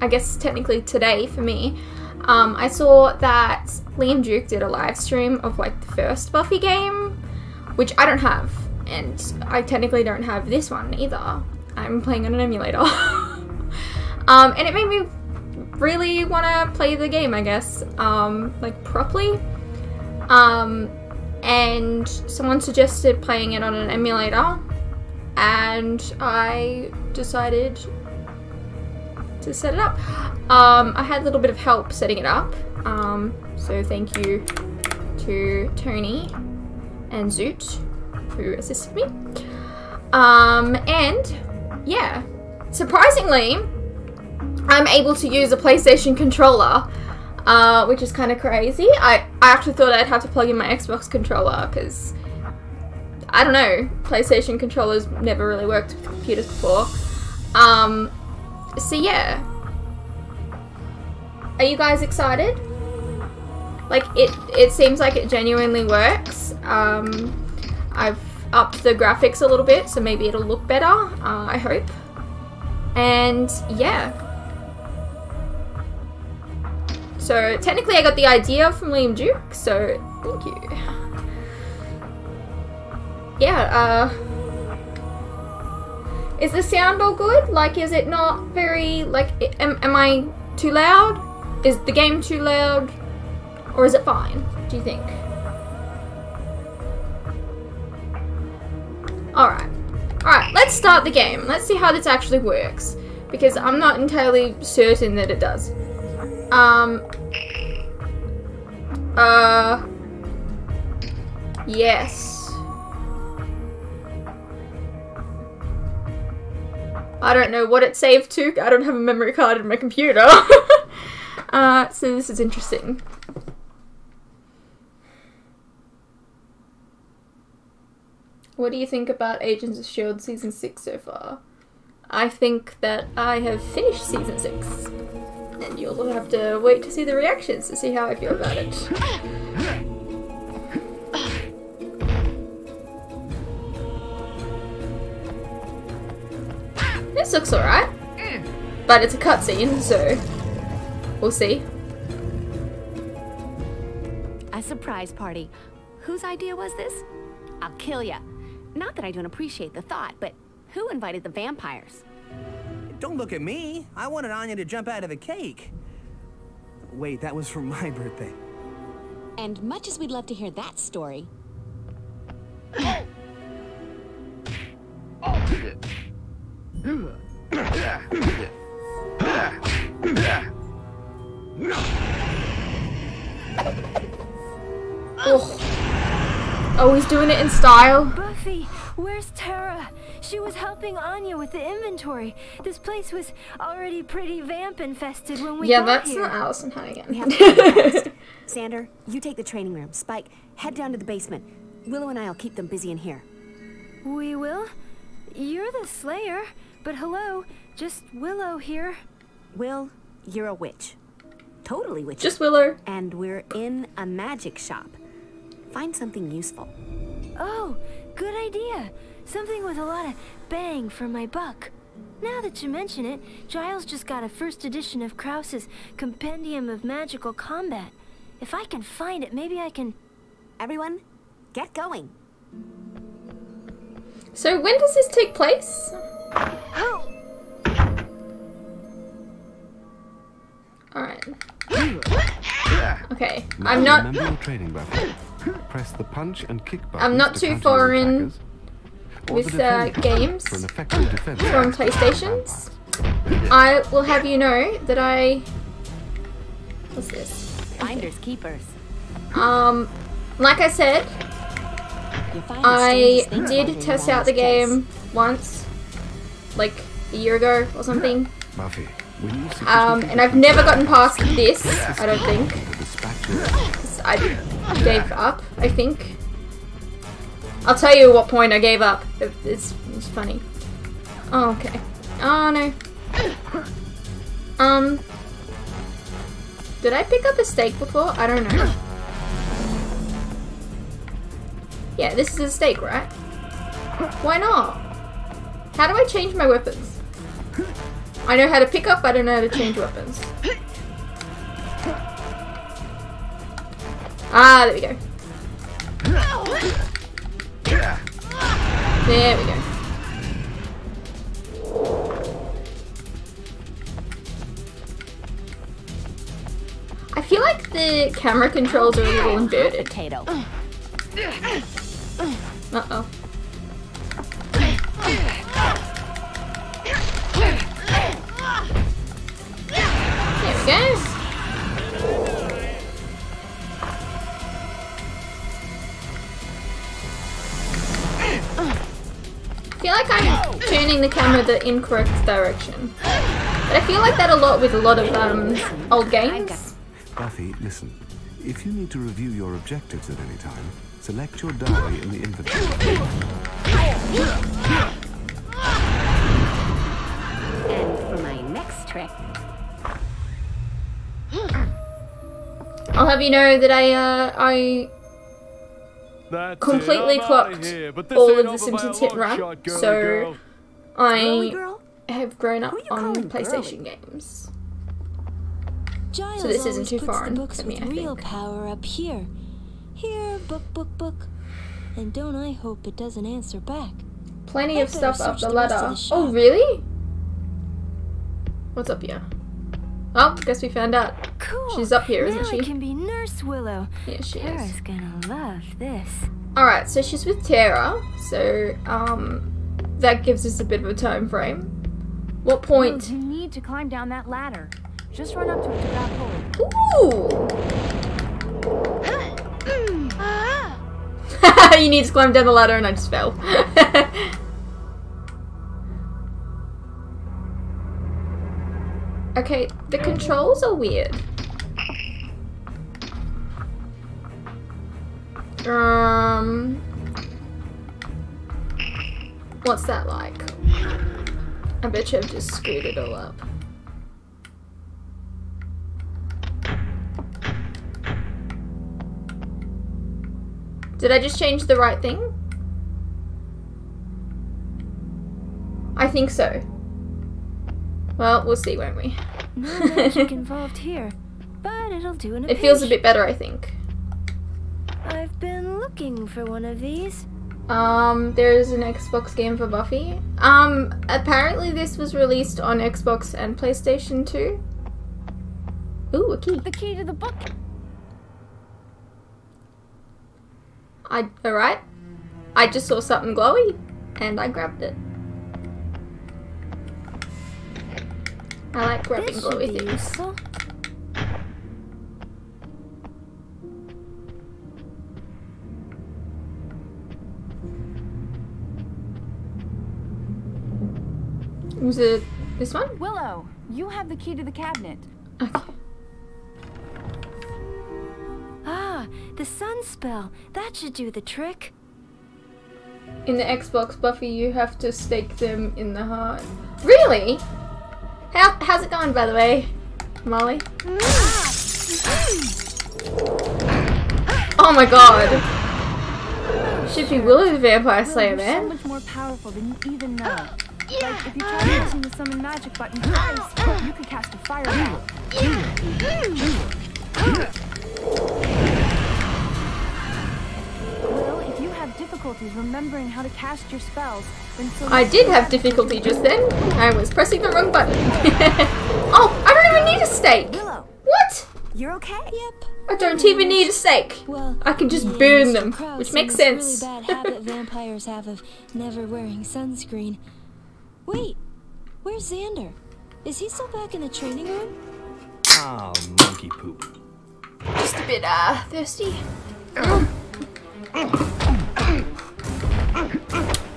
I guess technically today for me, um, I saw that Liam Duke did a live stream of like the first Buffy game, which I don't have, and I technically don't have this one either. I'm playing on an emulator. um, and it made me really want to play the game, I guess, um, like properly. Um, and someone suggested playing it on an emulator, and I decided to set it up. Um, I had a little bit of help setting it up, um, so thank you to Tony and Zoot who assisted me. Um, and yeah, surprisingly, I'm able to use a PlayStation controller, uh, which is kind of crazy. I, I actually thought I'd have to plug in my Xbox controller because I don't know, PlayStation controllers never really worked with computers before. Um, so yeah. Are you guys excited? Like it, it seems like it genuinely works. Um, I've upped the graphics a little bit, so maybe it'll look better. Uh, I hope. And yeah. So technically, I got the idea from Liam Duke. So thank you. Yeah. Uh, is the sound all good? Like, is it not very like? Am, am I too loud? Is the game too loud? Or is it fine? Do you think? Alright. Alright, let's start the game. Let's see how this actually works. Because I'm not entirely certain that it does. Um. Uh. Yes. I don't know what it saved to. I don't have a memory card in my computer. uh, so this is interesting. What do you think about Agents of S.H.I.E.L.D. Season 6 so far? I think that I have finished Season 6. And you'll have to wait to see the reactions to see how I feel about it. This looks alright. But it's a cutscene, so we'll see. A surprise party. Whose idea was this? I'll kill ya. Not that I don't appreciate the thought, but who invited the vampires? Don't look at me. I wanted Anya to jump out of the cake. Wait, that was for my birthday. And much as we'd love to hear that story, Oh. Oh, oh, he's doing it in style. Buffy, where's Tara? She was helping Anya with the inventory. This place was already pretty vamp infested when we yeah, got that's not Alyson Hannigan. we have to go fast. Xander, you take the training room. Spike, head down to the basement. Willow and I'll keep them busy in here. We will? You're the Slayer. But hello, just Willow here. Will, you're a witch. Totally witch. Just Willow. And we're in a magic shop. Find something useful. Oh, good idea. Something with a lot of bang for my buck. Now that you mention it, Giles just got a first edition of Krause's Compendium of Magical Combat. If I can find it, maybe I can... Everyone, get going. So when does this take place? Alright. Okay, Now I'm not Remember your training. Press the punch and kick buttons I'm not too counter foreign attackers, with uh, games for an effective defense from PlayStations. I will have you know that I What's this? Finders keepers. Um like I said, You find the I did test out the game once, like a year ago or something. Buffy, when you Um, and I've never gotten past this, I don't think. the spatula, 'cause I gave up, I think. I'll tell you what point I gave up. It- It's, it's funny. Oh, okay. Oh, no. Um, did I pick up a steak before? I don't know. Yeah, this is a steak, right? Why not? How do I change my weapons? I know how to pick up, I don't know how to change weapons. Ah, there we go. There we go. I feel like the camera controls are a little inverted. Potato. Uh-oh. There I feel like I'm turning the camera the incorrect direction. But I feel like that a lot with a lot of um, old games. Buffy, listen. If you need to review your objectives at any time, select your diary in the inventory. And for my next trick, I'll have you know that I uh, I That's completely it, clocked here, all of the over by a Simpsons hit long run, shot, girly so girl. I girl? have grown up on calling PlayStation games. Giles this isn't too puts foreign the books for me, with I real think. power up here. Here, book, book, book. And don't I hope it doesn't answer back. Plenty I of stuff up the the rest of ladder. the Oh, really? What's up here? Oh, guess we found out. Cool. She's up here, isn't now she? I can be Nurse Willow. Yeah, she Tara's is. gonna love this. Alright, so she's with Tara, so um, that gives us a bit of a time frame. What point? You need to climb down that ladder. Just run up to it to grab hold. Ooh! you need to climb down the ladder and I just fell. okay, the controls are weird. Um, what's that like? I bet you I've just screwed it all up. Did I just change the right thing? I think so. Well, we'll see, won't we? No magic involved here, but it'll do in a It feels a bit better, I think. I've been looking for one of these. Um, there's an Xbox game for Buffy. Um, apparently this was released on Xbox and PlayStation 2. Ooh, a key. The key to the book. I alright. I just saw something glowy and I grabbed it. I like grabbing This glowy things. useful. Was it this one? Willow, you have the key to the cabinet. Okay. Ah, the sun spell. That should do the trick. In the Xbox Buffy, you have to stake them in the heart. Really? How how's it going, by the way, Molly? Oh my god. Should be Willow the Vampire Willow, Slayer, you're so man. much more powerful than you even know. Like, if you try pressing the summon magic button twice, you could cast a fireball. Willow, if you have difficulties remembering how to cast your spells, then I did have difficulty just then. I was pressing the wrong button. oh, I don't even need a stake. Willow, What? you're okay? Yep. I don't even need a stake. Well, I can just burn them, Krause which and makes this sense. really bad habit vampires have of never wearing sunscreen. Wait, where's Xander? Is he still back in the training room? Oh, monkey poop. Just a bit uh thirsty.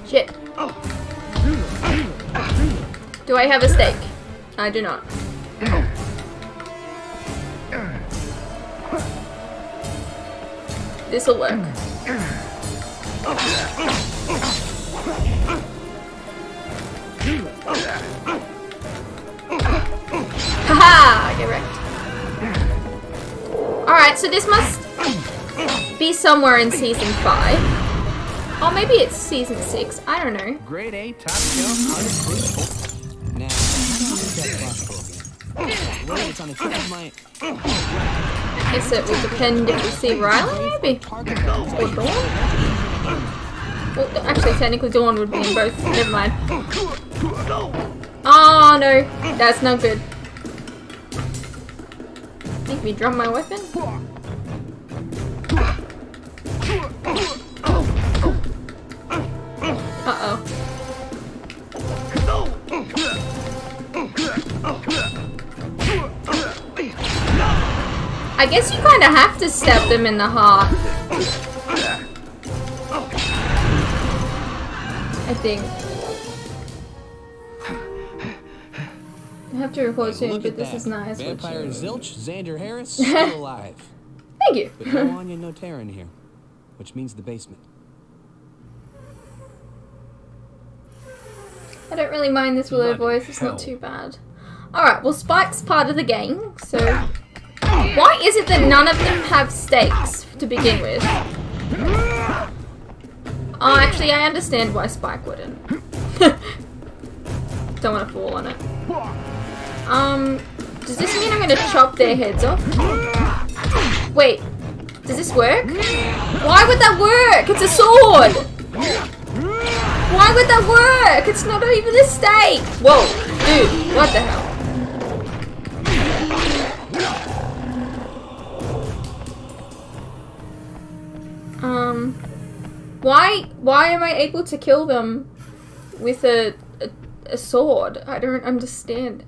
Shit. Do I have a steak? I do not. This'll work. Haha! Get wrecked. Alright, so this must be somewhere in season 5. Or maybe it's season 6. I don't know. Grade A, top shelf, 100 proof. Now, I make that Wait, it's on the tip of my Guess it will depend if we see Riley, maybe. Or Dawn? Well, actually, technically Dawn would be in both. Never mind. Oh no, that's not good. Make me drop my weapon? Uh-oh. I guess you kind of have to stab them in the heart. I think. I have to record soon, but this that. is nice. Vampire. Zilch, Xander Harris, still alive. Thank you. But no Anya, no Tara in here. Which means the basement. I don't really mind this willow voice, it's not too bad. Alright, well Spike's part of the gang, so... Why is it that none of them have stakes to begin with? Oh, actually, I understand why Spike wouldn't. Don't want to fall on it. Um, does this mean I'm to chop their heads off? Wait, does this work? Why would that work? It's a sword! Why would that work? It's not even a stake! Whoa, dude, what the hell? Um, why, why am I able to kill them with a, a, a sword? I don't understand.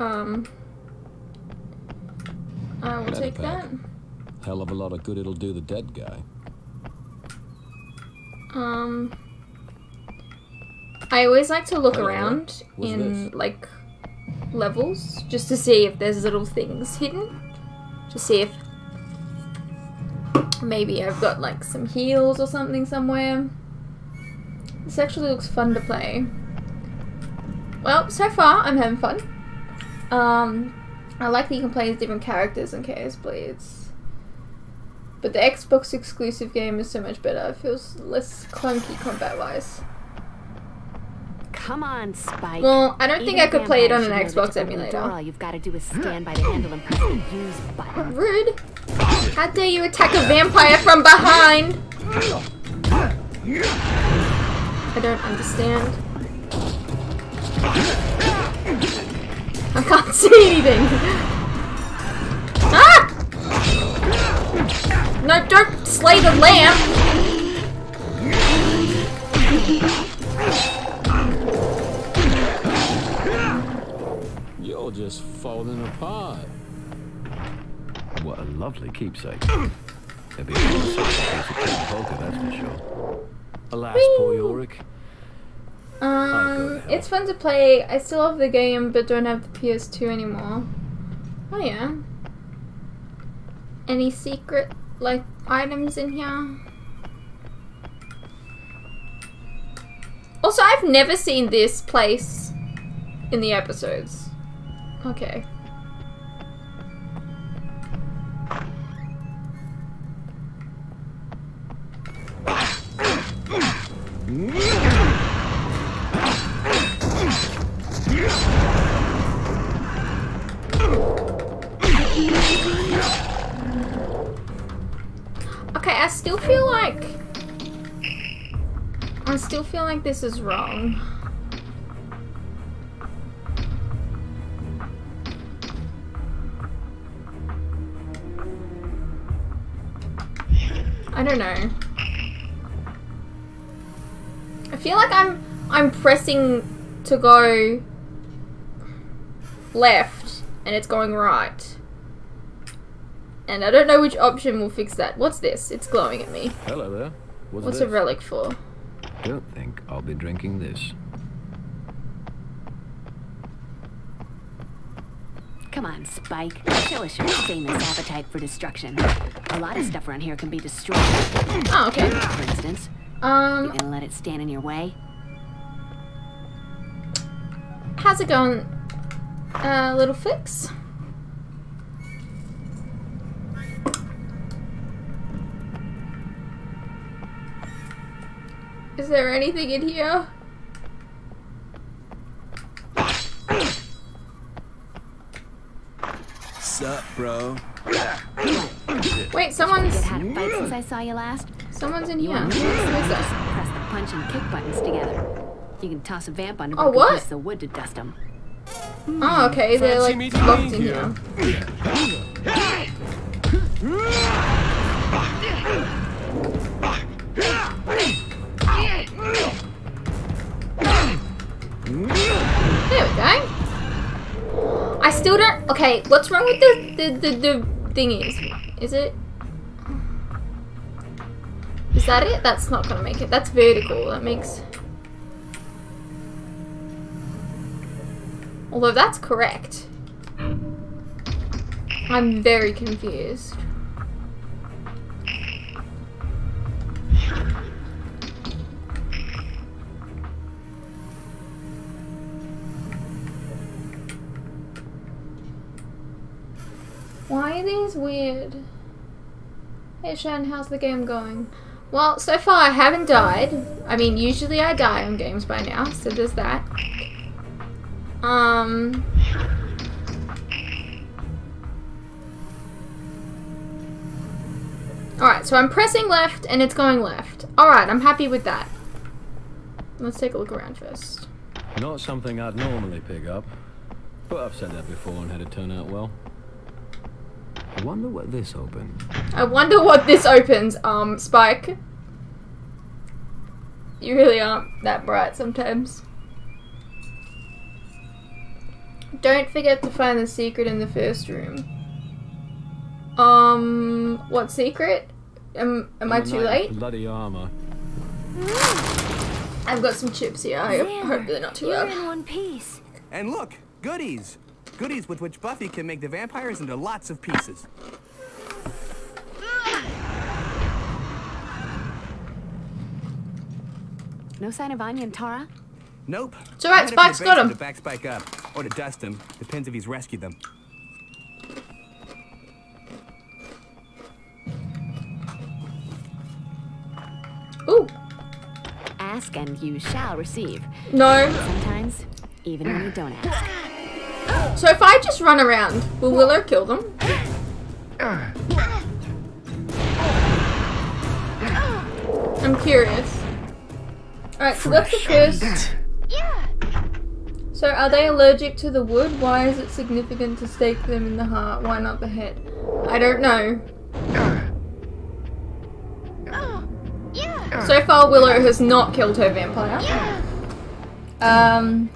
Um, I will take that. Hell of a lot of good it'll do the dead guy. Um, I always like to look Hello, around what's in this? like levels just to see if there's little things hidden. To see if maybe I've got like some heals or something somewhere. This actually looks fun to play. Well, so far I'm having fun. Um, I like that you can play as different characters in Chaos Bleeds. But the Xbox exclusive game is so much better. It feels less clunky combat wise. Come on, Spike. Well, I don't think Even I could play it on an vampires should know Xbox that to open the emulator. All you've got to do is stand by the handle and press the use button. Rude. How dare you attack a vampire from behind? I don't understand. I can't see anything. Ah! No, don't slay the lamp. You're just falling apart. What a lovely keepsake. There'd be a lot of sacrifice at King Poker, that's for sure. Alas, poor Yorick. Go Um, to it's fun to play. I still have the game, but don't have the PS2 anymore. Oh yeah. Any secret like items in here? Also, I've never seen this place in the episodes. Okay. Okay, I still feel like I still feel like this is wrong. I don't know. I feel like I'm I'm pressing to go left and it's going right. And I don't know which option will fix that. What's this? It's glowing at me. Hello there. What's, What's this? a relic for? Don't think I'll be drinking this. Come on, Spike. Show us your famous appetite for destruction. A lot of stuff around here can be destroyed. Oh, okay. For instance, Um. you Um, gonna let it stand in your way? how's it going, a little fix. Is there anything in here? Sup, bro? Wait, someone's. Had a fight since I saw you last. Someone's in here. Press the punch and kick buttons together. You can toss a vamp under oh, what? a piece of wood to dust them. Oh, okay, they're like locked in here. here. There we go. I still don't. Okay, what's wrong with the the the, the thingies? Is it? Is that it? That's not gonna make it. That's vertical. That makes. Although that's correct. I'm very confused. Why are these weird? Hey Shan, how's the game going? Well, so far I haven't died. I mean, usually I die on games by now, so there's that. Um. Alright, so I'm pressing left and it's going left. Alright, I'm happy with that. Let's take a look around first. Not something I'd normally pick up, but I've said that before and had it turn out well. I wonder what this opens. I wonder what this opens, um, Spike. You really aren't that bright sometimes. Don't forget to find the secret in the first room. Um, what secret? Am, am I too late? Bloody armor. I've got some chips here. I Xander, hope they're not too you're loud. in one piece. And look, goodies. Goodies with which Buffy can make the vampires into lots of pieces. No sign of Anya and Tara? Nope. It's alright, Spike's got him. To back Spike up, or to dust him. Depends if he's rescued them. Ooh, Ask and you shall receive. no. Sometimes, even when you don't ask. So if I just run around, will Willow kill them? I'm curious. Alright, so that's the first. So are they allergic to the wood? Why is it significant to stake them in the heart? Why not the head? I don't know. So far, Willow has not killed her vampire. Um.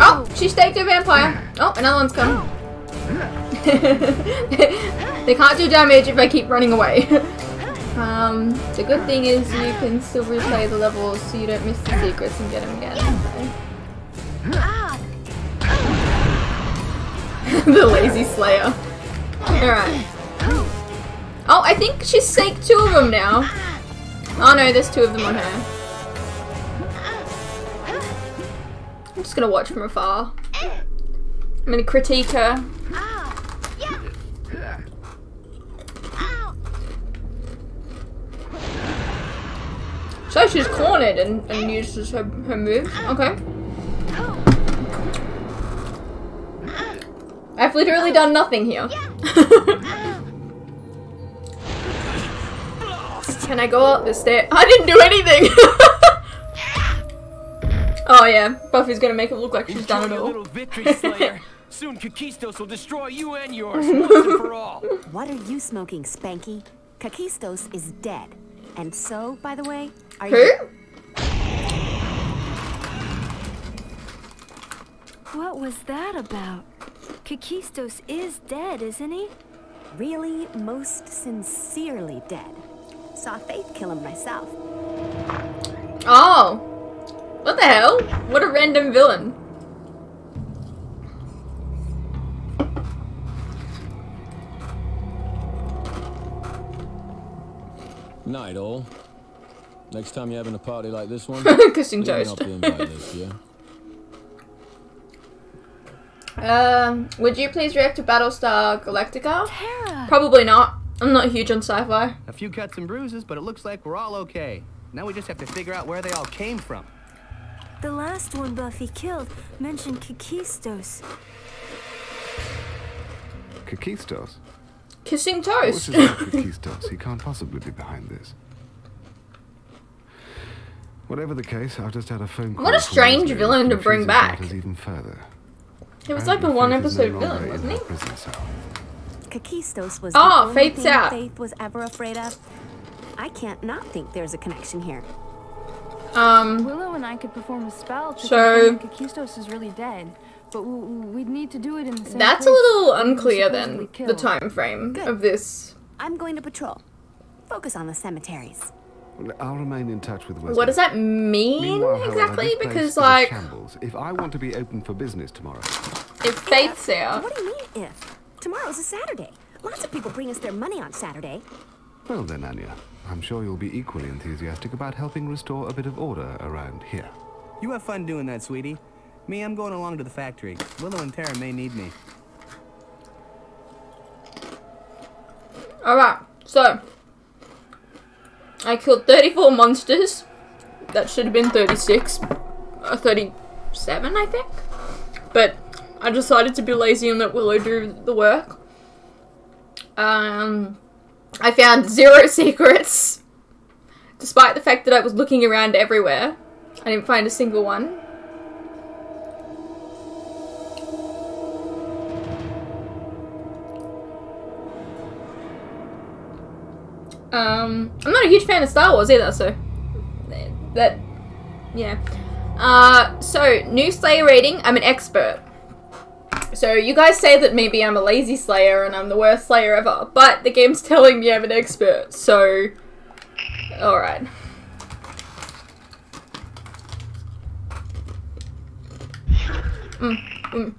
Oh, she staked her vampire. Oh, another one's come. they can't do damage if I keep running away. um, the good thing is you can still replay the levels so you don't miss the secrets and get them again. the lazy slayer. Alright. Oh, I think she's staked two of them now. Oh no, there's two of them on her. I'm just gonna watch from afar. I'm gonna critique her. So she's cornered and, and uses her, her moves. Okay. I've literally done nothing here. Can I go up the stair? I didn't do anything! oh yeah, Buffy's gonna make it look like she's done it all. little victory, Slayer. Soon Kakistos will destroy you and yours once and for all. What are you smoking, Spanky? Kakistos is dead. And so, by the way, are Who? you... What was that about? Kakistos is dead, isn't he? Really, most sincerely dead. Saw Faith kill him myself. Oh. What the hell? What a random villain. Night all. Next time you're having a party like this one, Kissing toast. off the yeah? Um, would you please react to Battlestar Galactica? Tara! Probably not. I'm not huge on sci-fi. A few cuts and bruises, but it looks like we're all okay. Now we just have to figure out where they all came from. The last one Buffy killed mentioned Kikistos. Kakistos? Kissing What's toast. his name, Kakistos? He can't possibly be behind this. Whatever the case, I've just had a phone call. What a strange villain to bring back. matters even further. He was like a one Faith is no episode villain, in wasn't he? prison cell. Kakistos was Oh, the only thing out. Faith was ever afraid of. I can't not think there's a connection here. Um, Willow and I could perform a spell to So- confirm Kakistos is really dead, but w- w- we'd need to do it in the same that's a little where he was unclear then, the time frame Good. of this. I'm going to patrol. Focus on the cemeteries. I'll remain in touch with Wesley. What does that mean Meanwhile, exactly? this place Because, like, shambles. If I want to be open for business tomorrow, if Faith's there, What do you mean if? Tomorrow's a Saturday. Lots of people bring us their money on Saturday. well then, Anya, I'm sure you'll be equally enthusiastic about helping restore a bit of order around here. You have fun doing that, sweetie. Me, I'm going along to the factory. Willow and Tara may need me. Alright, so. I killed 34 monsters. That should have been 36. Or 37, I think. But I decided to be lazy and let Willow do the work. Um, I found zero secrets. Despite the fact that I was looking around everywhere. I didn't find a single one. Um, I'm not a huge fan of Star Wars either, so that, yeah. Uh, so new Slayer rating. I'm an expert. So you guys say that maybe I'm a lazy Slayer and I'm the worst Slayer ever, but the game's telling me I'm an expert. So, all right. Mm, mm.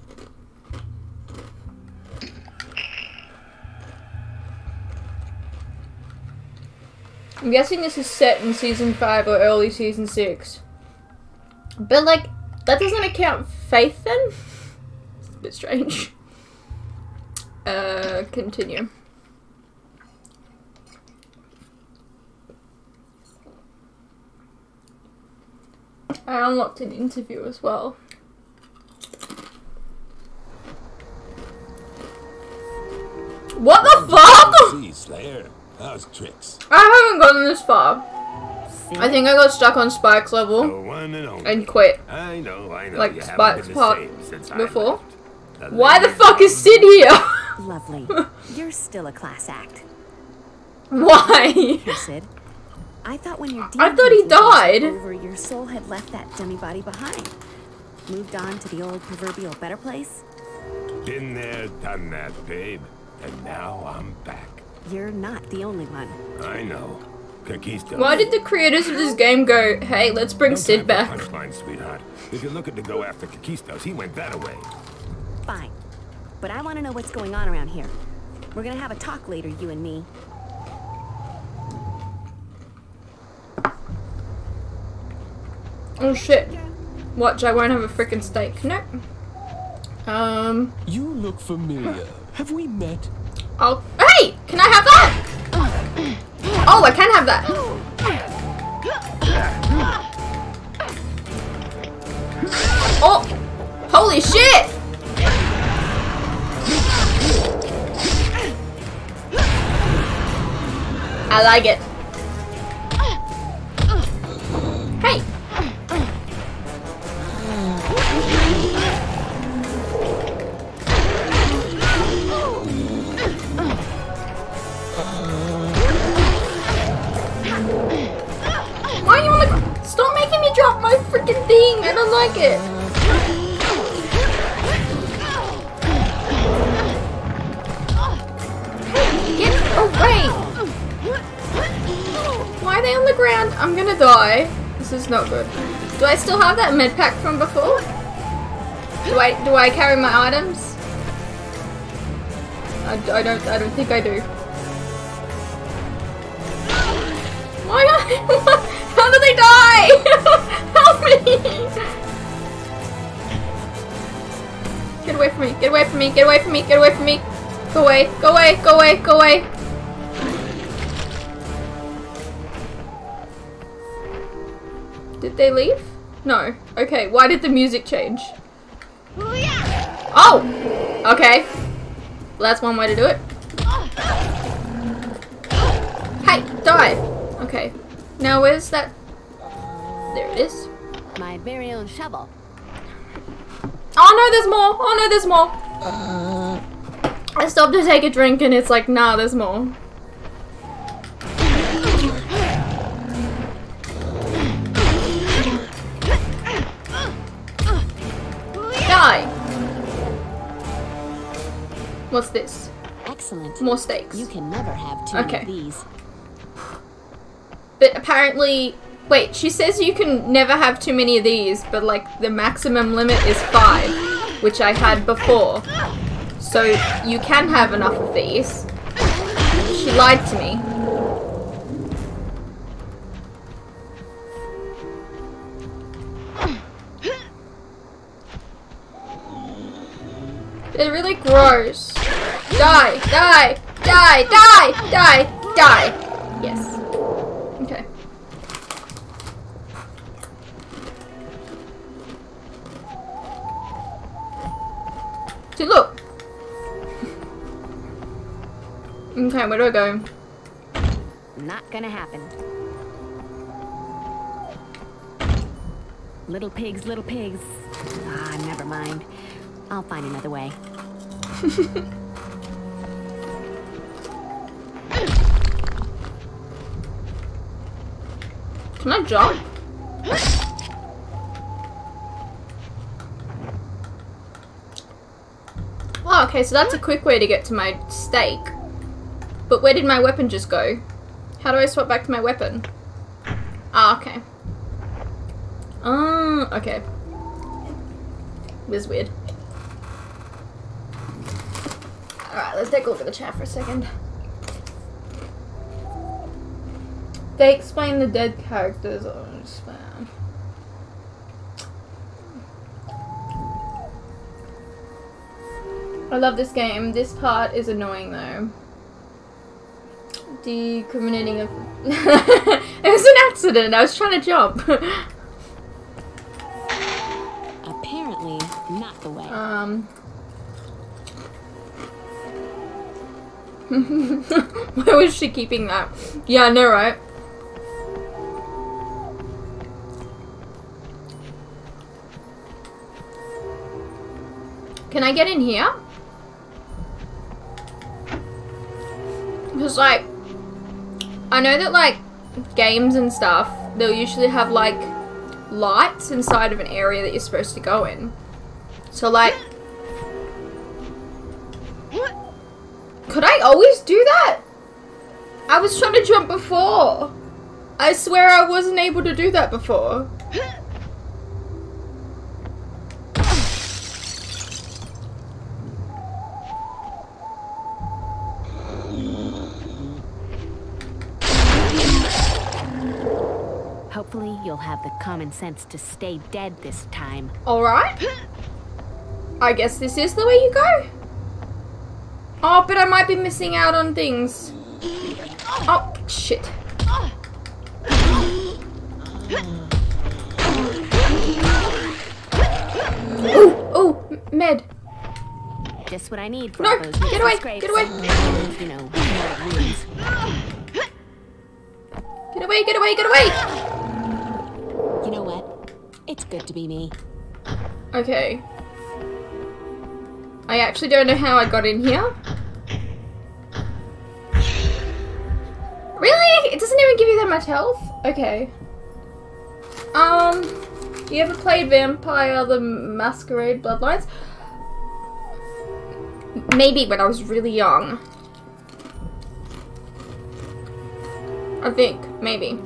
I'm guessing this is set in season 5 or early season 6. But, like, that doesn't account Faith then? It's a bit strange. Uh, continue. I unlocked an interview as well. What the fuck? Slayer. How's tricks? I haven't gotten this far. I think I got stuck on Spike's level The one and only. and quit. I know, I know. Like you haven't the part since before. The Why the fuck is Sid here? Lovely. You're still a class act. Why? Here, Sid. I thought when your I thought he demon hunting was died. Over, your soul had left that dummy body behind. Moved on to the old proverbial better place. Been there, done that, babe. And now I'm back. You're not the only one. I know. Kakista. Why did the creators of this game go, hey, let's bring no Sid back? Punchline, sweetheart. If you're looking to go after Kakistos, he went that away. Fine. But I want to know what's going on around here. We're gonna have a talk later, you and me. Oh shit. Watch, I won't have a freaking steak. Nope. Um, You look familiar. Have we met? I'll. Hey! Can I have that? Oh, I can have that. Oh! Holy shit! I like it. Hey! Stop making me drop my freaking thing! I don't like it! Get away! Why are they on the ground? I'm gonna die. This is not good. Do I still have that med pack from before? Do I do I carry my items? I, I don't I don't think I do. Why are How do they die? Help me! Get away from me, get away from me, get away from me, get away from me. Go away, go away, go away, go away. Did they leave? No. Okay, why did the music change? Oh! Okay. Well, that's one way to do it. Hey, die! Okay. Now where's that? There it is. My very own shovel. Oh no, there's more! Oh no, there's more! I stopped to take a drink and it's like, nah, there's more. Die! What's this? Excellent. More steaks. You can never have too Okay. of these. But apparently, wait, she says you can never have too many of these, but like the maximum limit is five, which I had before. So you can have enough of these. She lied to me. They're really gross. Die, die, die, die, die, die. Yes. See, look. Okay, where do I go? Not gonna happen. Little pigs, little pigs. Ah, never mind. I'll find another way. Can I jump? Oh, okay, so that's a quick way to get to my steak. But where did my weapon just go? How do I swap back to my weapon? Ah, okay. Oh, okay. This is weird. Alright, let's take a look at the chat for a second. They explain the dead characters on spam. I love this game. This part is annoying though. Decriminating of it was an accident. I was trying to jump. Apparently, not the way. um Where was she keeping that? Yeah, I know, right? Can I get in here? Because, like, I know that, like, games and stuff, they'll usually have, like, lights inside of an area that you're supposed to go in. So, like, could I always do that? I was trying to jump before. I swear I wasn't able to do that before. Hopefully, you'll have the common sense to stay dead this time. Alright. I guess this is the way you go. Oh, but I might be missing out on things. Oh, shit. Ooh, m- med. Just what I need for No, get away, get away. You know. Get away, get away, get away! You know what? It's good to be me. Okay. I actually don't know how I got in here. Really? It doesn't even give you that much health? Okay. Um, you ever played Vampire the Masquerade Bloodlines? Maybe when I was really young. I think, maybe.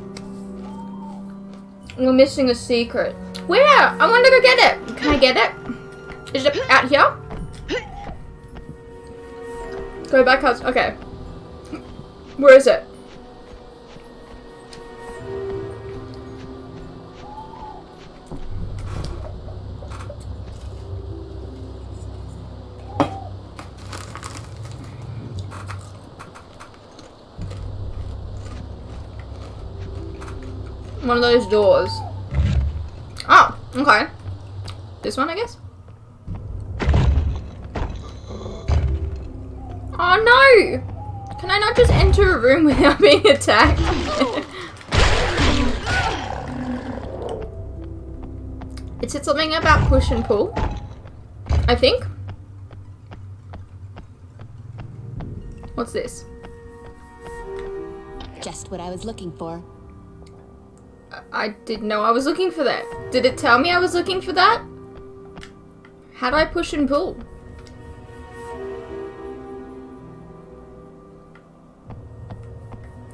You're missing a secret. Where? I want to go get it. Can I get it? Is it out here? Go back out. Okay. Where is it? One of those doors. Oh, Okay. This one, I guess? Oh no! Can I not just enter a room without being attacked? it said something about push and pull. I think. What's this? Just what I was looking for. I didn't know I was looking for that. Did it tell me I was looking for that? How do I push and pull?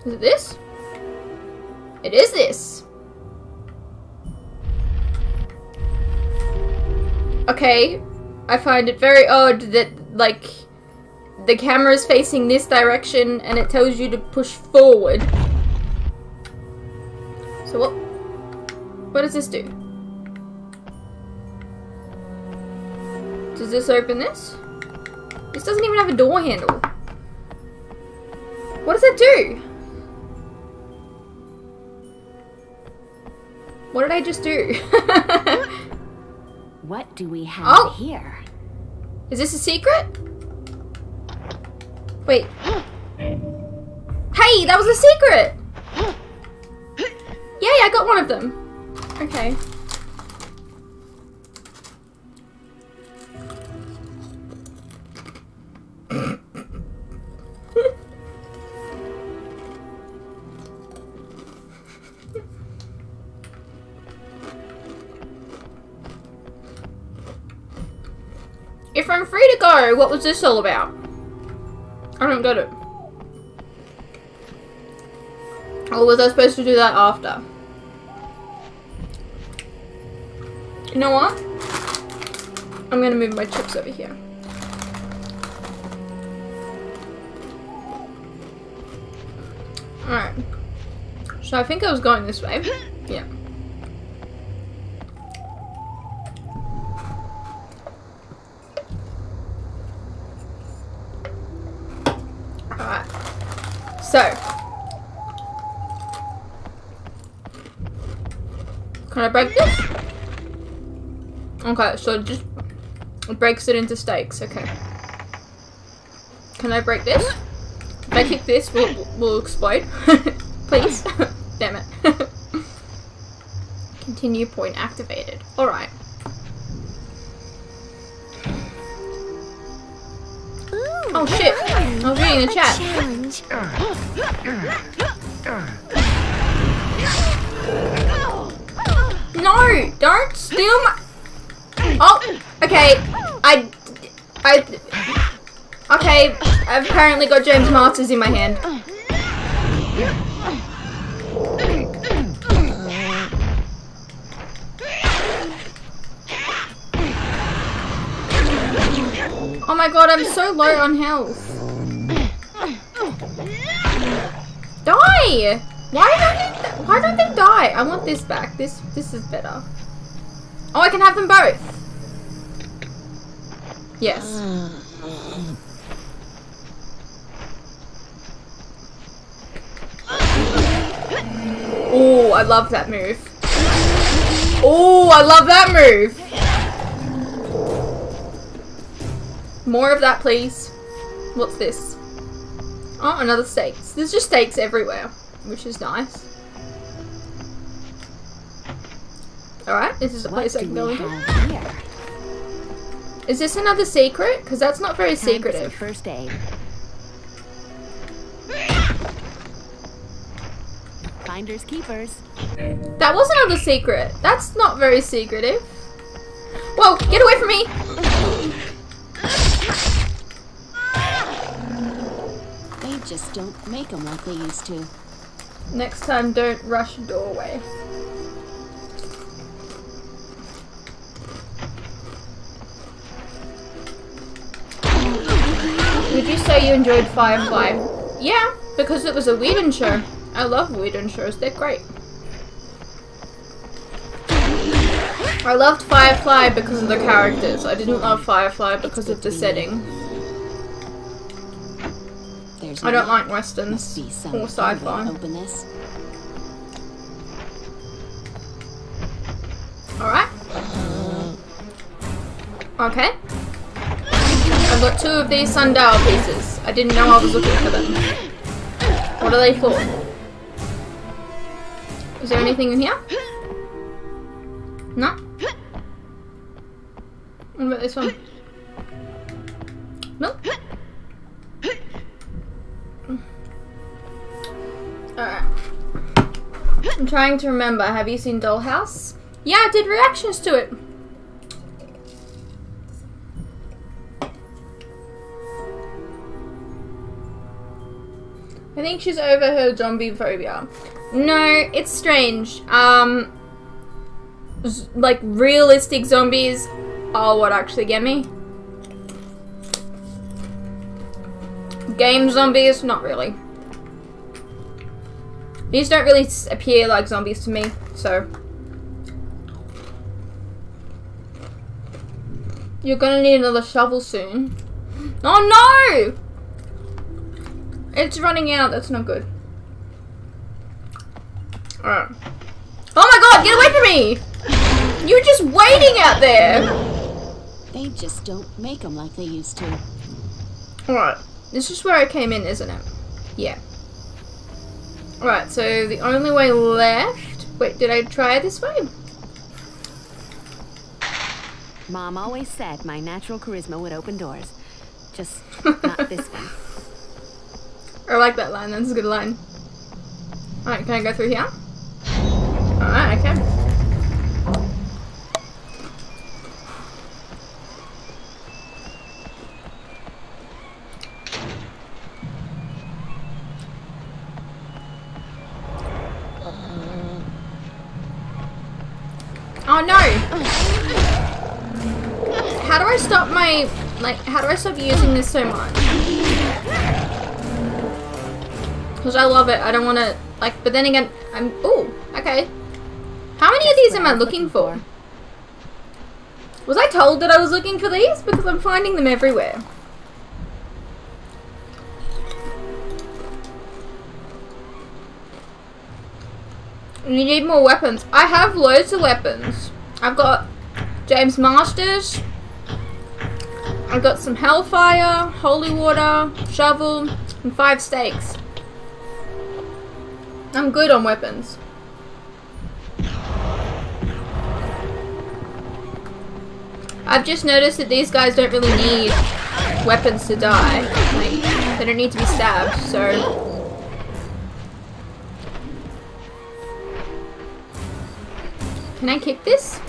Is it this? It is this. Okay, I find it very odd that, like, the camera is facing this direction and it tells you to push forward. So what? What does this do? Does this open this? This doesn't even have a door handle. What does it do? What did I just do? what do we have oh. here? Is this a secret? Wait. Hey, that was a secret! Yay, I got one of them. Okay. if I'm free to go, what was this all about? I don't get it. Or was I supposed to do that after? You know what? I'm gonna move my chips over here. Alright. So I think I was going this way. Yeah. Alright. So. Can I break this? Okay, so it just breaks it into stakes. Okay. Can I break this? If I kick this, we'll, we'll explode. Please. Damn it. Continue point activated. Alright. Oh shit! I was reading the chat. No! Don't steal my-! Okay. I... I... Okay. I've apparently got James Marsters in my hand. Oh my god, I'm so low on health. Die! Why don't they, why don't they die? I want this back. This this is better. Oh, I can have them both. Yes. Oh, I love that move. Oh, I love that move. More of that, please. What's this? Oh, another stakes. There's just stakes everywhere, which is nice. Alright, this is a place I can go into. Is this another secret? Because that's not very secretive. First aid. Finders keepers. That was another secret. That's not very secretive. Whoa, get away from me! They just don't make them like they used to. Next time, don't rush a doorway. Say you enjoyed Firefly? Yeah, because it was a Whedon show. I love Whedon shows, they're great. I loved Firefly because of the characters. I didn't love Firefly because of the setting. There's I don't like westerns must be some or other way to sci-fi. Alright. Okay. I've got two of these sundial pieces. I didn't know I was looking for them. What are they for? Is there anything in here? No? What about this one? No? Alright. I'm trying to remember. Have you seen Dollhouse? Yeah, I did reactions to it. I think she's over her zombie phobia. No, it's strange. Um, like realistic zombies are what actually get me. Game zombies, not really. These don't really appear like zombies to me, so. You're gonna need another shovel soon. Oh no! It's running out, that's not good. Alright. Oh my god, get away from me! You're just waiting out there! They just don't make them like they used to. Alright. This is where I came in, isn't it? Yeah. Alright, so the only way left... Wait, did I try this way? Mom always said my natural charisma would open doors. Just not this one. I like that line, that's a good line. Alright, can I go through here? Alright, okay. Oh no! How do I stop my, like, how do I stop using this so much? Because I love it, I don't want to, like, but then again, I'm, ooh, okay. How many of these am I looking for? Was I told that I was looking for these? Because I'm finding them everywhere. You need more weapons. I have loads of weapons. I've got James Marsters. I've got some Hellfire, Holy Water, Shovel, and five stakes. I'm good on weapons. I've just noticed that these guys don't really need weapons to die. Like, they don't need to be stabbed, so... Can I kick this?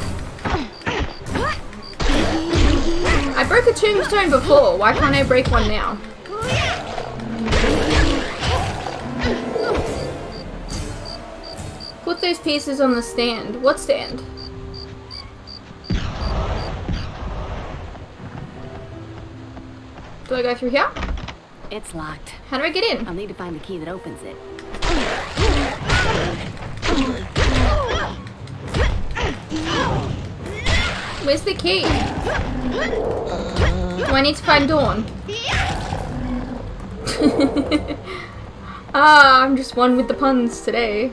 I broke a tombstone before, why can't I break one now? Put those pieces on the stand. What stand? Do I go through here? It's locked. How do I get in? I'll need to find the key that opens it. Where's the key? Do I need to find Dawn? ah, I'm just one with the puns today.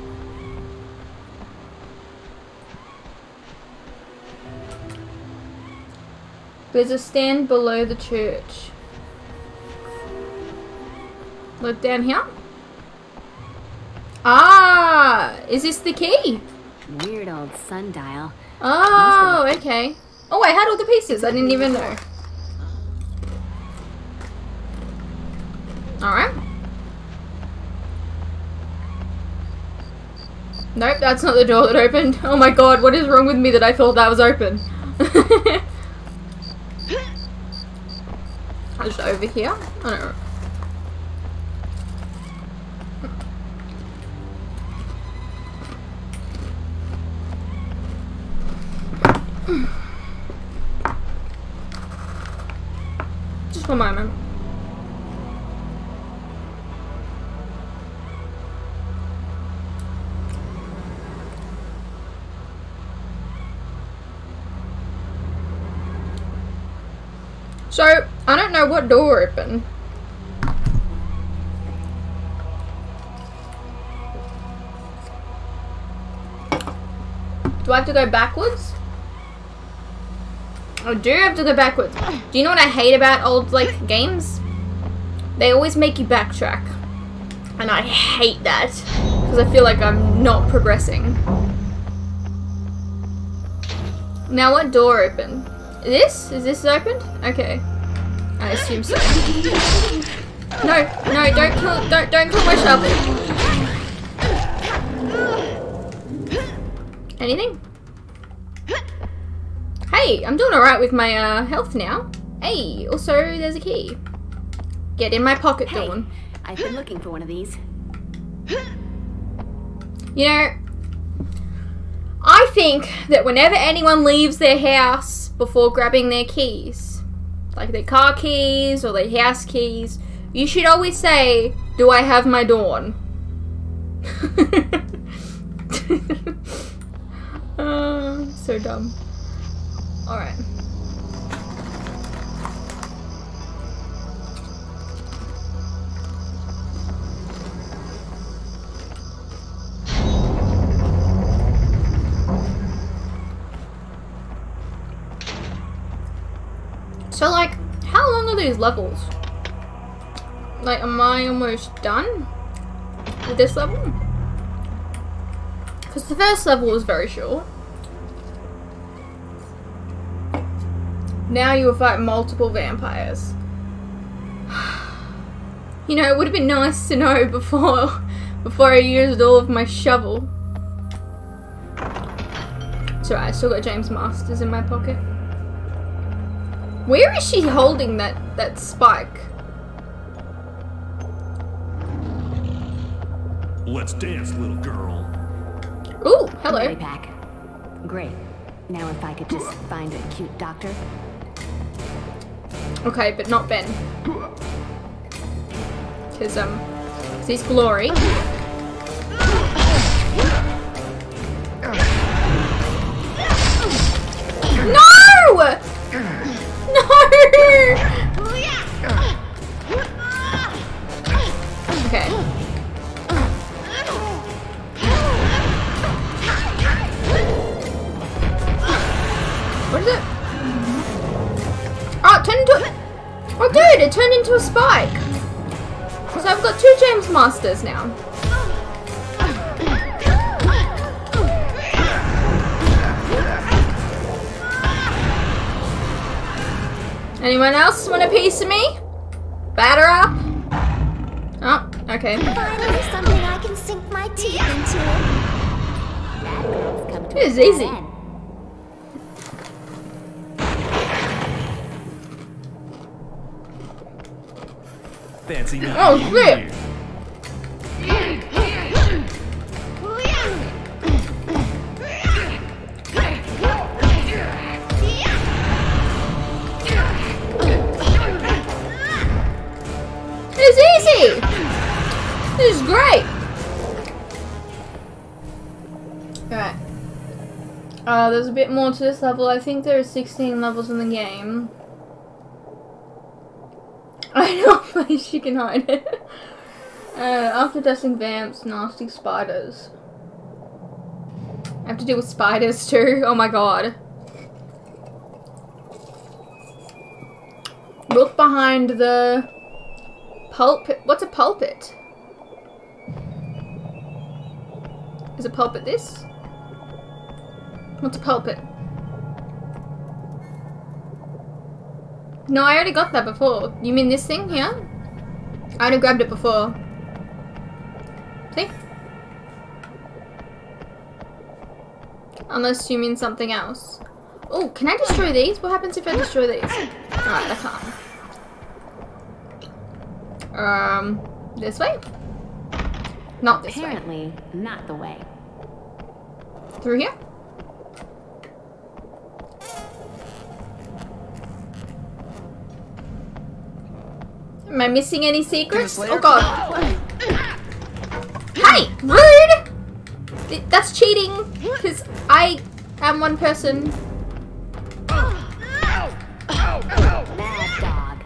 There's a stand below the church. Look down here. Ah, is this the key? Weird old sundial. Oh, okay. Oh, I had all the pieces. I didn't even know. Alright. Nope, that's not the door that opened. Oh my god, what is wrong with me that I thought that was open? Just over here? Oh, I don't know. Just one moment. So, I don't know what door opened. Do I have to go backwards? I do have to go backwards. Do you know what I hate about old like games? They always make you backtrack. And I hate that. Because I feel like I'm not progressing. Now what door open? This? Is this opened? Okay. I assume so. No, no, don't kill don't don't kill my shovel. Anything? Hey, I'm doing alright with my uh, health now. Hey, also there's a key. Get in my pocket, Hey, Dawn. I've been looking for one of these. You know, I think that whenever anyone leaves their house before grabbing their keys, like their car keys or their house keys, you should always say, Do I have my dawn? uh, so dumb. Alright. So, like, how long are these levels? Like, am I almost done with this level? Because the first level was very short. Now you will fight multiple vampires. You know, it would have been nice to know before before I used all of my shovel. It's alright, I still got James Marsters in my pocket. Where is she holding that, that spike? Let's dance, little girl. Ooh, hello. Mary Pack. Great. Now if I could just find a cute doctor. Okay, but not Ben. Because, um, 'cause he's glory. No! Okay. What is it? Ah, oh, it turned into a... Oh, dude, it turned into a spike. So I've got two James Marsters now. Anyone else want a piece of me? Batter up. Oh, okay. Finally, something I can sink my teeth into. It is easy. Fancy meeting Oh, you shit. Great. Alright. Uh, there's a bit more to this level. I think there are 16 levels in the game. I know a place you can hide it. Uh, after testing vamps, nasty spiders. I have to deal with spiders too. Oh my god. Look behind the pulpit. What's a pulpit? Is a pulpit this? What's a pulpit? No, I already got that before. You mean this thing here? I already grabbed it before. See? Unless you mean something else. Oh, can I destroy these? What happens if I destroy these? Alright, I can't. Um, this way? Not this way. Apparently, not the way. Through here? Am I missing any secrets? Oh god. Hey! Rude! That's cheating! Because I am one person. Mad dog.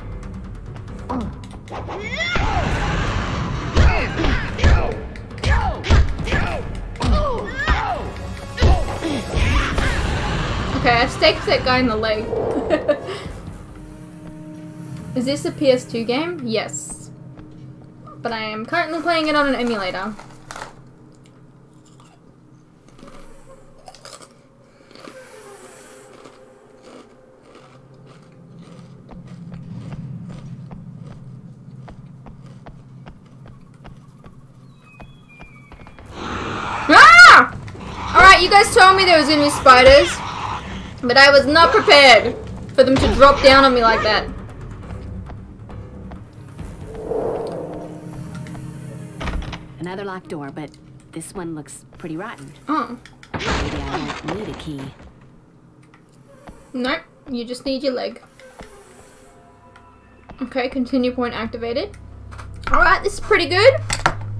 Okay, I staked that guy in the leg. Is this a PS2 game? Yes. But I am currently playing it on an emulator. Ah! Alright, you guys told me there was gonna be spiders, but I was not prepared for them to drop down on me like that. Another locked door, but this one looks pretty rotten. Oh. Maybe I won't need a key. Nope, you just need your leg. Okay, continue point activated. Alright, this is pretty good.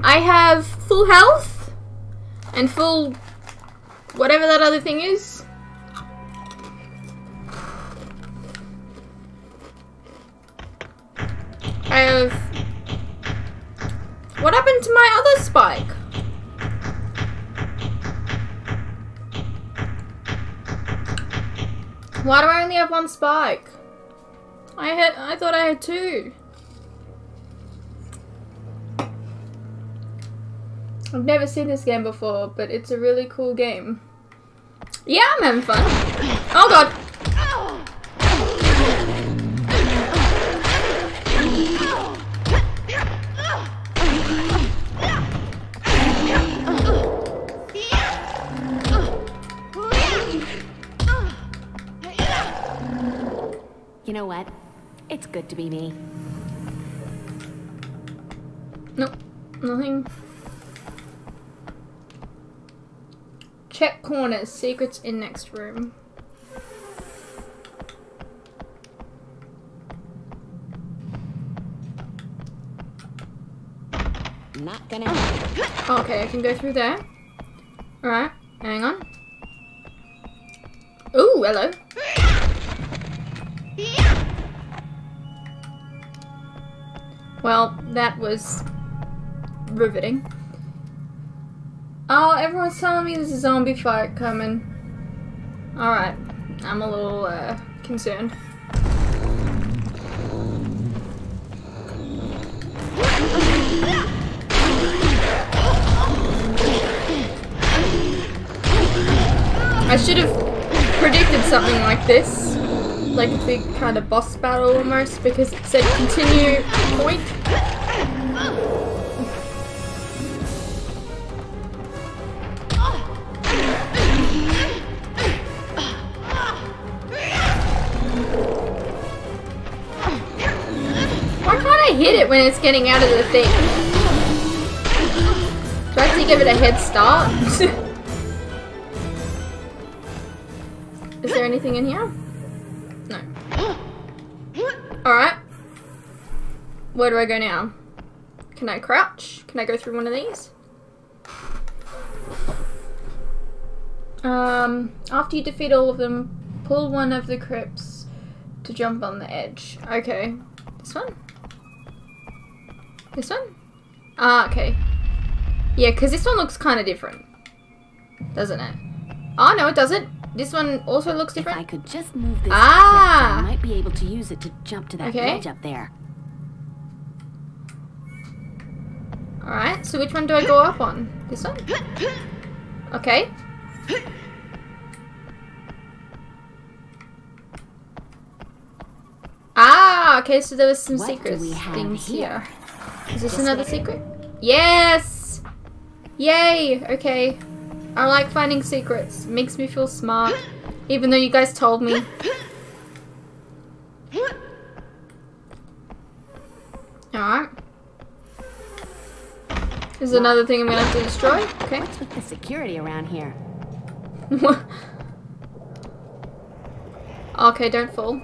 I have full health and full whatever that other thing is. Have. What happened to my other spike? Why do I only have one spike? I had I thought I had two. I've never seen this game before, but it's a really cool game. Yeah, I'm having fun. Oh god. You know what? It's good to be me. Nope, nothing. Check corners, secrets in next room. Not gonna. Oh. Okay, I can go through there. Alright, hang on. Ooh, hello. Well, that was riveting. Oh, everyone's telling me there's a zombie fight coming. Alright, I'm a little uh, concerned. I should have predicted something like this. Like a big kind of boss battle almost, because it said continue point. Why can't I hit it when it's getting out of the thing? Do I have to give it a head start? Is there anything in here? Alright. Where do I go now? Can I crouch? Can I go through one of these? Um, after you defeat all of them, pull one of the crypts to jump on the edge. Okay. This one? This one? Ah, okay. Yeah, because this one looks kind of different. Doesn't it? Oh, no, it doesn't. This one also looks different. If I could just move this Ah! I might be able to use it to jump to that Okay. ledge up there. Alright, so which one do I go up on? This one? Okay. Ah, okay, so there was some What do secrets things here? here. Is this, This another way? secret? Yes! Yay! Okay. I like finding secrets. Makes me feel smart. Even though you guys told me. Alright. There's another thing I'm gonna have to destroy. Okay. What's with the security around here? okay, don't fall.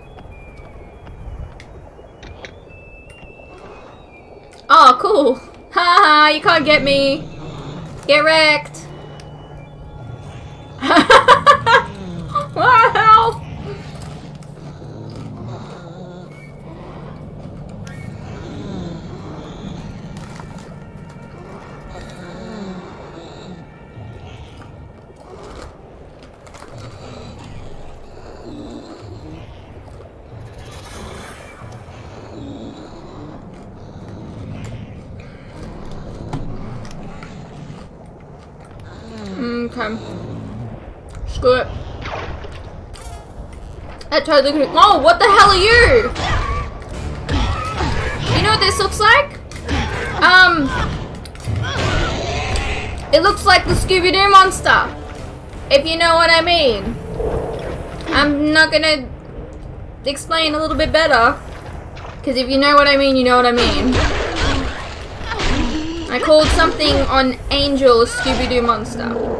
Oh, cool. Haha, you can't get me. Get wrecked. wow. Could Oh, what the hell are you? You know what this looks like? Um... It looks like the Scooby-Doo monster. If you know what I mean. I'm not gonna explain a little bit better. Because if you know what I mean, you know what I mean. I called something on Angel Scooby-Doo monster.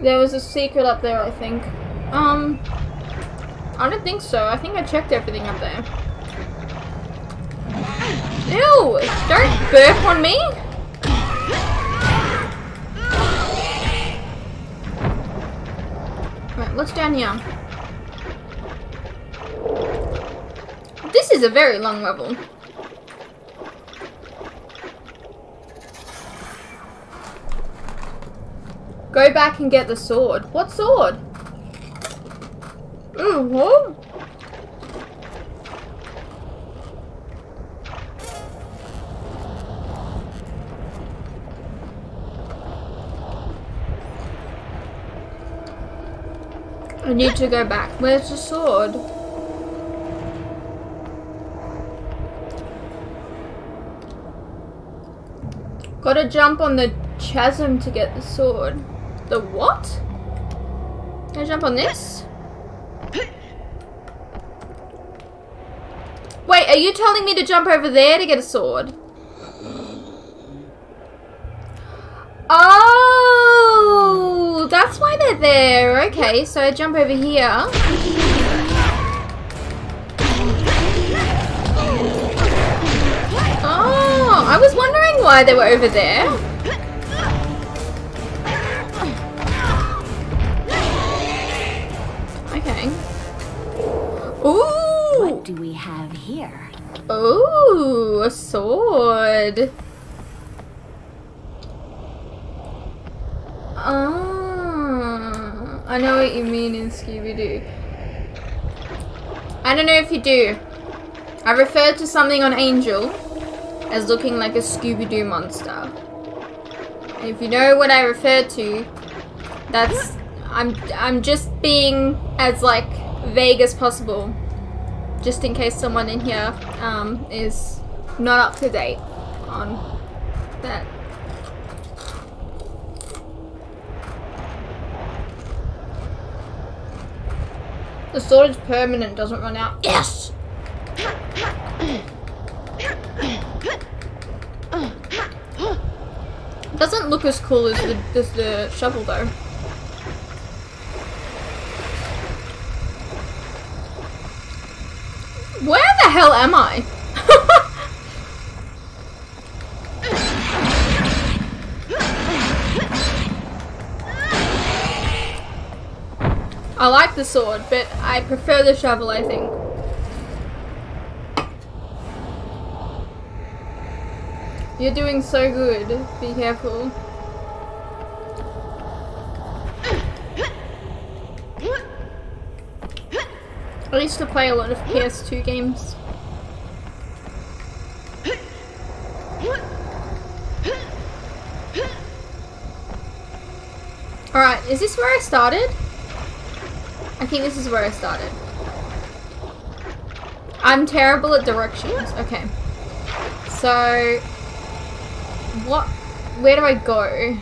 There was a secret up there, I think. Um, I don't think so. I think I checked everything up there. Ew! Don't burp on me! Right, what's down here? This is a very long level. Go back and get the sword. What sword? Ooh? I need to go back. Where's the sword? Gotta jump on the chasm to get the sword. The what? Can I jump on this? Wait, are you telling me to jump over there to get a sword? Oh, that's why they're there. Okay, so I jump over here. Oh, I was wondering why they were over there. Here? Ooh, a sword. Ah, I know what you mean in Scooby-Doo. I don't know if you do. I referred to something on Angel as looking like a Scooby-Doo monster. And if you know what I referred to, that's I'm I'm just being as like vague as possible, just in case someone in here um, is not up to date on that. The sword is permanent, doesn't run out. Yes! Doesn't look as cool as the, as the shovel though. Where hell am I? I like the sword, but I prefer the shovel, I think. You're doing so good. Be careful. I used to play a lot of PS2 games. Alright, is this where I started? I think this is where I started. I'm terrible at directions. Okay. So, what, where do I go?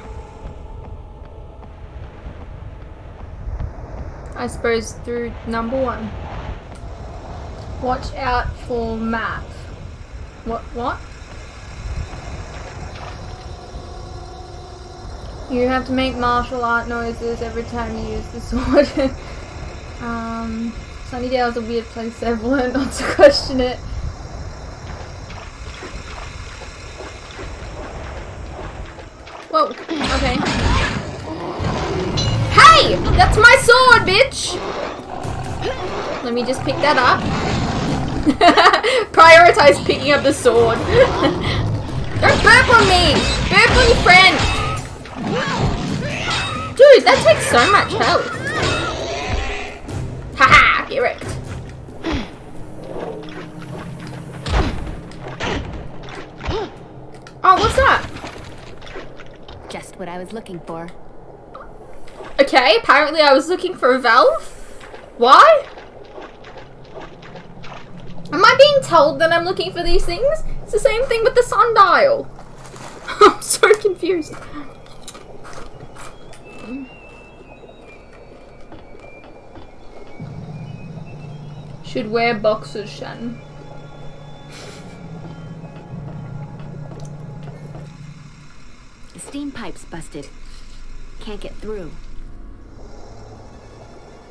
I suppose through number one. Watch out for map. What, what? You have to make martial art noises every time you use the sword. um, Sunnydale's a weird place, I've learned not to question it. Whoa, okay. Hey! That's my sword, bitch! Let me just pick that up. Prioritize picking up the sword. Don't burp on me! Burp on your friend! Dude, that takes so much health. Haha! Erect. Oh, what's that? Just what I was looking for. Okay, apparently I was looking for a valve. Why? Am I being told that I'm looking for these things? It's the same thing with the sundial. I'm so confused. Should wear boxers, Shan. The steam pipe's busted. Can't get through.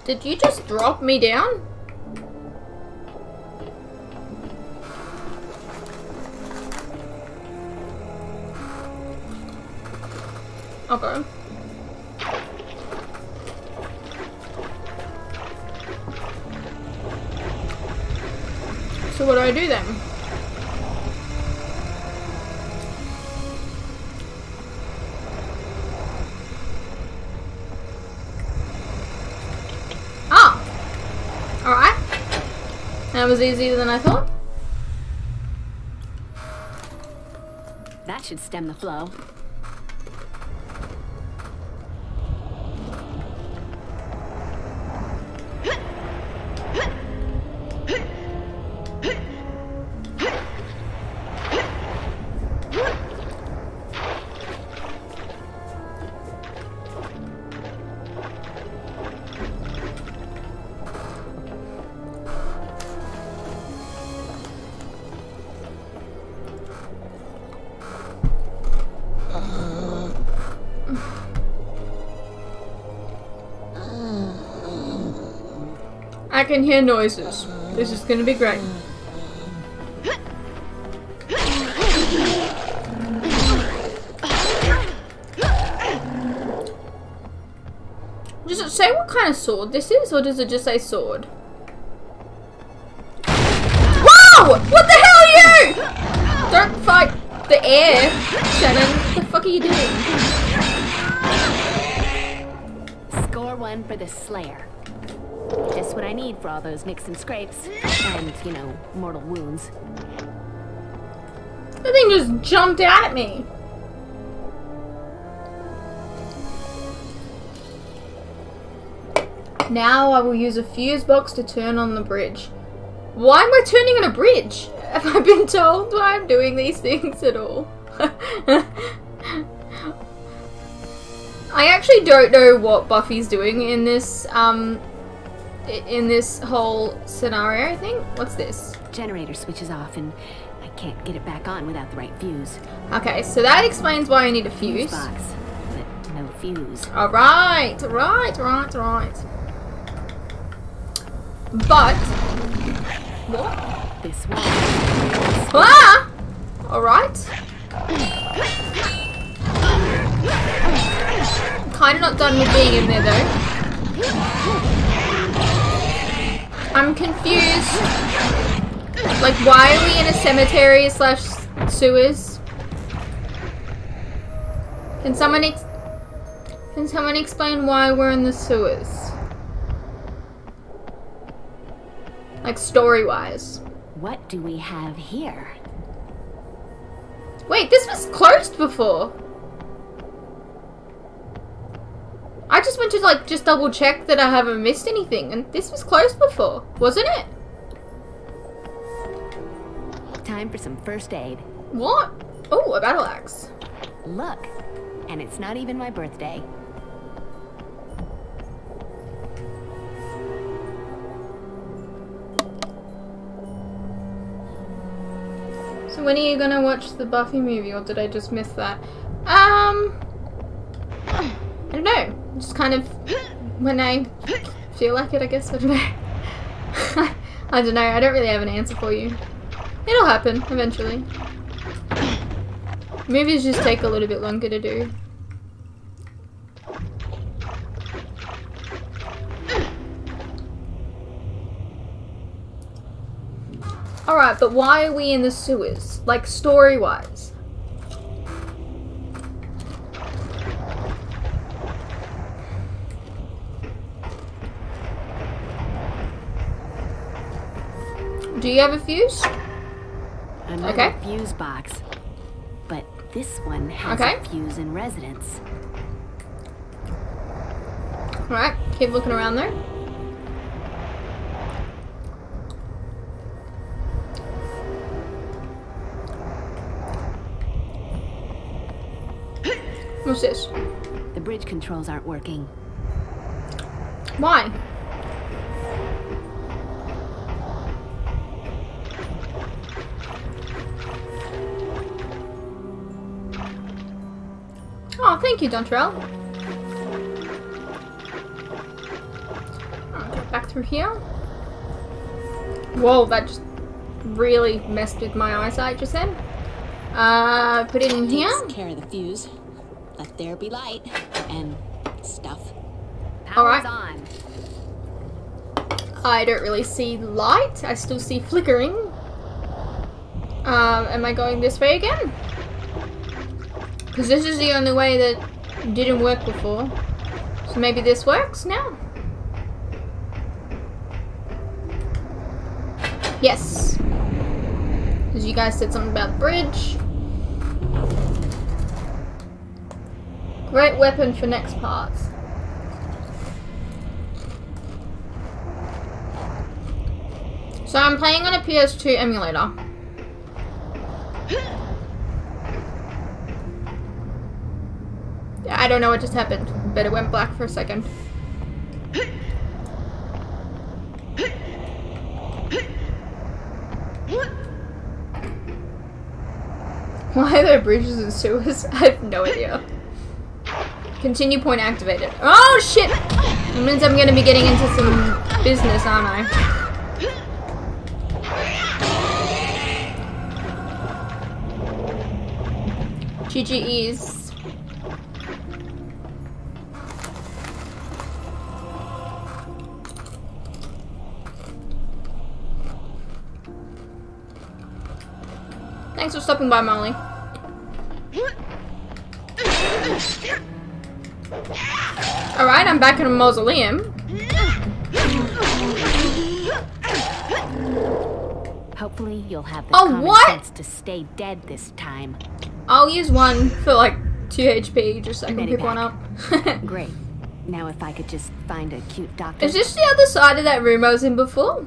Did you just drop me down? Okay. So what do I do then? Ah! Alright. That was easier than I thought. That should stem the flow. Can hear noises. This is gonna be great. Does it say what kind of sword this is, or does it just say sword? Whoa! What the hell are you? Don't fight the air, Shannon. What the fuck are you doing? Score one for the Slayer. Just what I need for all those nicks and scrapes. And, you know, mortal wounds. The thing just jumped out at me. Now I will use a fuse box to turn on the bridge. Why am I turning on a bridge? Have I been told why I'm doing these things at all? I actually don't know what Buffy's doing in this, um, in this whole scenario, I think. What's this? Generator switches off and I can't get it back on without the right fuse. Okay, so that explains why I need a fuse. box, but no fuse. Alright, right, right, right. But what? This one. Ah! Alright. Kinda not done with being in there though. I'm confused. Like why are we in a cemetery slash sewers? Can someone ex can someone explain why we're in the sewers? Like story-wise. What do we have here? Wait, this was closed before. I just went to like just double check that I haven't missed anything, and this was closed before, wasn't it? Time for some first aid. What? Oh, a battle axe. Look, and it's not even my birthday. So when are you gonna watch the Buffy movie, or did I just miss that? Um, I don't know. Just kind of when I feel like it, I guess. I don't know. I don't know. I don't really have an answer for you. It'll happen eventually. Movies just take a little bit longer to do. Alright, but why are we in the sewers? Like, story-wise. Do you have a fuse? Another Okay. fuse box. But this one has Okay. a fuse in residence. Alright, keep looking around though. What's this? The bridge controls aren't working. Why? Thank you, Dontrell. Back through here. Whoa, that just really messed with my eyesight just then. Uh, put it in here. Takes care of the fuse. Let there be light and stuff. All right. On. I don't really see light. I still see flickering. Um, am I going this way again? Because this is the only way that didn't work before. So maybe this works now? Yes. Because you guys said something about the bridge. Great weapon for next parts. So I'm playing on a PS2 emulator. I don't know what just happened, but it went black for a second. Why are there bridges and sewers? I have no idea. Continue point activated. Oh shit! That means I'm gonna be getting into some business, aren't I? GGEs. Stopping by, Molly. Alright, I'm back in a mausoleum. Hopefully you'll have the Oh, common what? sense to stay dead this time. I'll use one for like 2 HP just so I can pick one up. Great. Now if I could just find a cute doctor. Is this the other side of that room I was in before?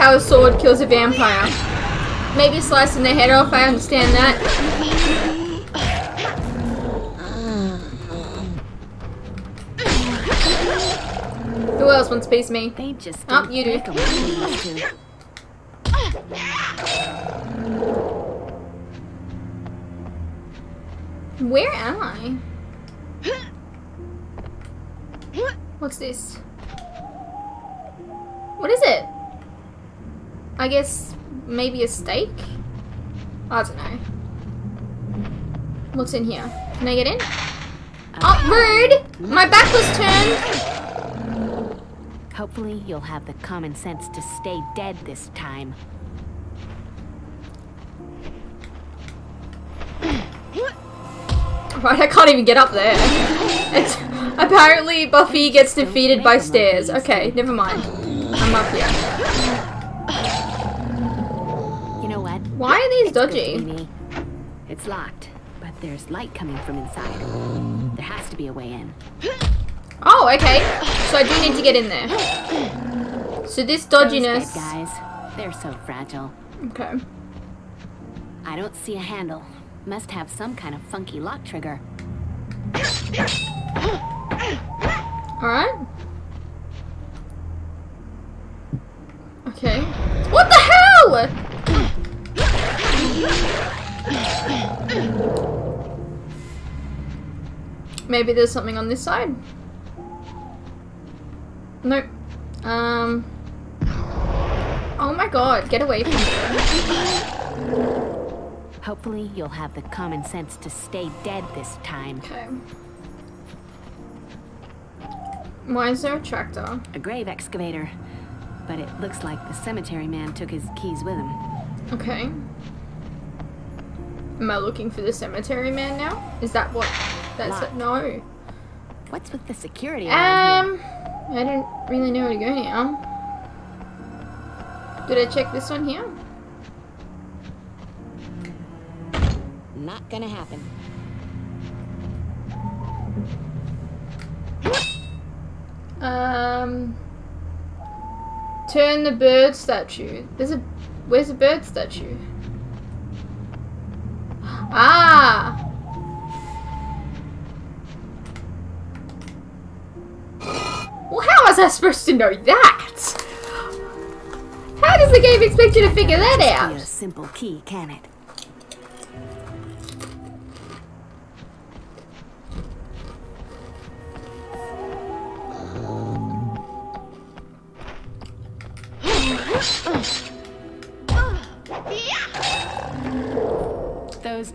How a sword kills a vampire. Maybe slicing their head off, I understand that. Who else wants a piece me? They just Oh, you do. think of what they used to. Where am I? What's this? What is it? I guess maybe a stake? I don't know. What's in here? Can I get in? Oh, oh, rude! My back was turned! Hopefully you'll have the common sense to stay dead this time. Right, I can't even get up there. It's, apparently Buffy gets defeated by stairs. Okay, never mind. I'm up here. Why are these It's dodgy? It's locked, but there's light coming from inside. There has to be a way in. Oh, okay. So I do need to get in there. So this dodginess. guys, they're so fragile. Okay. I don't see a handle. Must have some kind of funky lock trigger. Alright. Okay. What the hell? Maybe there's something on this side. Nope. Um. Oh my god, get away from me. Hopefully, you'll have the common sense to stay dead this time. Okay. Why is there a tractor? A grave excavator. But it looks like the cemetery man took his keys with him. Okay. Am I looking for the cemetery man now? Is that what? That's it? No. What's with the security Um, I don't really know where to go now. Did I check this one here? here? Not gonna happen. Um, turn the bird statue. There's a, where's the bird statue? Ah! Well, how was I supposed to know that? How does the game expect you to figure that Be out? a simple key, can it?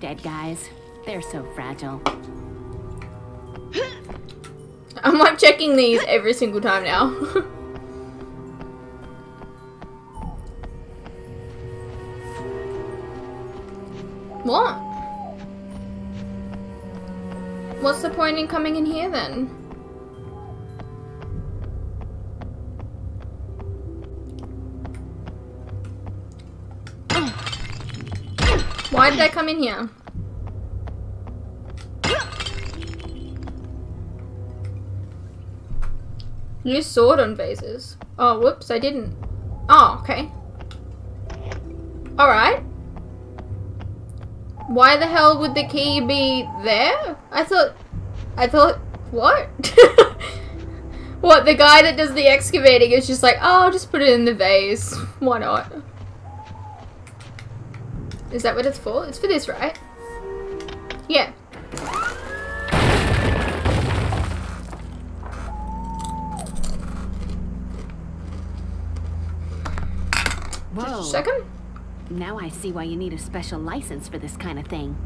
Dead guys, they're so fragile. I'm like checking these every single time now. what? What's the point in coming in here then? Why did I come in here? Use sword on vases. Oh, whoops, I didn't. Oh, okay. Alright. Why the hell would the key be there? I thought... I thought... What? what, the guy that does the excavating is just like, oh, I'll just put it in the vase. Why not? Is that what it's for? It's for this, right? Yeah. Whoa. Second? Now I see why you need a special license for this kind of thing.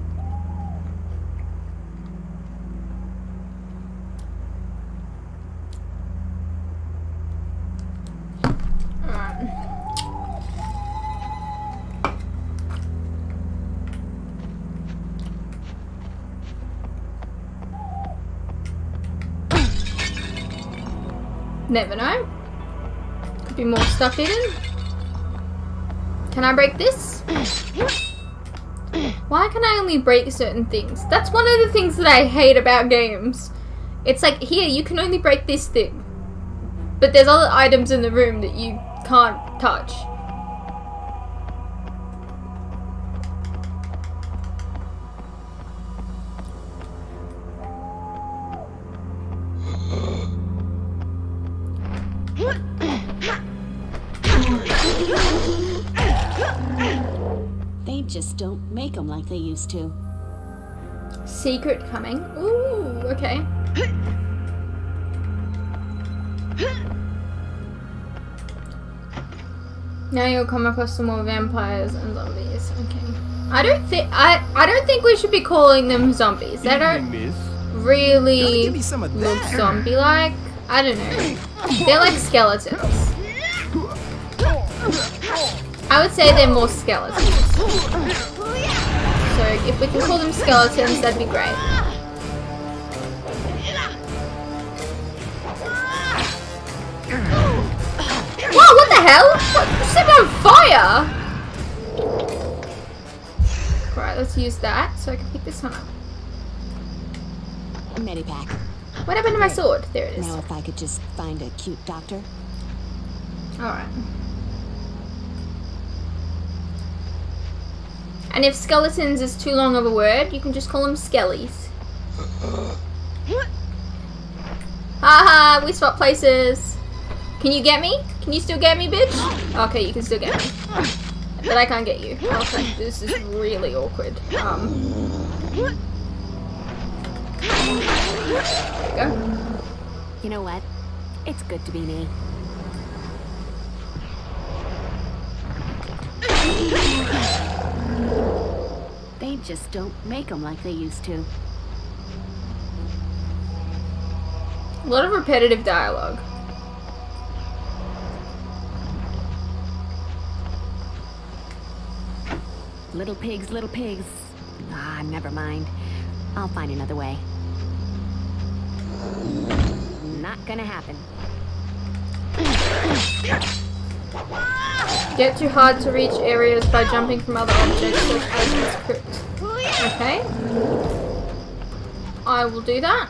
Never know. Could be more stuff hidden. Can I break this? Why can I only break certain things? That's one of the things that I hate about games. It's like, here, you can only break this thing. But there's other items in the room that you can't touch. Them like to. Secret coming. Ooh, okay. Now you'll come across some more vampires and zombies. Okay. I don't think I I don't think we should be calling them zombies. They don't really look zombie like. I don't know. They're like skeletons. I would say they're more skeletons. So if we can call them skeletons, that'd be great. Whoa, what the hell? What? Set me on fire! Right, let's use that so I can pick this one up. Medipack. What happened to my sword? There it is. Now if I could just find a cute doctor. Alright. And if skeletons is too long of a word, you can just call them skellies. Haha, we swap places. Can you get me? Can you still get me, bitch? Okay, you can still get me. But I can't get you. Okay, this is really awkward. Um. Go. You know what? It's good to be me. Just don't make them like they used to. A lot of repetitive dialogue. Little pigs, little pigs. Ah, never mind. I'll find another way. Not gonna happen. Get too hard to reach areas by jumping from other objects such as this crypt. Okay. I will do that.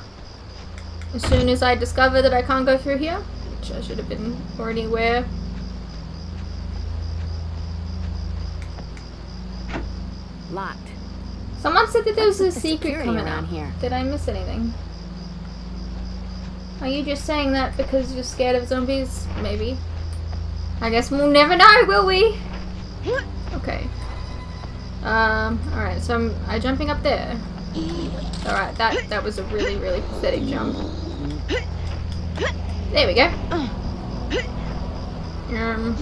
As soon as I discover that I can't go through here, which I should have been already aware. Locked. Someone said that there was a secret coming out. here? Did I miss anything? Are you just saying that because you're scared of zombies? Maybe. I guess we'll never know, will we? Okay. Um, alright, so I'm I jumping up there. Alright, that that was a really, really pathetic jump. There we go. Um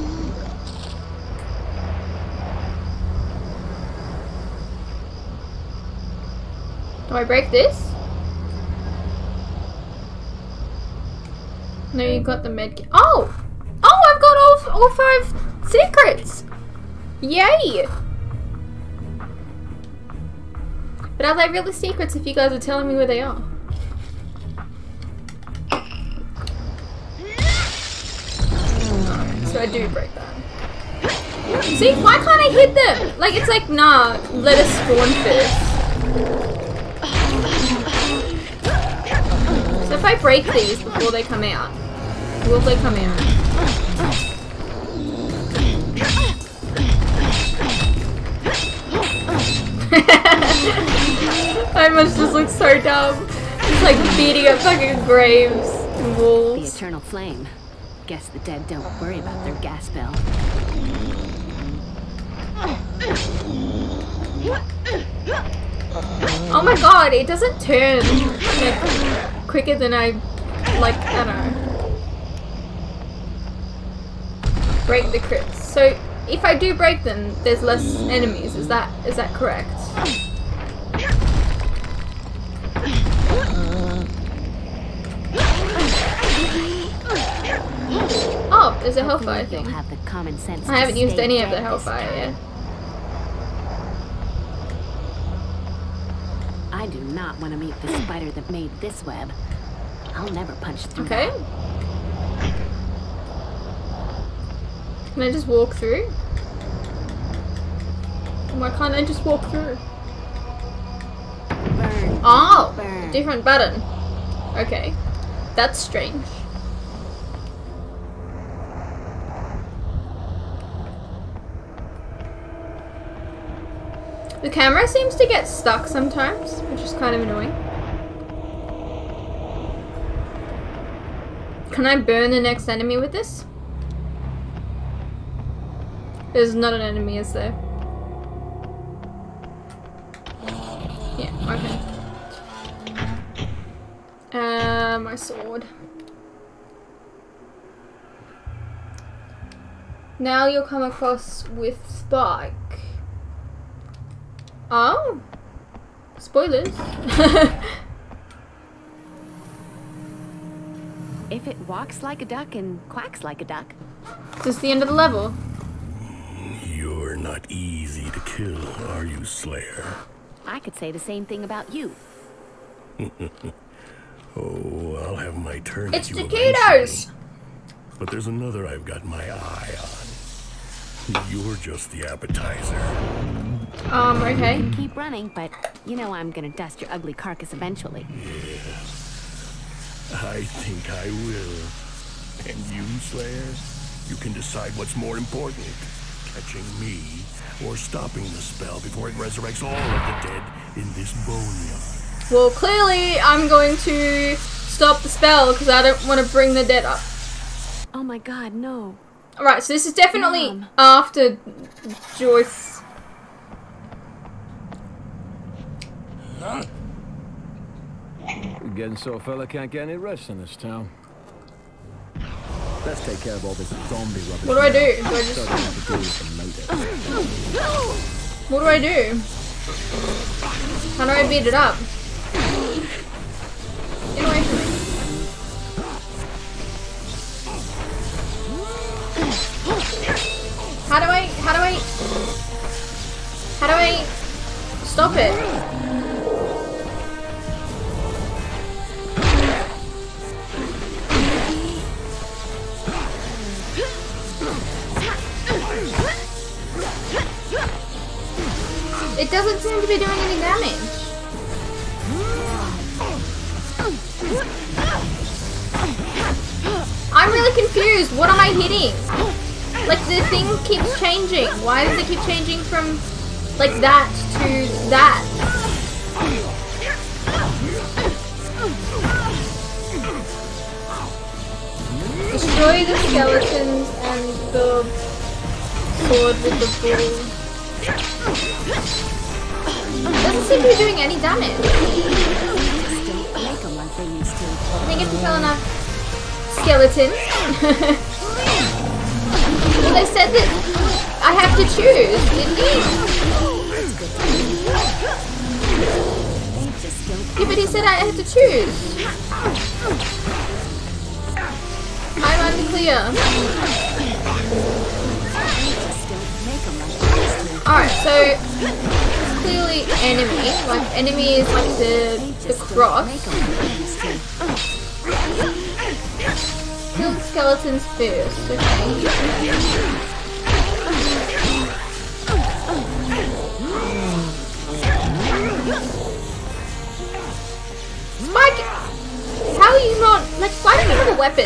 Do I break this? No, you got the med kit. Oh! Oh, I've got all, all five secrets! Yay! But are they really secrets if you guys are telling me where they are? So I do break that. See, why can't I hit them? Like, it's like, nah, let us spawn first. So if I break these before they come out, will they come out? I must just look so dumb. Just like beating up fucking graves and The eternal flame. Guess the dead don't worry about their gas bill. Oh my god, it doesn't turn like quicker than I like I don't know. Break the crypts. So if I do break them, there's less enemies. Is that is that correct? Oh, there's a hellfire thing. have the common sense I haven't used any of the hellfire yet. I do not want to meet the spider that made this web. I'll never punch through Okay. that. Can I just walk through? Why can't I just walk through? Burn. Oh! Burn. Different button. Okay. That's strange. The camera seems to get stuck sometimes, which is kind of annoying. Can I burn the next enemy with this? There's not an enemy, is there? Yeah, okay. Uh, my sword. Now you'll come across with Spike. Oh! Spoilers. If it walks like a duck and quacks like a duck, Is this the end of the level? You're not easy to kill, are you, Slayer? I could say the same thing about you. oh, I'll have my turn It's at you taquitos! But there's another I've got my eye on. You're just the appetizer. Um, okay. Keep running, but you know I'm gonna dust your ugly carcass eventually. I think I will. And you, Slayer, you can decide what's more important. Catching me or stopping the spell before it resurrects all of the dead in this boneyard. Well, clearly I'm going to stop the spell because I don't want to bring the dead up. Oh my god, no. Alright, so this is definitely Mom. after Joyce. You're getting so a fella can't get any rest in this town. Let's take care of all this zombie rubbish. What do I do? Do I just- So we have to deal with them later. What do I do? How do I beat it up? Get away from me. How do I, how do I, how do I stop it? It doesn't seem to be doing any damage. I'm really confused. What am I hitting? Like the thing keeps changing. Why does it keep changing from like that to that? Destroy the skeletons and the sword with the bull. Doesn't seem to be doing any damage. I think if you kill enough skeletons. well, they said that I have to choose, didn't he? Yeah, but he said I had to choose. I'm unclear. Alright, so clearly enemy. Like enemy is like the the cross. Kill the skeletons first, okay. Spike! How are you not like why don't you have a weapon?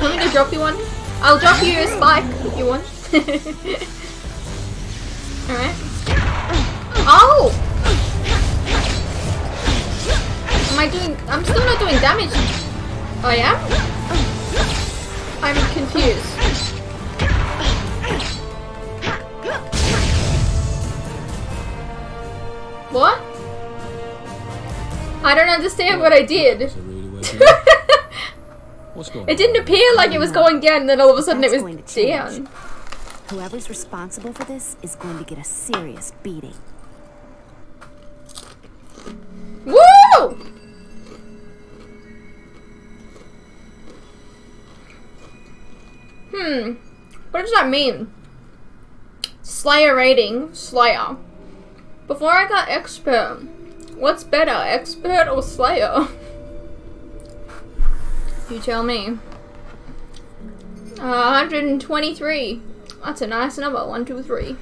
Want me to drop you one? I'll drop you a spike if you want. Alright. Oh! Am I doing I'm still not doing damage. Oh, I am? I'm confused. What? I don't understand what I did. It didn't appear like it was going down, and then all of a sudden it was going to change. down. Whoever's responsible for this is going to get a serious beating. Woo! Hmm. What does that mean? Slayer rating, Slayer. Before I got expert, what's better, expert or Slayer? you tell me. Uh, 123. That's a nice number. One, two, three.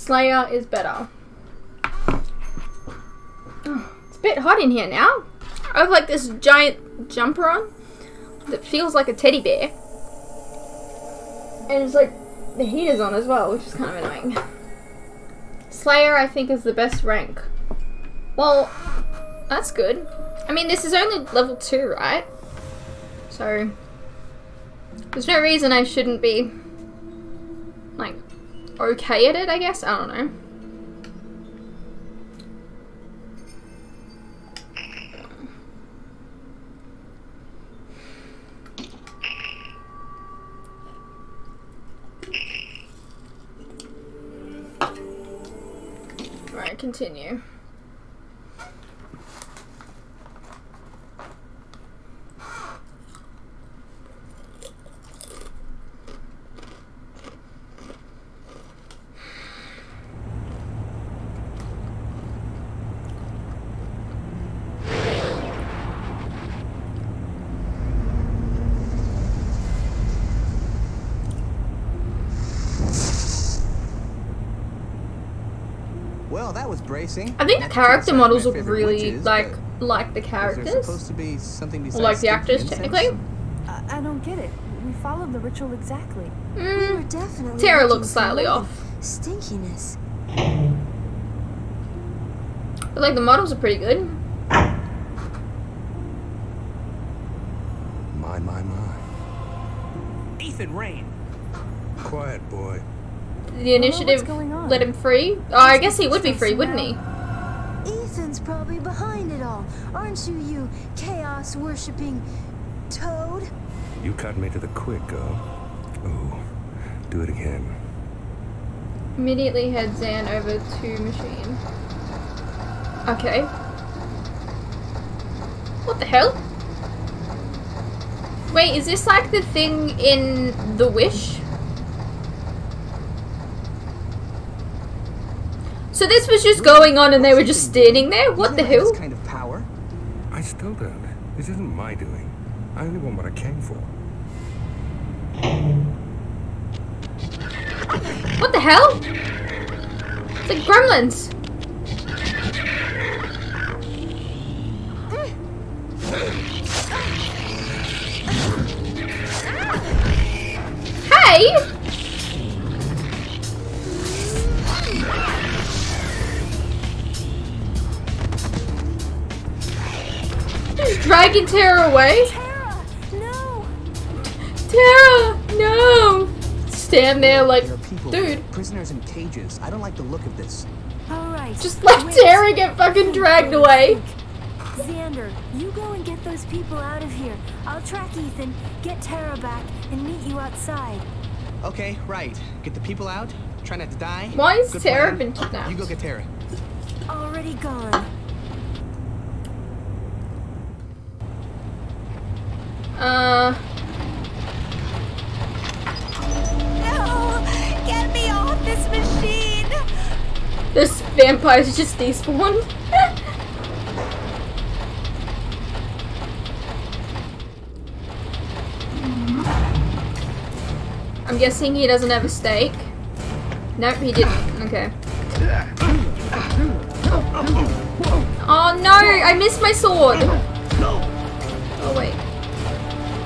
Slayer is better. Oh, it's a bit hot in here now. I have like this giant jumper on that feels like a teddy bear. And it's like the heat is on as well, which is kind of annoying. Slayer, I think, is the best rank. Well, that's good. I mean, this is only level 2, right? So, there's no reason I shouldn't be, like, okay at it, I guess? I don't know. Alright, continue. Well, that was bracing. I think the character models look really witches, like like the is there characters. supposed to be something Or besides like the actors, incense? technically. I, I don't get it. We followed the ritual exactly. We were Mm, definitely Tara looks slightly off. Stinkiness. But like the models are pretty good. My, my, my. Ethan Rayne. Quiet, boy. The initiative let him free? Oh, I guess he would be free, wouldn't he? Ethan's probably behind it all, aren't you, you chaos worshipping toad? You cut me to the quick, girl. Oh, do it again. Immediately head Zan over to machine. Okay. What the hell? Wait, is this like the thing in The Wish? So this was just going on and they were just standing there? What the hell? kind of power? I still don't. This isn't my doing. I only want what I came for. What the hell? It's like gremlins. Hey! Just dragging Tara away? Tara, no! Tara, no! Stand there like, dude, prisoners in cages. I don't like the look of this. Alright. just let Tara get fucking dragged away. Xander, you go and get those people out of here. I'll track Ethan, get Tara back, and meet you outside. Okay, right. Get the people out. Try not to die. Why is Good Tara plan. been kidnapped? You go get Tara. Already gone. Uh, No! Get me off this machine! this vampire's just despawned. I'm guessing he doesn't have a stake. Nope, he didn't. Okay. Oh no! I missed my sword! Oh wait.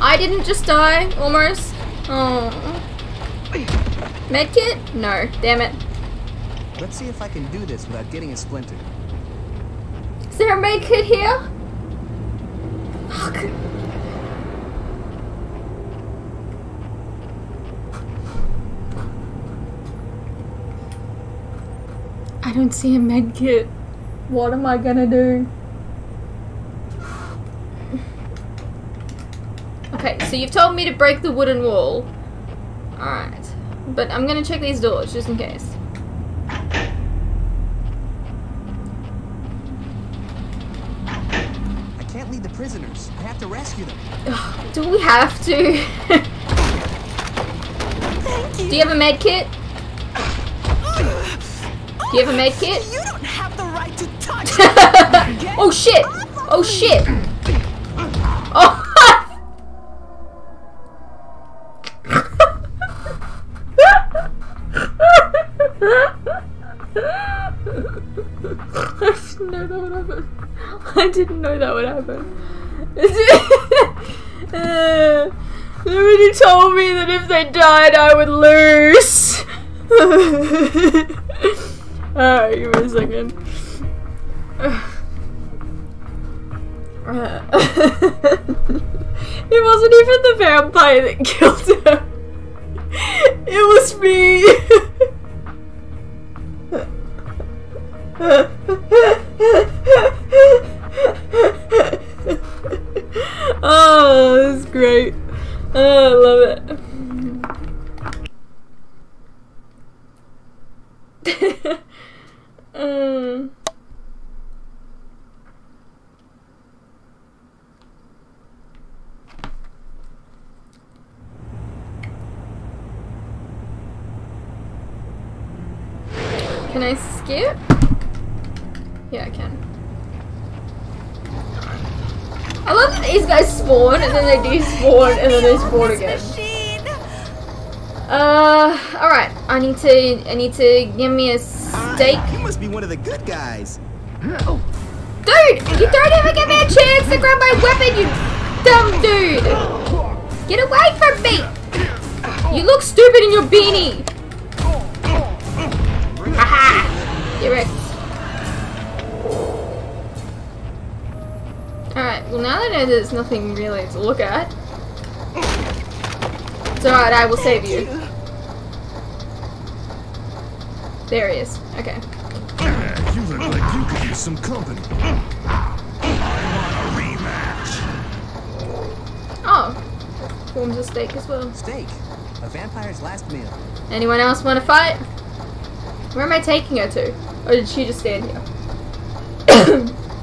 I didn't just die. Almost. Oh. Medkit? No. Damn it. Let's see if I can do this without getting a splinter. Is there a medkit here? Fuck. I don't see a medkit. What am I gonna do? Okay, so you've told me to break the wooden wall. Alright. But I'm gonna check these doors just in case. I can't lead the prisoners. I have to rescue them. Do we have to? you. Do you have a med kit? Do you have a med kit? You don't have the right to touch oh shit! Oh shit! Know that would happen. somebody told me that if they died, I would lose. Alright, give me a second. It wasn't even the vampire that killed her. It was me. Oh, that's great. Oh, I love it. um. Can I skip? Yeah, I can. I love that these guys spawn and then they despawn and then they spawn again. Uh, alright. I need to, I need to give me a stake. You must be one of the good guys. Dude, you don't even give me a chance to grab my weapon, you dumb dude! Get away from me! You look stupid in your beanie! Haha! Get Alright, well now that I know there's nothing really to look at. It's alright, I will save you. There he is. Okay. You look like you could use some company. Oh. Forms a steak as well. Steak. A vampire's last meal. Anyone else want to fight? Where am I taking her to? Or did she just stand here?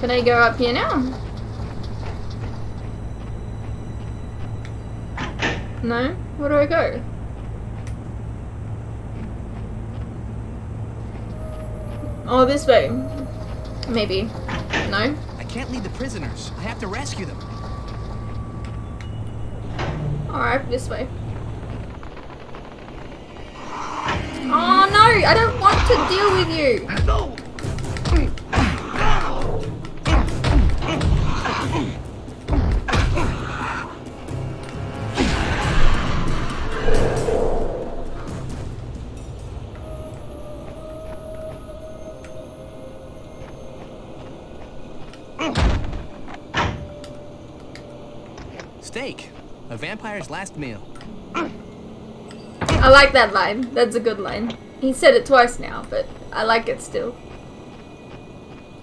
Can I go up here now? No? Where do I go? Oh, this way. Maybe. No? I can't lead the prisoners. I have to rescue them. Alright, this way. Oh no! I don't want to deal with you! Steak. A vampire's last meal. I like that line. That's a good line. He said it twice now, but I like it still.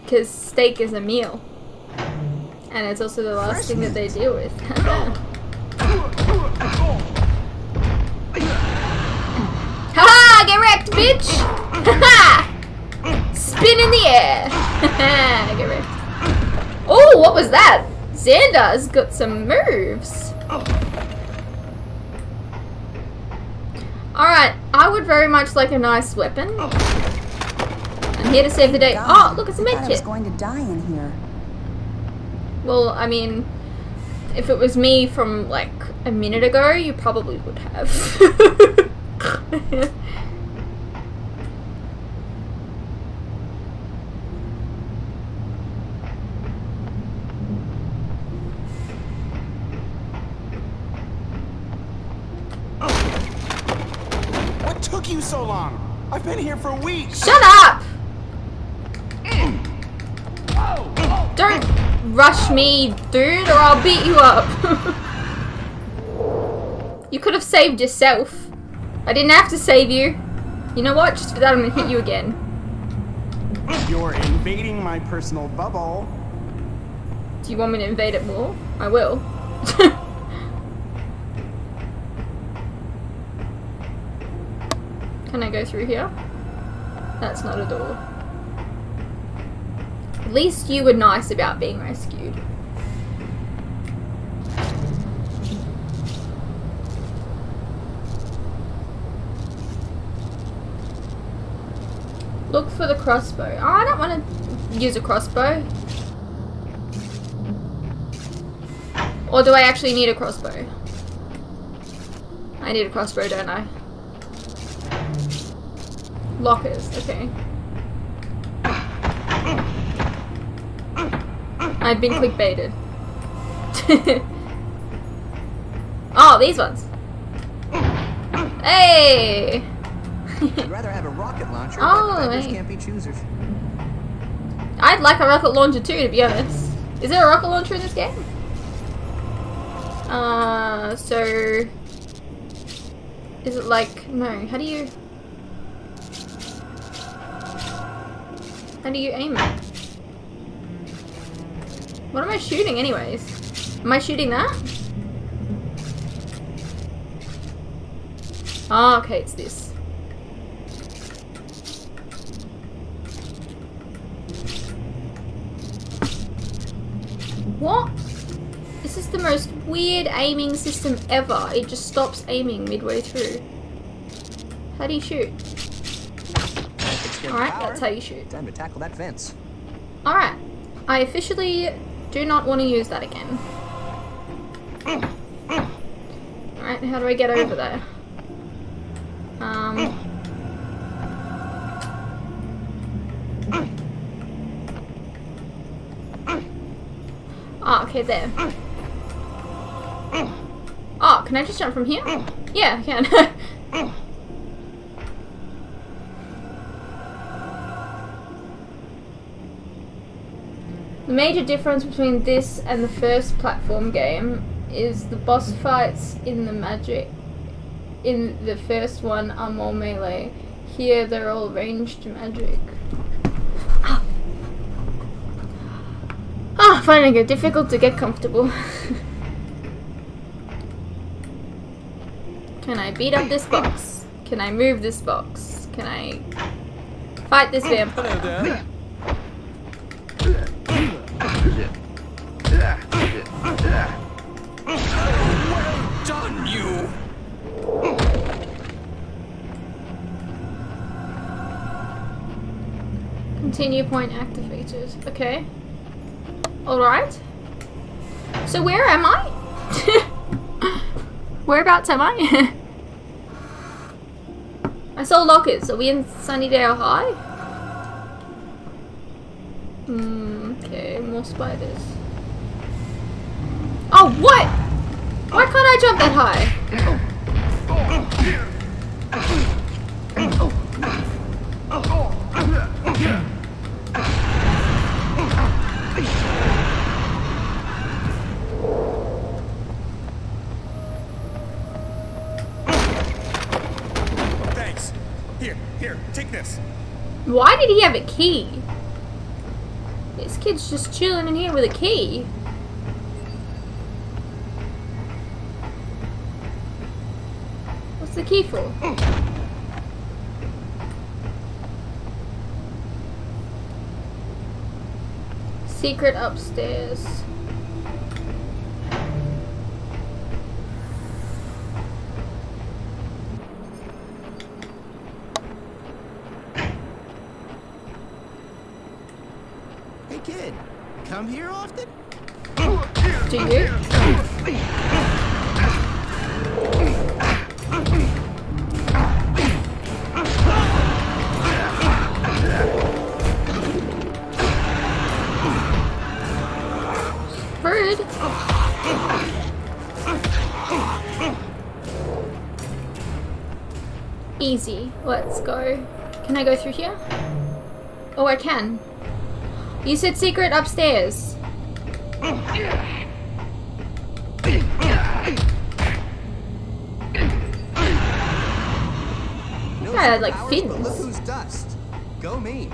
Because steak is a meal. And it's also the last thing that they deal with. Haha! Get wrecked, bitch! Haha! Spin in the air! Get wrecked. Oh, what was that? Xander's got some moves. Oh. Alright, I would very much like a nice weapon. Oh. I'm here to save the day. Oh, look, it's a thought I was medkit. going to die in here. Well, I mean, if it was me from like a minute ago, you probably would have. What took you so long? I've been here for weeks. Shut up! Don't rush me, dude, or I'll beat you up. you could have saved yourself. I didn't have to save you. You know what? Just for that, I'm gonna hit you again. You're invading my personal bubble. Do you want me to invade it more? I will. Can I go through here? That's not a door. At least you were nice about being rescued. Look for the crossbow. Oh, I don't want to use a crossbow. Or do I actually need a crossbow? I need a crossbow, don't I? Lockers, okay. I've been clickbaited. oh, these ones. Hey! I'd rather have a rocket launcher, Oh, but hey. can't be choosers. I'd like a rocket launcher too, to be honest. Is there a rocket launcher in this game? Uh, so... Is it like... No, how do you... How do you aim it? What am I shooting anyways? Am I shooting that? Oh, okay, it's this. What? This is the most weird aiming system ever. It just stops aiming midway through. How do you shoot? Alright, that's how you shoot. Time to tackle that fence. Alright. I officially do not want to use that again. Alright, how do I get over there? Um. Oh, okay, there. Oh, can I just jump from here? Yeah, I can. the major difference between this and the first platform game is the boss fights in the magic in the first one are more melee. Here they're all ranged magic. Ah, finding it difficult to get comfortable. Can I beat up this box? Can I move this box? Can I fight this vampire? Continue point activated. Okay. Alright. So where am I? Whereabouts am I? I saw lockers. Are we in Sunnydale High? Hmm, okay, more spiders. Oh, what? Why can't I jump that high? Thanks. Why did he have a key? This kid's just chilling in here with a key. What's the key for? Secret upstairs. Easy. Let's go. Can I go through here? Oh, I can. You said secret upstairs. No had, like, but fins. Look who's dust. Go me.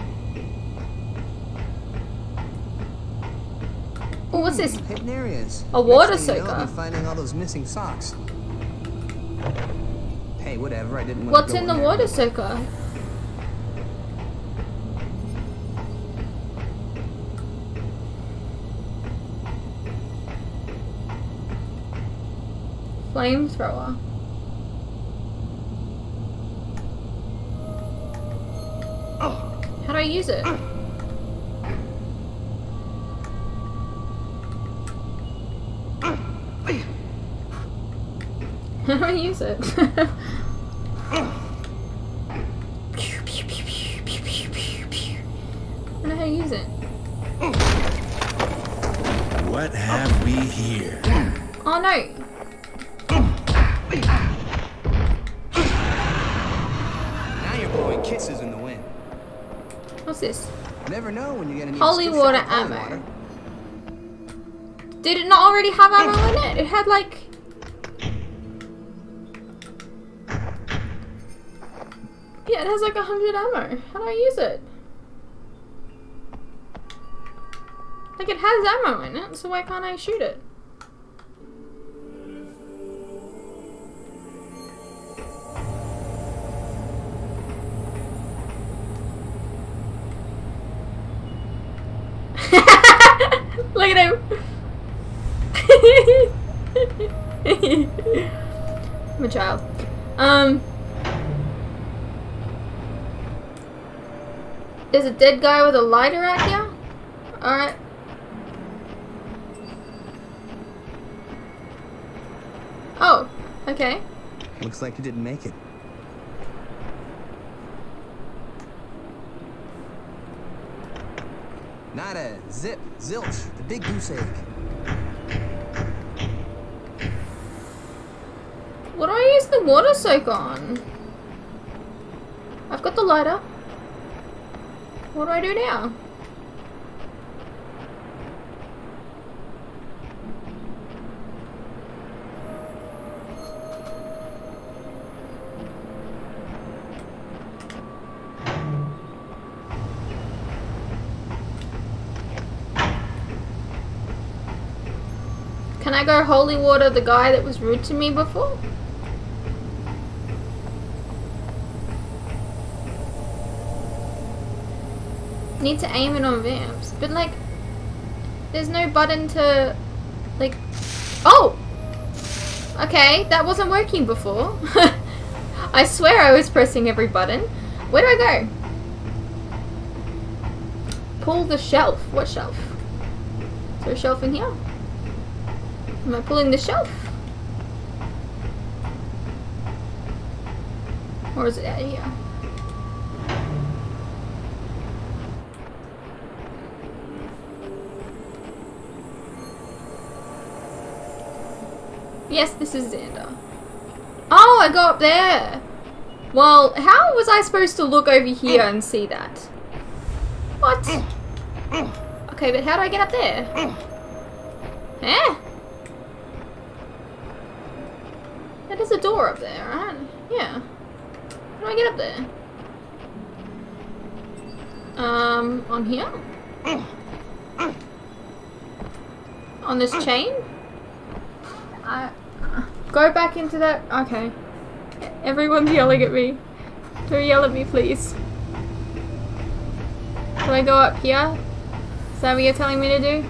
Oh, what's hmm, this? Hidden areas. A water you know, soaker. Be finding all those missing socks. Whatever. I didn't What's in the there. water soaker? Flamethrower. How do I use it? How do I use it? already have ammo in it? It had like... Yeah, it has like a hundred ammo. How do I use it? Like it has ammo in it, so why can't I shoot it? Look at him. I'm a child. Um. There's a dead guy with a lighter out here. Alright. Oh, okay. Looks like you didn't make it. Nada, zip, zilch, the big goose egg. Water soak on? I've got the lighter. What do I do now? Can I go holy water the guy that was rude to me before? Need to aim it on vamps. But like, there's no button to, like, oh! Okay, that wasn't working before. I swear I was pressing every button. Where do I go? Pull the shelf. What shelf? Is there a shelf in here? Am I pulling the shelf? Or is it out here? Yes, this is Xander. Oh, I go up there. Well, how was I supposed to look over here and see that? What? Okay, but how do I get up there? Eh? There's a door up there, right? Yeah. How do I get up there? Um, on here? On this chain? Go back into that. Okay. Everyone's yelling at me. Don't yell at me, please. Can I go up here? Is that what you're telling me to do?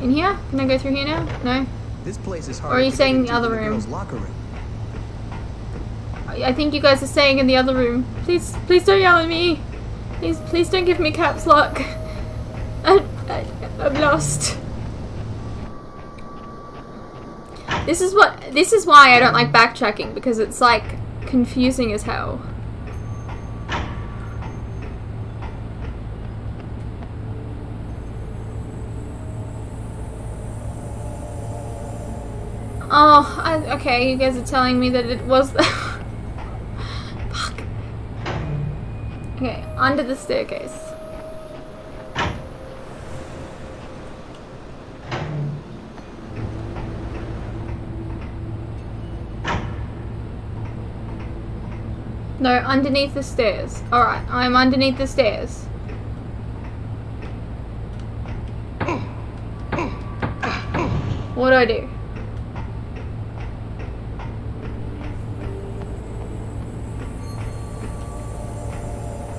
In here? Can I go through here now? No? This place is hard. Or are you saying the other room? Locker room. I I think you guys are saying in the other room. Please, please don't yell at me. Please, please don't give me caps lock. I, I, I'm lost. This is what. This is why I don't like backtracking because it's like confusing as hell. Oh, I, okay. You guys are telling me that it was. Fuck. Okay, under the staircase. No, underneath the stairs. Alright, I'm underneath the stairs. What do I do?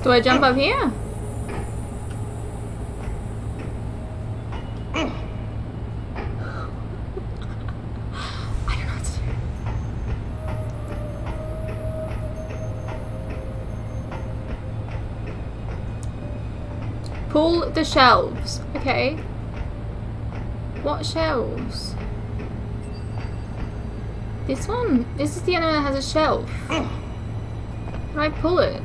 Do I jump up here? I don't know what to do. Pull the shelves. Okay. What shelves? This one? This is the one that has a shelf. Do I pull it?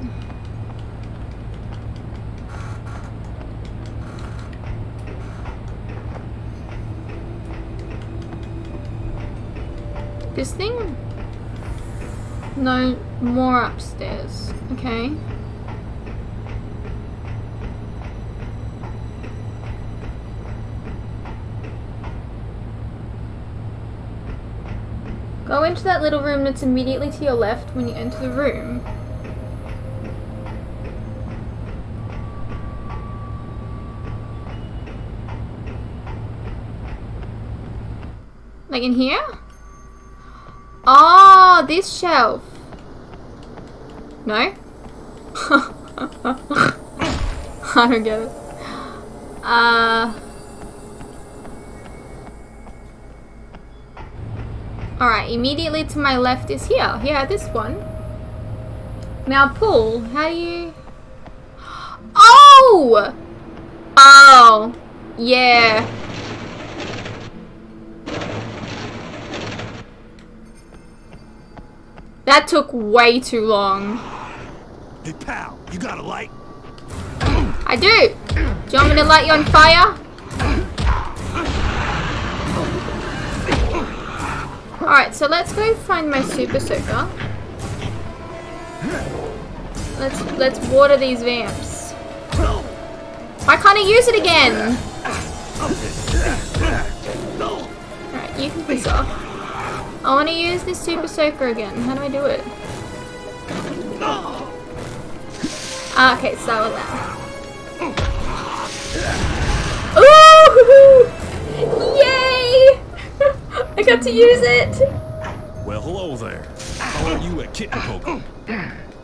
This thing? No, more upstairs. Okay. Go into that little room that's immediately to your left when you enter the room. Like in here? Oh, this shelf. No? I don't get it. Uh. immediately to my left is here. Yeah, this one. Now, Paul, how do you... Oh! Oh, yeah. That took way too long. Hey, pal, you got a light? I do. Do you want me to light you on fire? Alright, so let's go find my super soaker. Let's let's water these vamps. Why can't I use it again? Alright, you can piss off. I want to use this super soaker again. How do I do it? Ah, okay, start with that. Ooh! Yay! I got to use it. Well, hello there. How are you at Kitten Poker?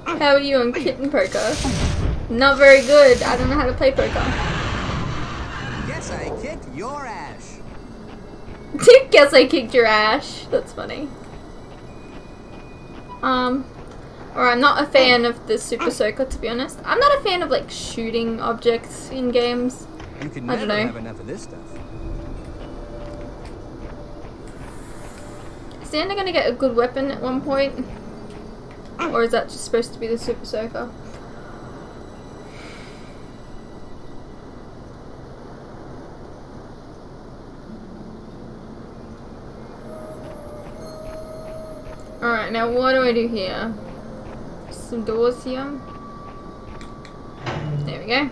How are you on kitten poker? Not very good. I don't know how to play poker. Guess I kicked your ass. Guess I kicked your ass. That's funny. Um, or I'm not a fan of the Super Soaker to be honest. I'm not a fan of like shooting objects in games. You can I never don't know. have enough of this stuff. Is Xander gonna get a good weapon at one point? Or is that just supposed to be the Super Soaker? Alright, now what do I do here? Some doors here. There we go.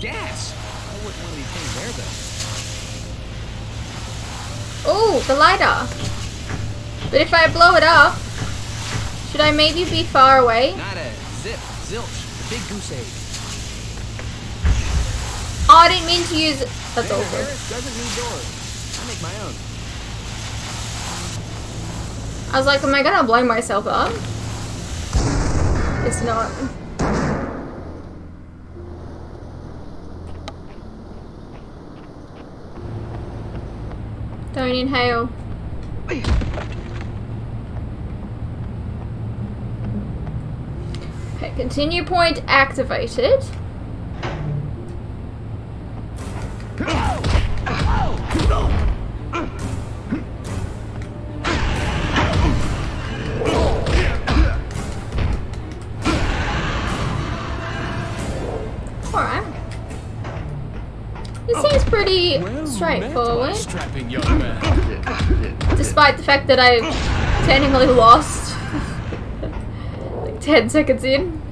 Gas! I wouldn't want anything there though. Oh, the lighter. But if I blow it up, should I maybe be far away? Not a zip, zilch, the big goose egg. Oh, I didn't mean to use. That's awful. Doesn't need doors. I make my own. I was like, am I gonna blow myself up? It's not. Don't inhale. Okay, continue point activated. Alright. This seems pretty straightforward. Strapping young man. Despite the fact that I technically lost like 10 seconds in.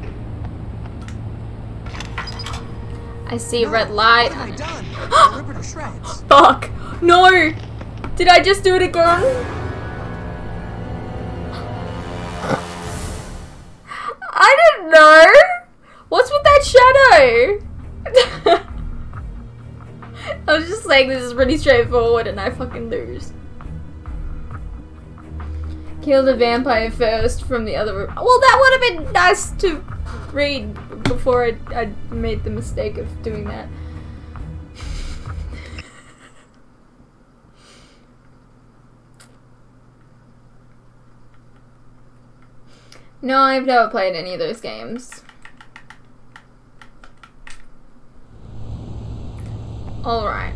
I see a red light. What have I done? I rip her to shreds. Fuck! No! Did I just do it again? I didn't know! What's with that shadow? I was just saying this is pretty straightforward and I fucking lose. Kill the vampire first from the other room. Well, that would have been nice to read before I, I made the mistake of doing that. No, I've never played any of those games. Alright.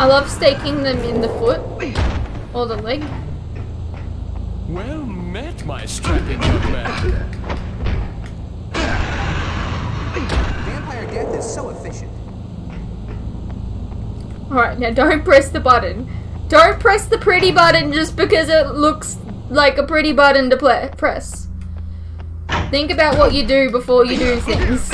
I love staking them in the foot or the leg. Well met, my strapping young man. Vampire death is so efficient. Alright, now don't press the button. Don't press the pretty button just because it looks like a pretty button to press. Think about what you do before you do things.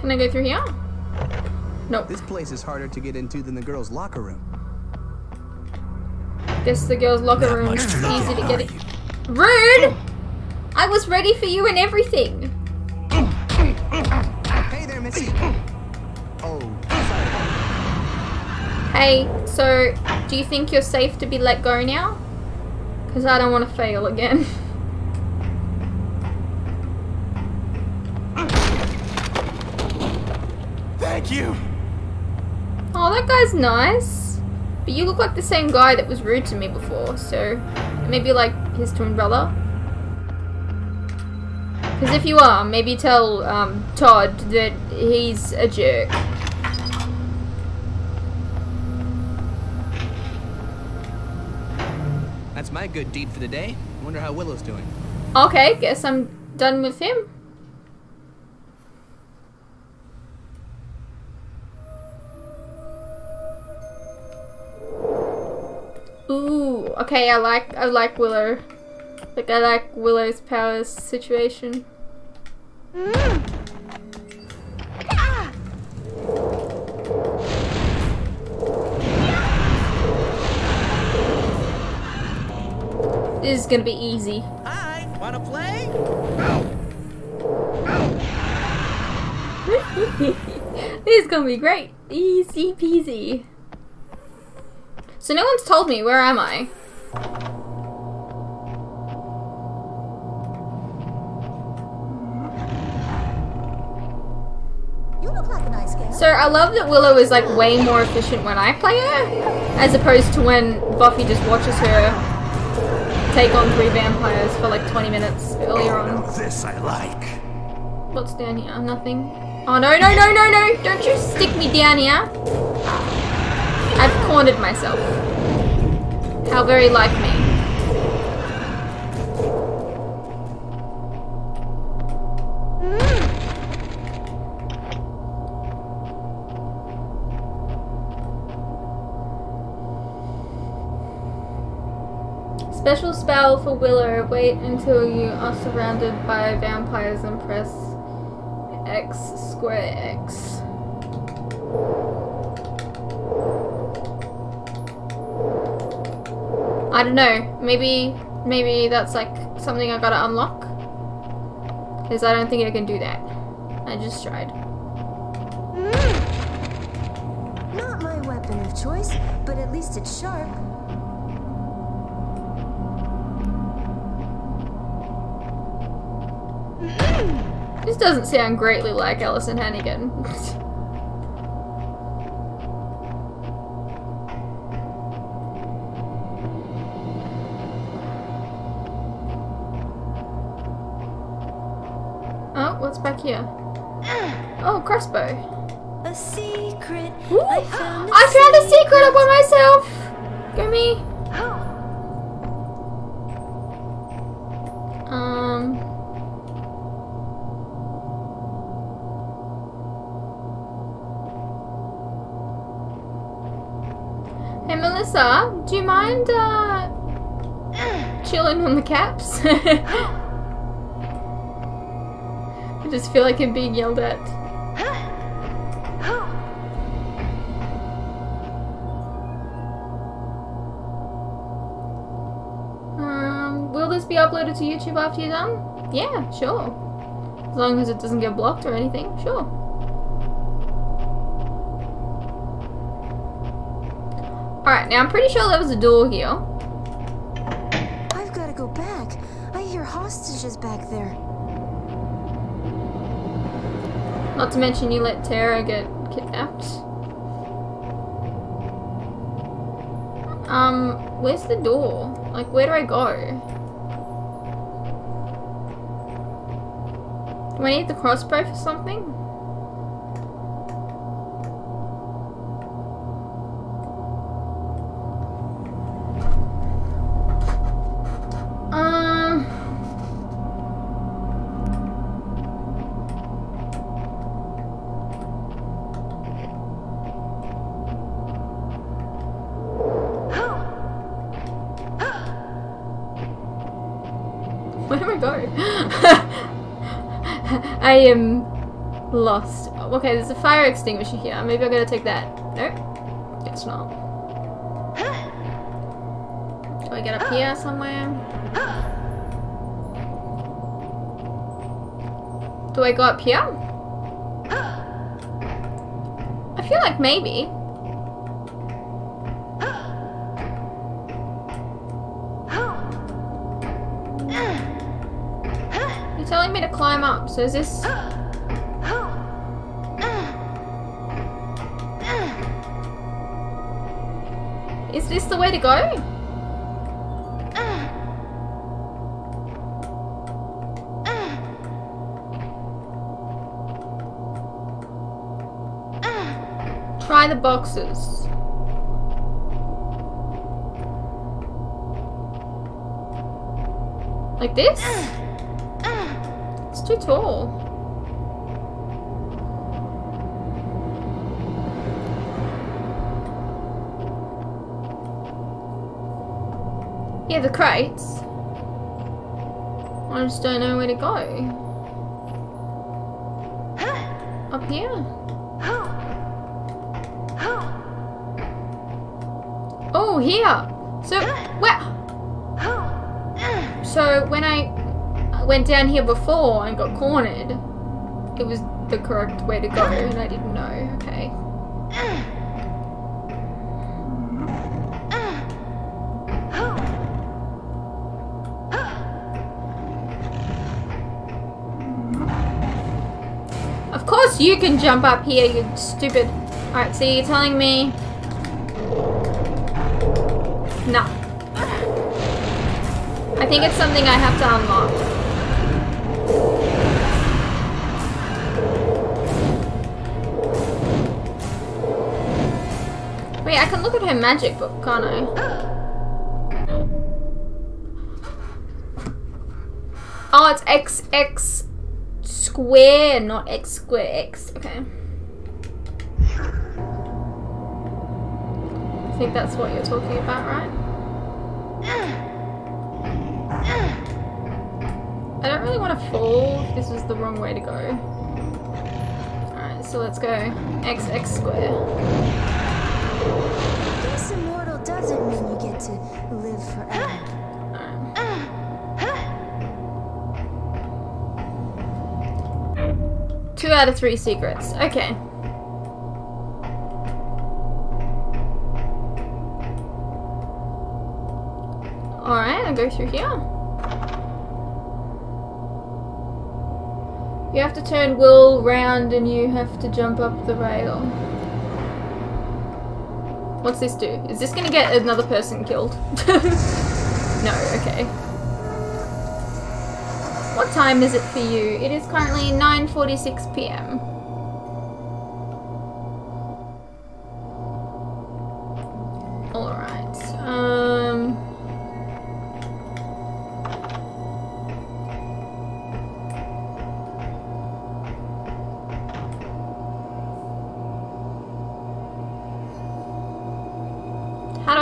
Can I go through here? Nope. This place is harder to get into than the girls' locker room. Guess the girls' locker room is easy to get in. Rude! I was ready for you and everything. Hey there, Missy. Oh, Hey, so do you think you're safe to be let go now? Because I don't want to fail again. Thank you. Oh, that guy's nice. But you look like the same guy that was rude to me before, so maybe like his twin brother. Because if you are, maybe tell um, Todd that he's a jerk. that's my good deed for the day. Wonder how Willow's doing. Okay, guess I'm done with him. Okay, I like I like Willow. Like I like Willow's powers situation. This is gonna be easy. Hi, wanna play? this is gonna be great. Easy peasy. So no one's told me, where am I? I love that Willow is like way more efficient when I play her, as opposed to when Buffy just watches her take on three vampires for like 20 minutes earlier on. This I like. What's down here? Nothing. Oh no, no, no, no, no! Don't you stick me down here! I've cornered myself. How very like me. For Willow. Wait until you are surrounded by vampires and press X square X. I don't know. Maybe, maybe that's like something I gotta unlock. Because I don't think I can do that. I just tried. Hmm. Not my weapon of choice, but at least it's sharp. Doesn't sound greatly like Alyson Hannigan. oh, what's back here? Ah. Oh, crossbow. A secret. Ooh, I found a I found a secret up by myself! Melissa, do you mind uh chilling on the caps? I just feel like I'm being yelled at. Um, will this be uploaded to YouTube after you're done? Yeah, sure. As long as it doesn't get blocked or anything, sure. Alright, now I'm pretty sure there was a door here. I've got to go back. I hear hostages back there. Not to mention you let Tara get kidnapped. Um, where's the door? Like, where do I go? Do I need the crossbow for something? I am lost. Okay, there's a fire extinguisher here. Maybe I'm gonna take that. No? Guess not. Do I get up here somewhere? Do I go up here? I feel like maybe. So is this... Is this the way to go? Try the boxes. Like this? Too tall. Yeah, the crates. I just don't know where to go. Up here? Oh, here. So, where? So, when I went down here before and got cornered, it was the correct way to go, and I didn't know. Okay. Of course you can jump up here, you stupid. Alright, so you're telling me... No. I think it's something I have to unlock. Wait, I can look at her magic book, can't I? Oh, it's x x square, not X square X. Okay. I think that's what you're talking about, right? I don't really want to fall this is the wrong way to go. Alright, so let's go x x square. Being immortal doesn't mean you get to live forever. Two out of three secrets. Okay. Alright, I'll go through here. You have to turn Will round and you have to jump up the rail. What's this do? Is this gonna get another person killed? no, okay. What time is it for you? It is currently 9.46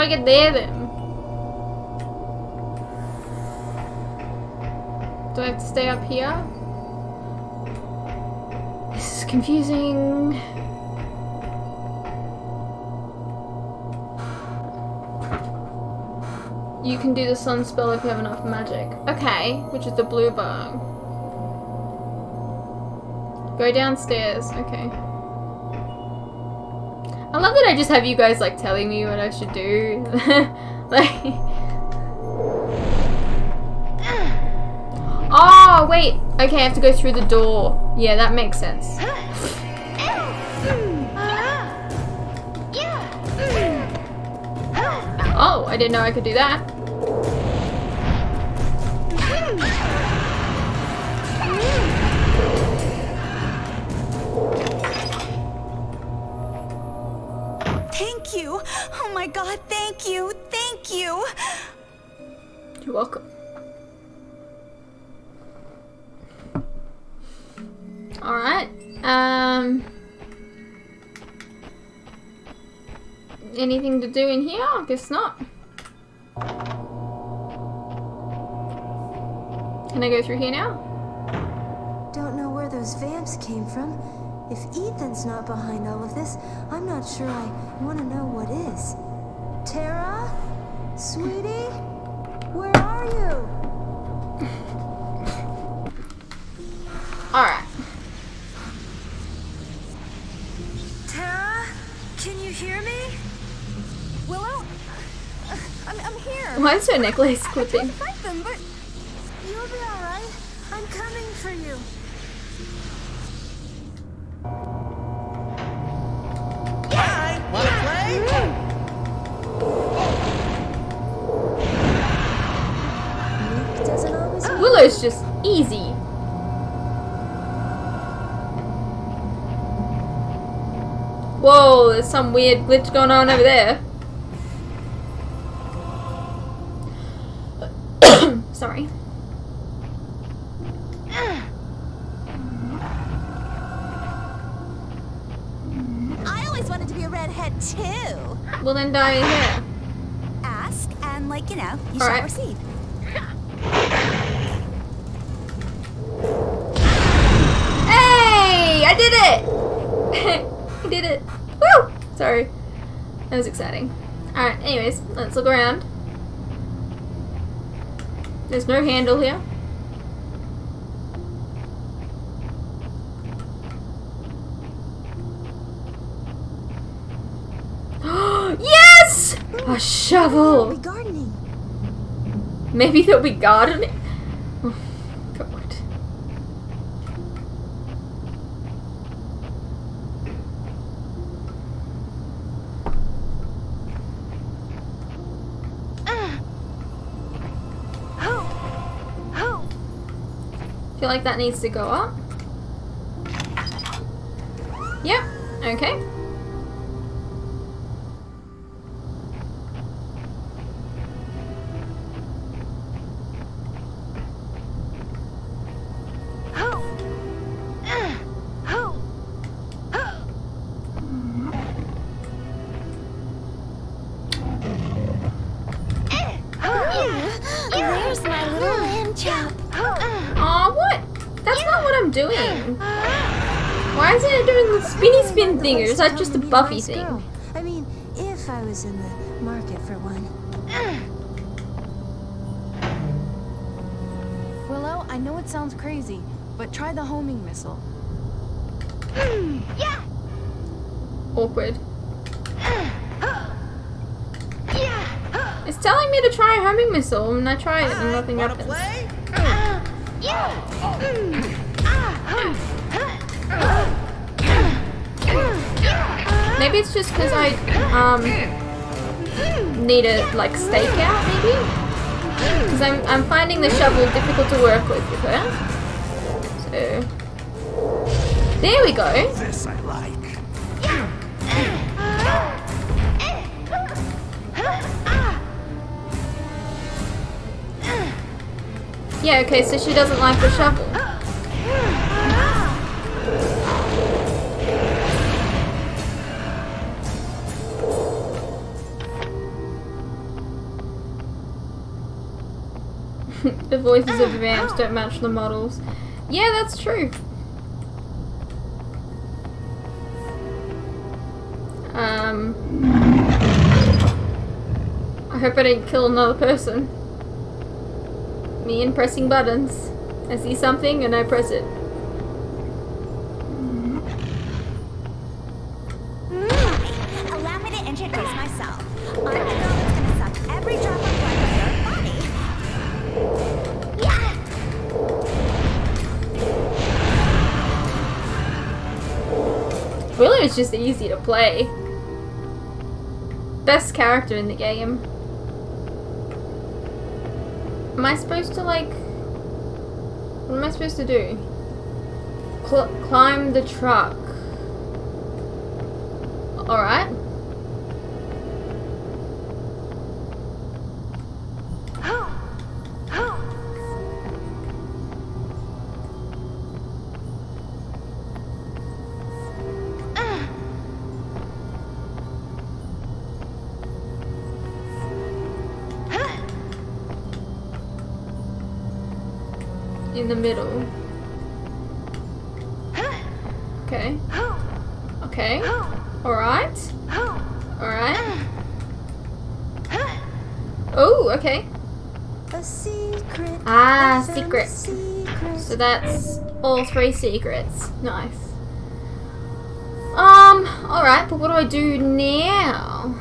I get there then? Do I have to stay up here? This is confusing. You can do the sun spell if you have enough magic. Okay, which is the blue bar. Go downstairs. Okay. I love that I just have you guys like telling me what I should do. like Oh, wait. Okay, I have to go through the door. Yeah, that makes sense. Oh, I didn't know I could do that. My god, thank you. Thank you. You're welcome. Alright. Um anything to do in here? I guess not. Can I go through here now? Don't know where those vamps came from. If Ethan's not behind all of this, I'm not sure I want to know what is. Tara? Sweetie? Where are you? Alright. Tara? Can you hear me? Willow? Uh, I'm, I'm here. Why is her necklace clipping? Fight them, but You'll be alright. I'm coming for you. Hi, wanna play? Mean just easy. Whoa, there's some weird glitch going on over there. Sorry. I always wanted to be a redhead too. Well then dye your hair. Ask and, like, you know, you All shall right. receive. Hey! I did it! I did it. Woo! Sorry. That was exciting. Alright, anyways, let's look around. There's no handle here. yes! A shovel! gardening. Maybe there'll be gardening. Feel like that needs to go up. Yep. Okay. That's I'm doing. Why isn't it doing the spinny spin thing, or is that just a Buffy thing? I mean, if I was in the market for one. Willow, I know it sounds crazy, but try the homing missile. yeah. Awkward. It's telling me to try a homing missile, and I try it, and nothing Wanna happens. play? Oh. Maybe it's just because I um need a like stake out, maybe. Because I'm I'm finding the shovel difficult to work with with her. So there we go. This I like. Yeah, okay, so she doesn't like the shovel. The voices of the vamps don't match the models. Yeah, that's true. Um, I hope I didn't kill another person. Me and pressing buttons. I see something and I press it. Just easy to play. Best character in the game. Am I supposed to like... What am I supposed to do? Cl climb the truck. Alright. The middle. Okay. Okay. Alright. Alright. Oh, okay. A secret. Ah, secret. So that's all three secrets. Nice. Um, alright, but what do I do now?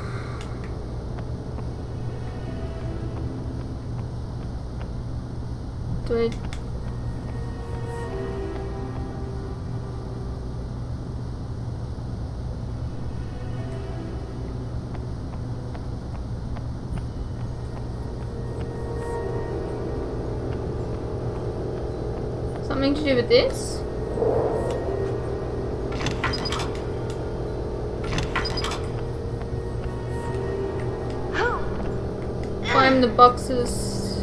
Boxes.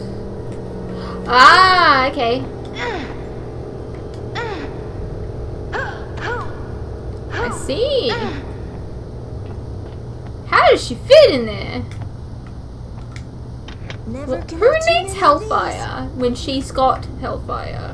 Ah, okay. I see. How does she fit in there? Never Wh- Who needs Hellfire when she's got Hellfire?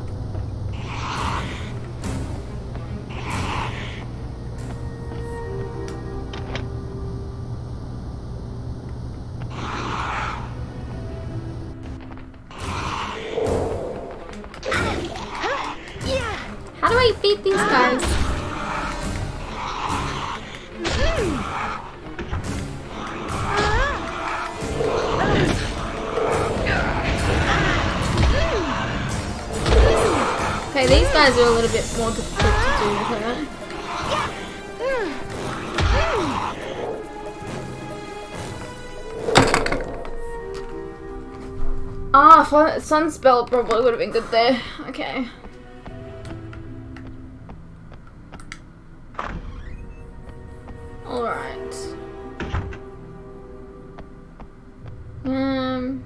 Sunspell probably would have been good there. Okay. Alright. Um.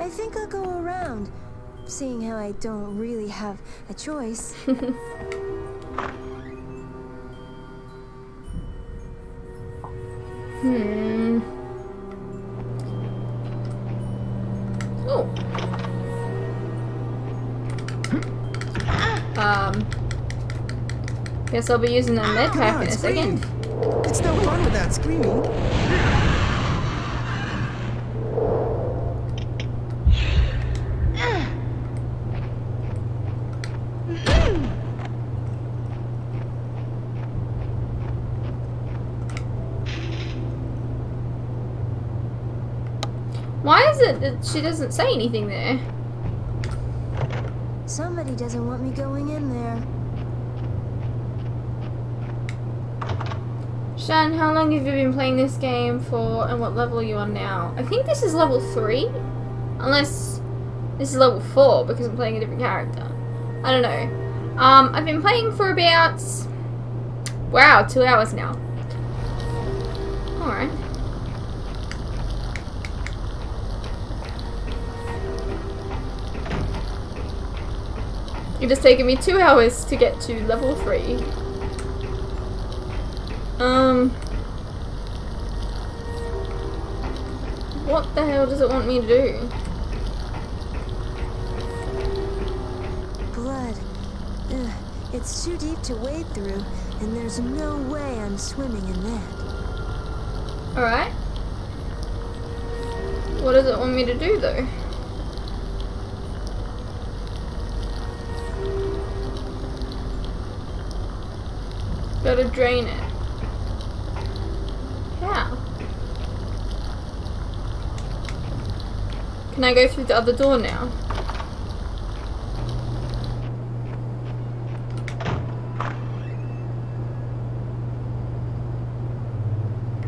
I think I'll go around, seeing how I don't really have a choice. Guess I'll be using that med pack ah, in a second. It's no fun without screaming. Why is it that she doesn't say anything there? Somebody doesn't want me going in there. Shan, how long have you been playing this game for and what level are you on now? I think this is level 3. Unless this is level 4 because I'm playing a different character. I don't know. Um, I've been playing for about... Wow, two hours now. Alright. It has taken me two hours to get to level 3. Um. What the hell does it want me to do? Blood. Ugh, it's too deep to wade through, and there's no way I'm swimming in that. Alright. What does it want me to do though? Gotta drain it. How? Can I go through the other door now?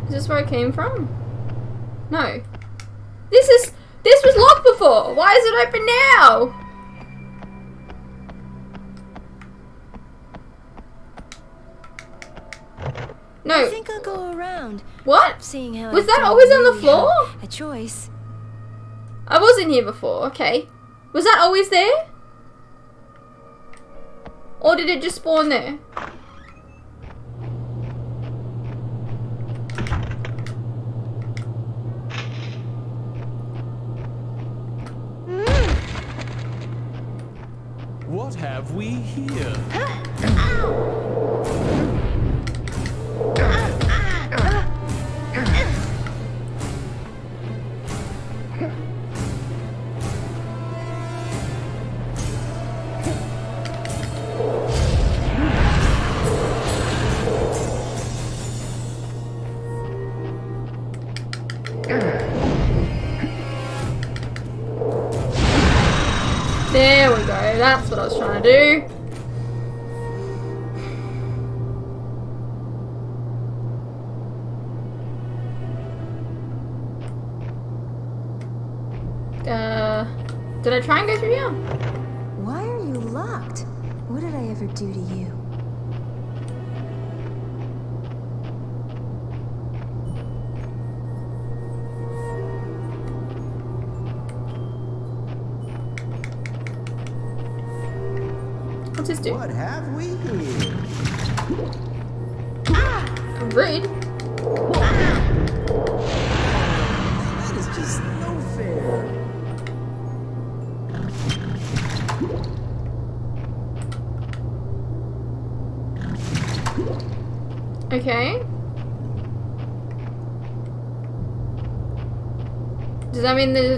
Is this where I came from? No. This is this was locked before. Why is it open now? No. I think I'll go around. What? Seeing how Was that always on the floor? A choice. I was in here before. Okay. Was that always there? Or did it just spawn there? What have we here?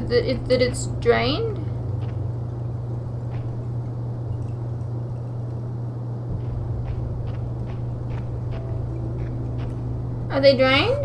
That it, that it's drained? Are they drained?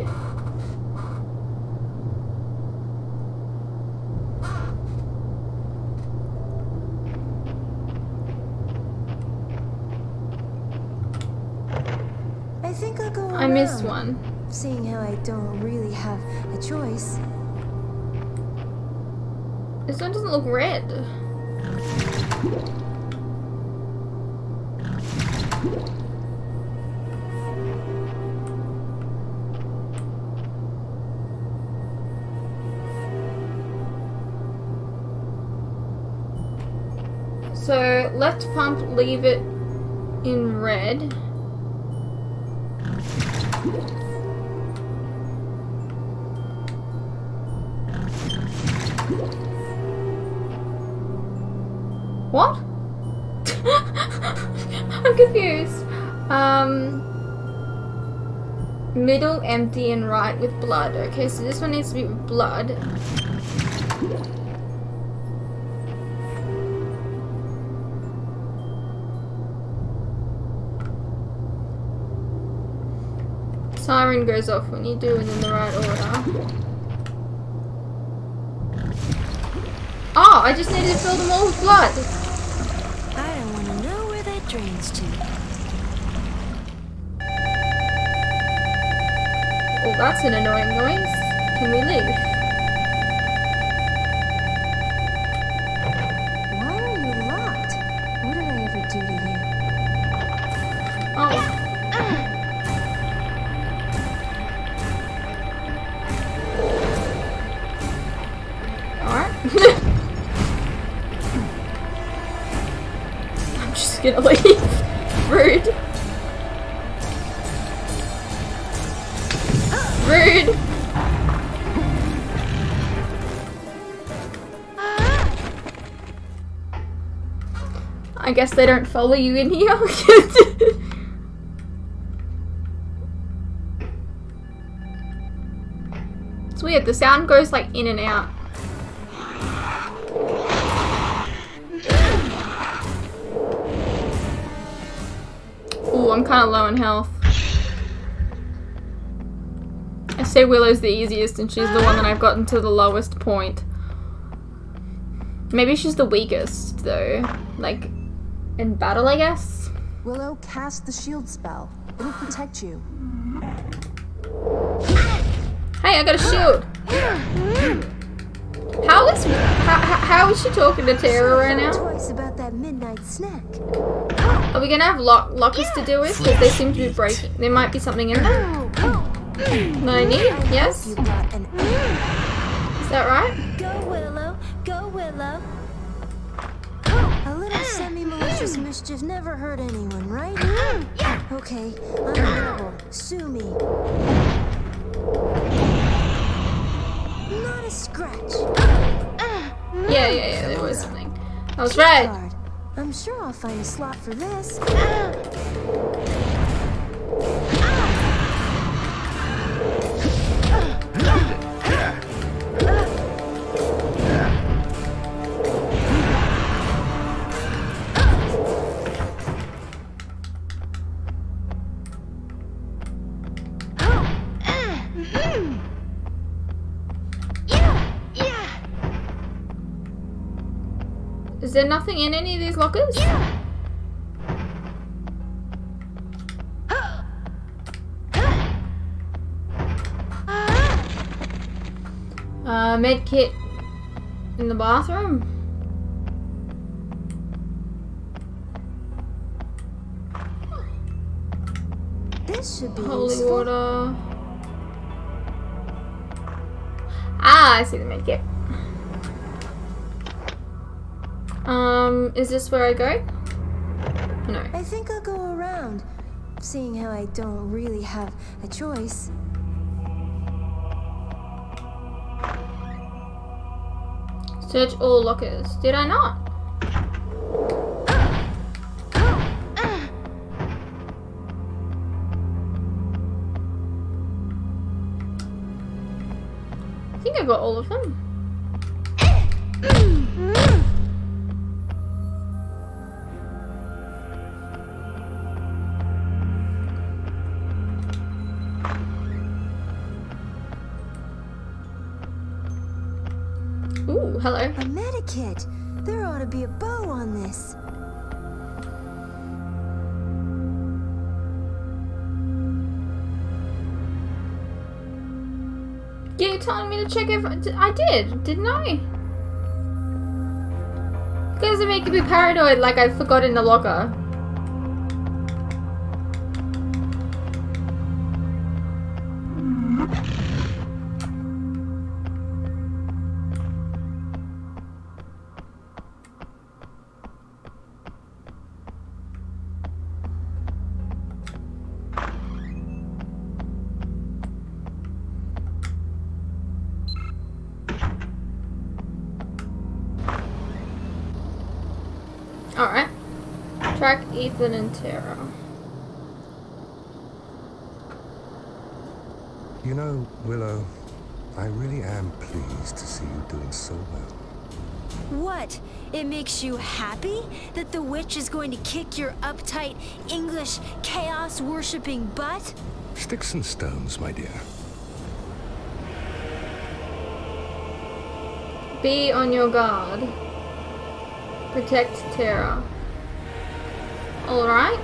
Leave it in red. What? I'm confused. Um, middle empty and right with blood. Okay, so this one needs to be with blood. Siren goes off when you do it in the right order. Oh, I just needed to fill them all with blood. I don't want to know where that drains to. Well, that's an annoying noise. Can we leave? They don't follow you in here. it's weird, the sound goes like in and out. Ooh, I'm kind of low in health. I say Willow's the easiest and she's the one that I've gotten to the lowest point. Maybe she's the weakest though. Like, in battle I guess? Willow, cast the shield spell. It'll protect you. Hey, I got a shield! How is, how, how- how is she talking to Tara right now? Twice about that midnight snack. Are we gonna have lock lockers to deal with? Because they seem to be breaking. There might be something in there. Oh, oh. That I need? Yes? Is that right? Semi-malicious mischief never hurt anyone, right? Mm-hmm. Okay, I'm rebel. Sue me. Not a scratch. Mm-hmm. Yeah, yeah, yeah, there was something. I was right. I'm sure I'll find a slot for this. Mm-hmm. Is there nothing in any of these lockers? Uh, med kit in the bathroom. This should be Holy useful. water. Ah, I see the med kit. Um, is this where I go? No. I think I'll go around, seeing how I don't really have a choice. Search all lockers. Did I not? I think I got all of them. Check if I did, didn't I? You guys are making me paranoid like I forgot in the locker. Track Ethan and Tara. You know, Willow, I really am pleased to see you doing so well. What? It makes you happy that the witch is going to kick your uptight, English, chaos-worshipping butt? Sticks and stones, my dear. Be on your guard. Protect Tara. Alright.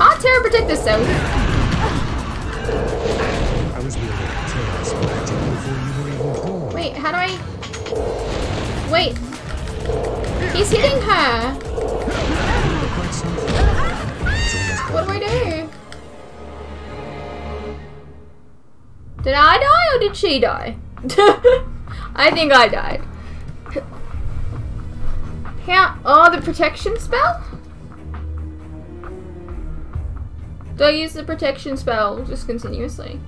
Can't Tara protect herself? I was wielding magic before you were even born. Wait, how do I... Wait. He's hitting her. Quite something. It's almost What do I do? Did I die or did she die? I think I died. How? Oh, the protection spell? Do I use the protection spell just continuously?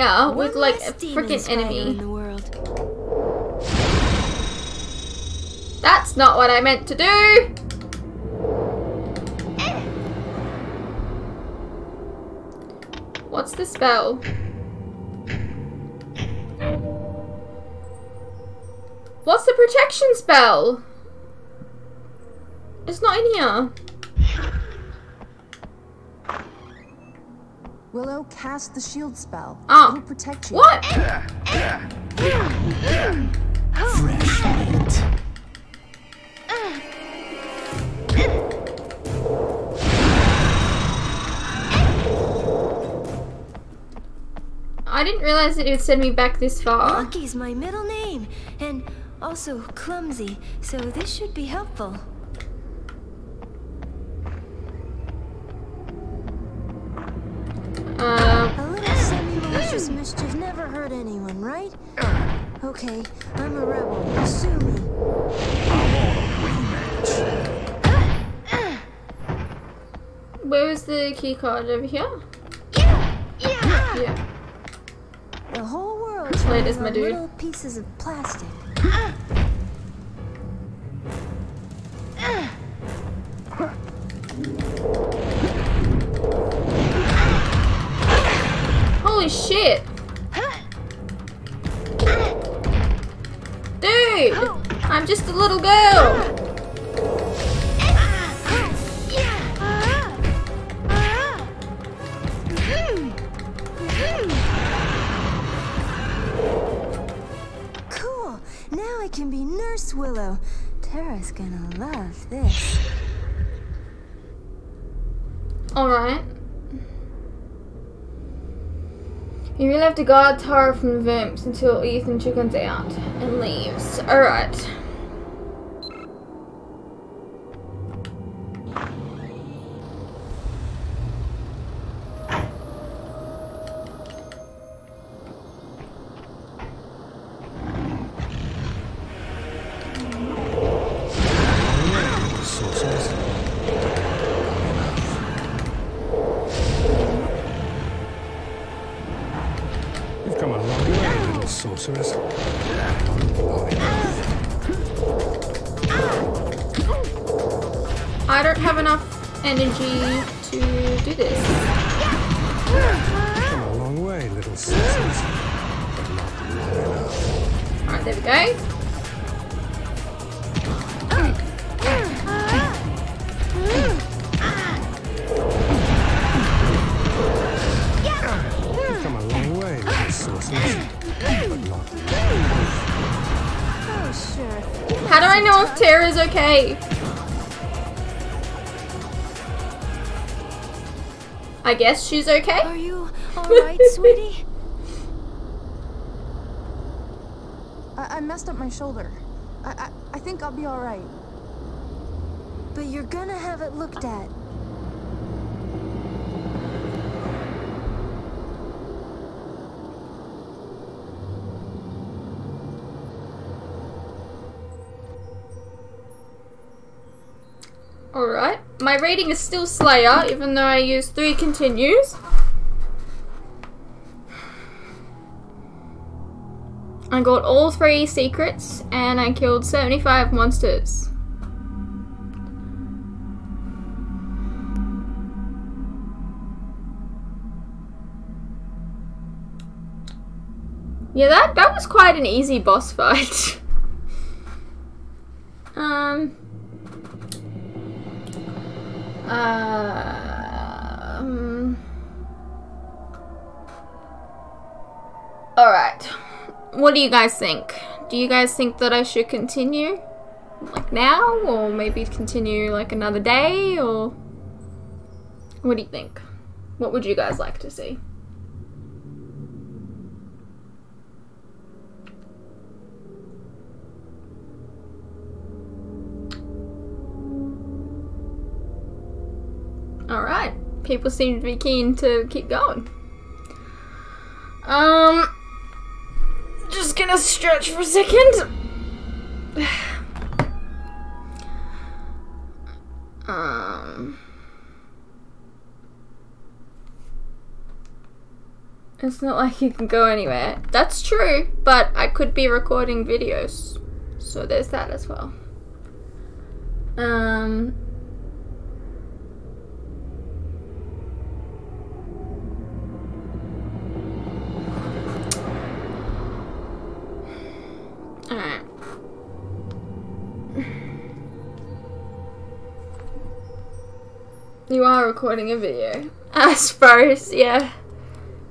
With like a freaking enemy? That's not what I meant to do! What's the spell? What's the protection spell? It's not in here. Willow, cast the shield spell. Ah. Oh. It'll protect you. What? Fresh meat. I didn't realize that it would send me back this far. Lucky's my middle name, and also clumsy, so this should be helpful. Right? Okay, I'm a rebel. Sue me. where is the key card over here? Yeah. The whole world. Wait, is my dude? little pieces of plastic. You really have to guard Tara from the vamps until Ethan chickens out and leaves. Alright. I guess she's okay. Are you alright, sweetie? I, I messed up my shoulder. I, I, I think I'll be alright. But you're gonna have it looked at. Alright. My rating is still Slayer, even though I used three continues. I got all three secrets and I killed 75 monsters. Yeah, that, that was quite an easy boss fight. um... Um, Alright. What do you guys think? Do you guys think that I should continue? Like now? Or maybe continue like another day? Or what do you think? What would you guys like to see? Alright. People seem to be keen to keep going. Um just gonna stretch for a second. um It's not like you can go anywhere. That's true, but I could be recording videos. So there's that as well. Um Alright. You are recording a video. I suppose, yeah.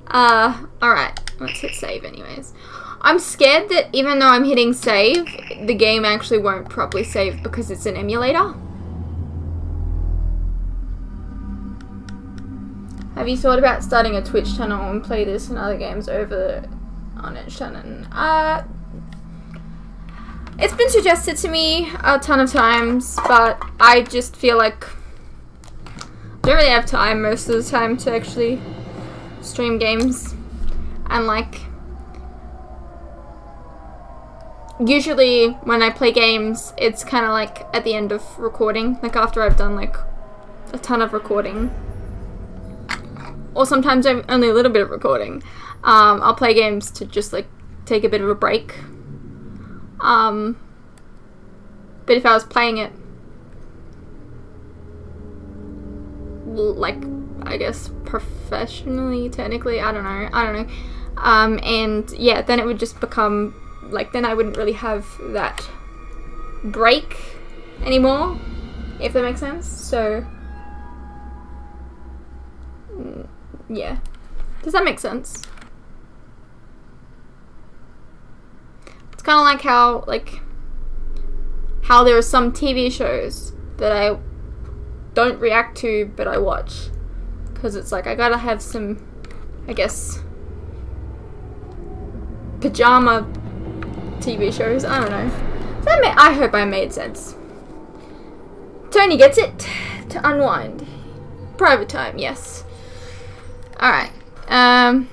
Uh, alright. Let's hit save anyways. I'm scared that even though I'm hitting save, the game actually won't properly save because it's an emulator. Have you thought about starting a Twitch channel and play this and other games over on its channel? Uh, it's been suggested to me a ton of times, but I just feel like I don't really have time most of the time to actually stream games. And like, usually when I play games, it's kind of like at the end of recording, like after I've done like a ton of recording. Or sometimes only a little bit of recording. Um, I'll play games to just like take a bit of a break um, but if I was playing it, like, I guess professionally, technically, I don't know, I don't know. Um, and yeah, then it would just become, like, then I wouldn't really have that break anymore, if that makes sense. So, mm, yeah. Does that make sense? Kind of like how, like, how there are some TV shows that I don't react to, but I watch. Because it's like, I gotta have some, I guess, pajama TV shows. I don't know. That ma- I hope I made sense. Tony gets it to unwind. Private time, yes. Alright. Um.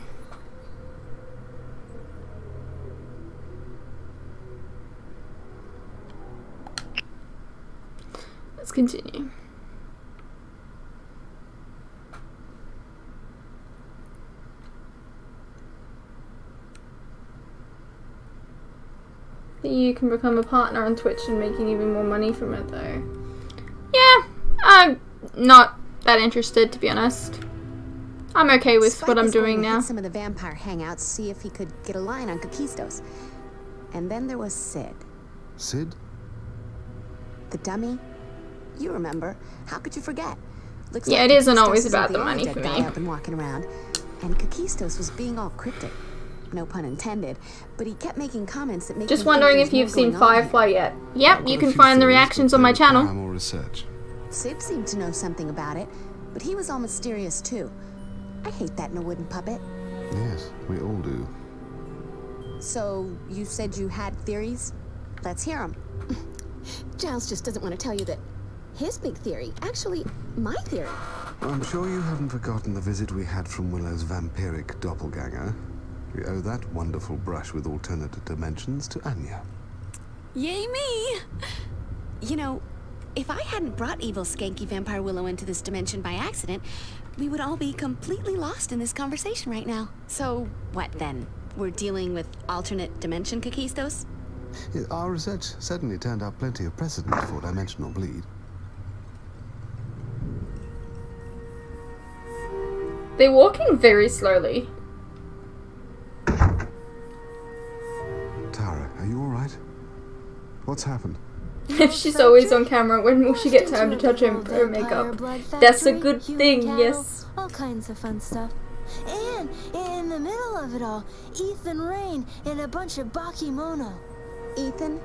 Continue. You can become a partner on Twitch and making even more money from it though. Yeah, I'm not that interested to be honest. I'm okay with Spike what I'm doing now. some of the vampire hangouts, see if he could get a line on Kakistos. And then there was Sid, Sid? the dummy. You remember? How could you forget? Looks Yeah, like it isn't Kakistos always isn't about the the only money dead for guy me. Up and walking around, and Kakistos was being all cryptic. No pun intended, but he kept making comments that make Just me think wondering if you've seen going on here. Firefly yet. Yep, you can find the reactions on my channel. Time research. Sid seemed to know something about it, but he was all mysterious too. I hate that in a wooden puppet. Yes, we all do. So, you said you had theories? Let's hear them. Giles just doesn't want to tell you that his big theory, actually, my theory. I'm sure you haven't forgotten the visit we had from Willow's vampiric doppelganger. We owe that wonderful brush with alternate dimensions to Anya. Yay me! You know, if I hadn't brought evil skanky vampire Willow into this dimension by accident, we would all be completely lost in this conversation right now. So, what then? We're dealing with alternate dimension Kakistos? Our research certainly turned up plenty of precedent for dimensional bleed. They're walking very slowly. Tara, are you alright? What's happened? If she's always on camera, when will she get time to touch her, her makeup? That's a good thing, yes. All kinds of fun stuff. And in the middle of it all, Ethan Rayne and a bunch of Bakemono. Ethan?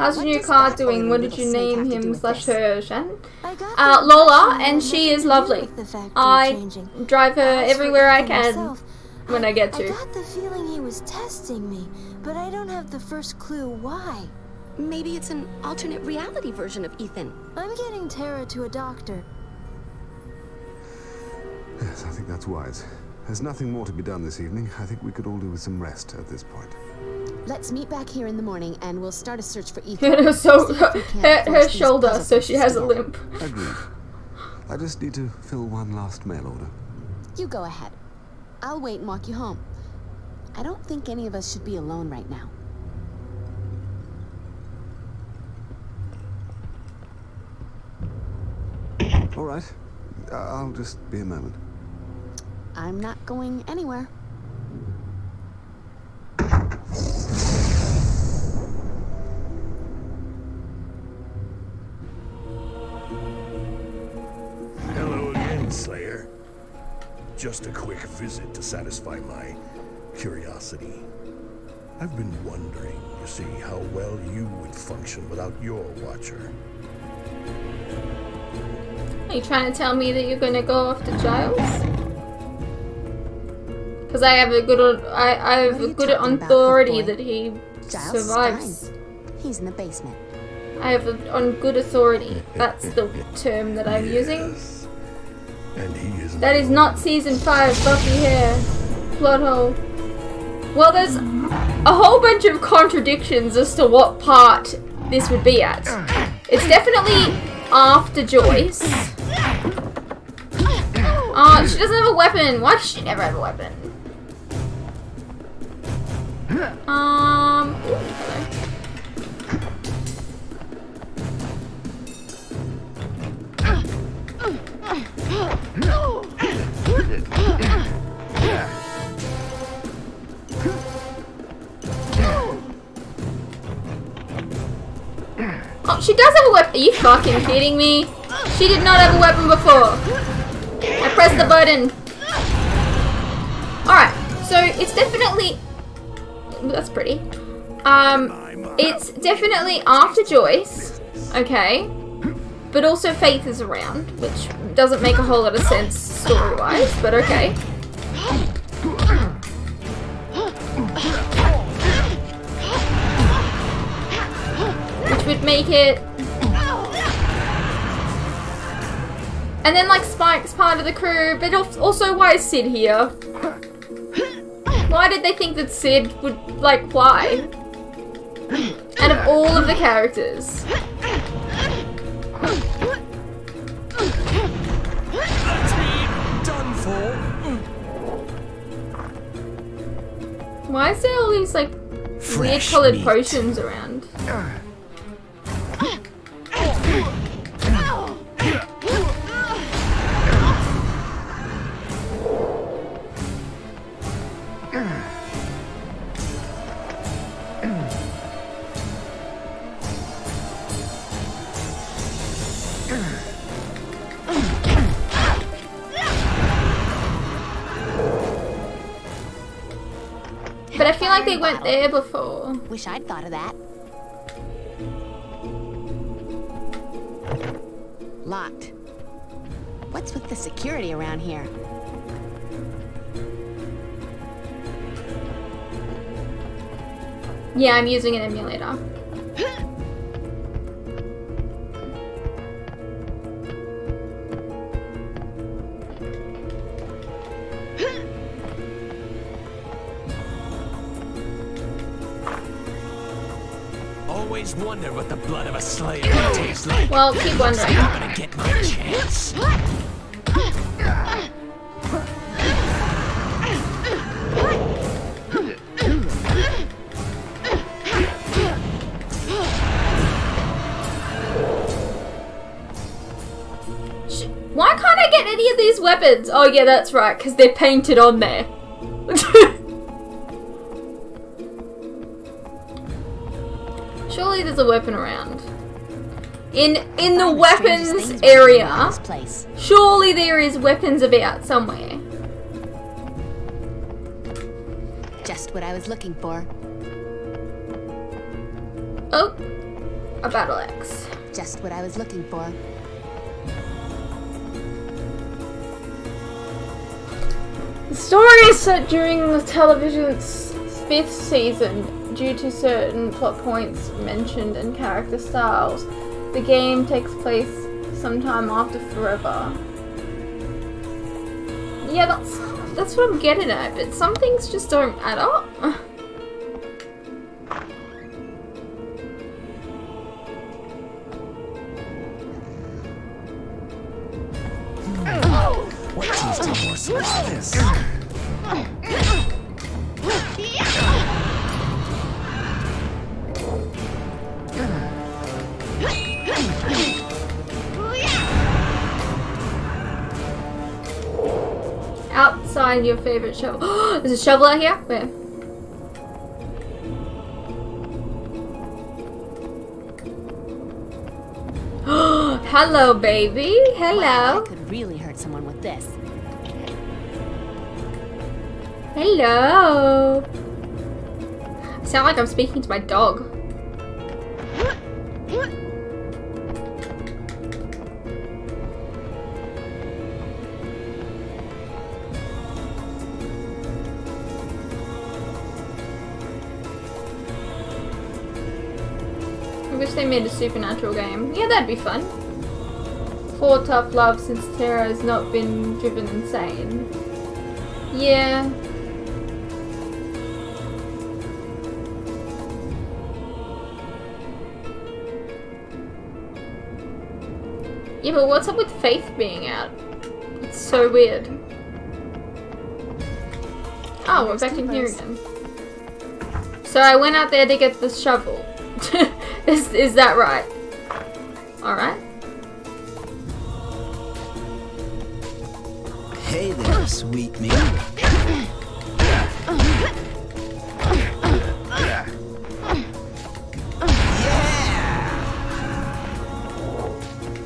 How's your new car doing? What did you name have to do him with slash her, Shan? Uh, Lola, and she is nothing to do lovely. with the factory I drive her everywhere I can himself, when I get to. I got the feeling he was testing me, but I don't have the first clue why. Maybe it's an alternate reality version of Ethan. I'm getting Tara to a doctor. Yes, I think that's wise. There's nothing more to be done this evening. I think we could all do with some rest at this point. Let's meet back here in the morning and we'll start a search for Ethan. Hurt her, so, See if we can't hurt her shoulder, so she has a limp. Agreed. I just need to fill one last mail order. You go ahead. I'll wait and walk you home. I don't think any of us should be alone right now. All right. I'll just be a moment. I'm not going anywhere. Hello again, Slayer. Just a quick visit to satisfy my curiosity. I've been wondering, you see, how well you would function without your watcher. Are you trying to tell me that you're gonna go after Giles? Because I have a good, I, I have a good authority that he Giles survives. fine. He's in the basement. I have a, on good authority. That's the term that I'm using. And he is That is not season five Buffy hair plot hole. Well, there's a whole bunch of contradictions as to what part this would be at. It's definitely after Joyce. Oh, she doesn't have a weapon. Why does she never have a weapon? Um. Oh, she does have a weapon. Are you fucking kidding me? She did not have a weapon before. I pressed the button. Alright, so it's definitely... That's pretty. Um, it's definitely after Joyce, okay? But also Faith is around, which doesn't make a whole lot of sense story-wise, but okay. Which would make it... And then like Spike's part of the crew, but also why is Sid here? Why did they think that Sid would like fly? Out of all of the characters. Done for. Why is there all these like weird colored meat. potions around? Ah. I feel like they weren't there before. Wish I'd thought of that. Locked. What's with the security around here? Yeah, I'm using an emulator. wonder what the blood of a Slayer tastes like. Well, keep wondering. I'm gonna get my chance. Why can't I get any of these weapons? Oh yeah, that's right, because they're painted on there. A weapon around. In in the the weapons area, place. surely there is weapons about somewhere. Just what I was looking for. Oh, a battle axe. Just what I was looking for. The story is set during the television's fifth season due to certain plot points mentioned and character styles. The game takes place sometime after Forever. Yeah, that's that's what I'm getting at, but some things just don't add up. favorite shovel. There's a shovel out here? Where? Hello, baby. Hello. I could really hurt someone with this. Hello. I sound like I'm speaking to my dog. They made a supernatural game. Yeah, that'd be fun. For tough love since Tara has not been driven insane. Yeah. Yeah, but what's up with Faith being out? It's so weird. Oh, we're back in here again. So I went out there to get the shovel. is, is that right? Alright. Hey there, sweet me.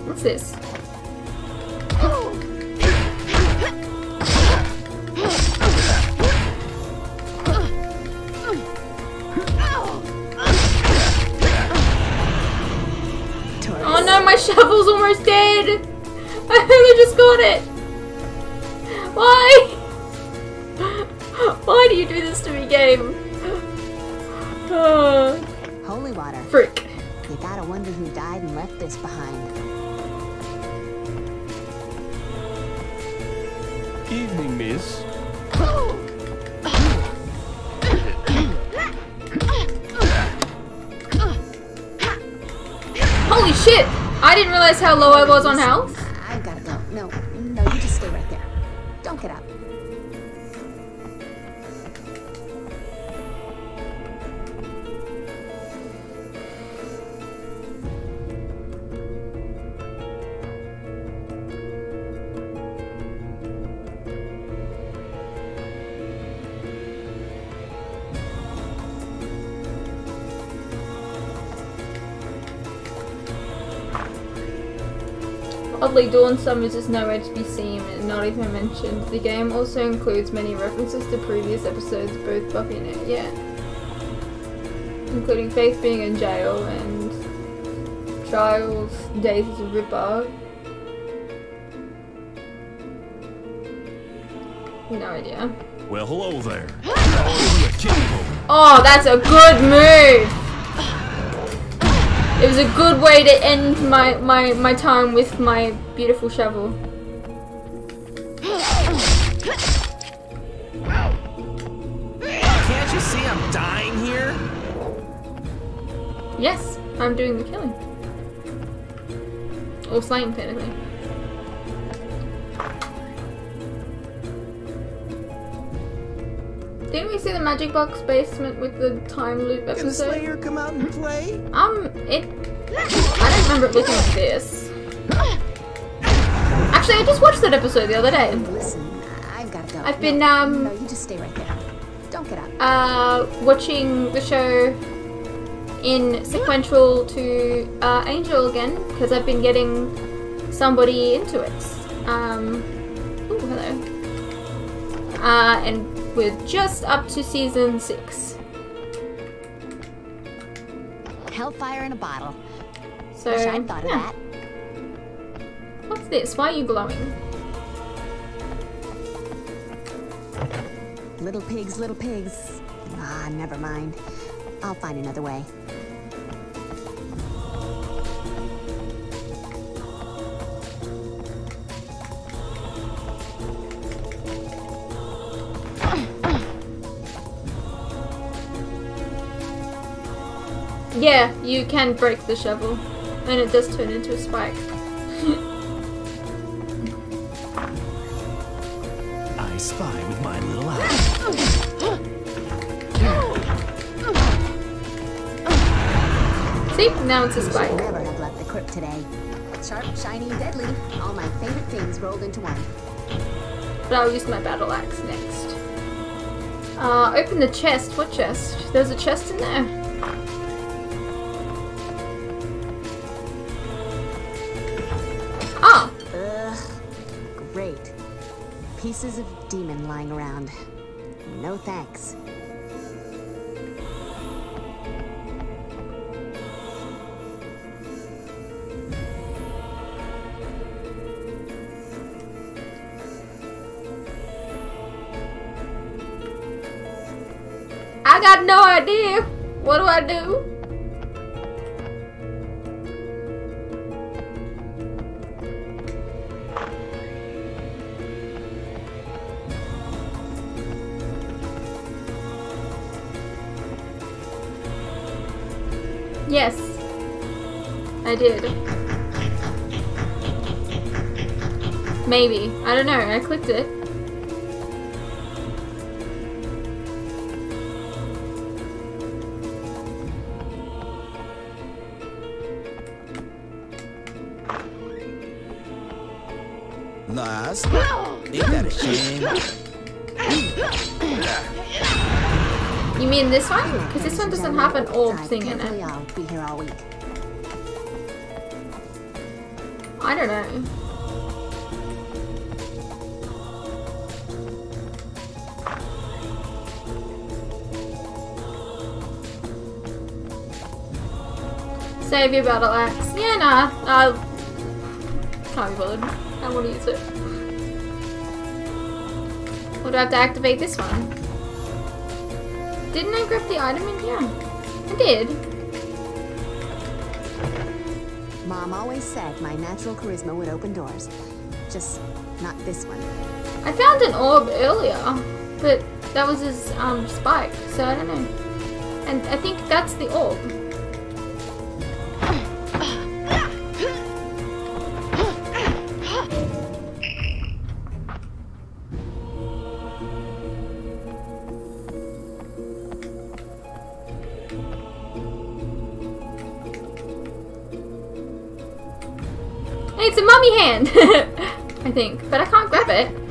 What's this? Got it! Why? Why do you do this to me, game? Uh, Holy water. frick. You gotta wonder who died and left this behind. Evening, miss. Holy shit! I didn't realize how low I was on health. No, no, you just stay right there. Don't get up. Oddly, Dawn Summers is nowhere to be seen and not even mentioned. The game also includes many references to previous episodes, both Buffy and it, yeah. Including Faith being in jail and Giles days as a ripper. No idea. Well, hello there. How are you at Kitten Poke? Oh, that's a good move! It was a good way to end my, my, my time with my beautiful shovel. Can't you see I'm dying here? Yes, I'm doing the killing. Or slaying, technically. Didn't we see the magic box basement with the time loop Can the episode? Slayer come out and play? Um, it. I don't remember it looking like this. Actually, I just watched that episode the other day. Listen, I've gotta go. I've No, been, um, No, you just stay right there. Don't get up. uh, watching the show in sequential to uh, Angel again because I've been getting somebody into it. Um, ooh, hello. Uh, and we're just up to season six. Hellfire in a bottle. So, Wish I'd thought of that. What's this? Why are you glowing? Little pigs, little pigs. Ah, never mind. I'll find another way. You can break the shovel, and it does turn into a spike. I spy with my little eye. See, now it's a You should spike. never have left the crypt today. Sharp, shiny, deadly. All my favorite things rolled into one. But I'll use my battle axe next. Uh, open the chest. What chest? There's a chest in there. Pieces of demon lying around. No thanks. I got no idea. What do I do? Did. Maybe. I don't know. I clicked it. Lost? Ain't that a shame? You mean this one? Because this one doesn't have an orb thing in it. I'll be here all week. I don't know. Save your battle axe. Yeah, nah. I can't be bothered. I want to use it. Or do I have to activate this one? Didn't I grab the item in here? I did. Mom always said my natural charisma would open doors. Just not this one. I found an orb earlier, but that was his um, spike, so I don't know. And I think that's the orb. I think, but I can't grab it.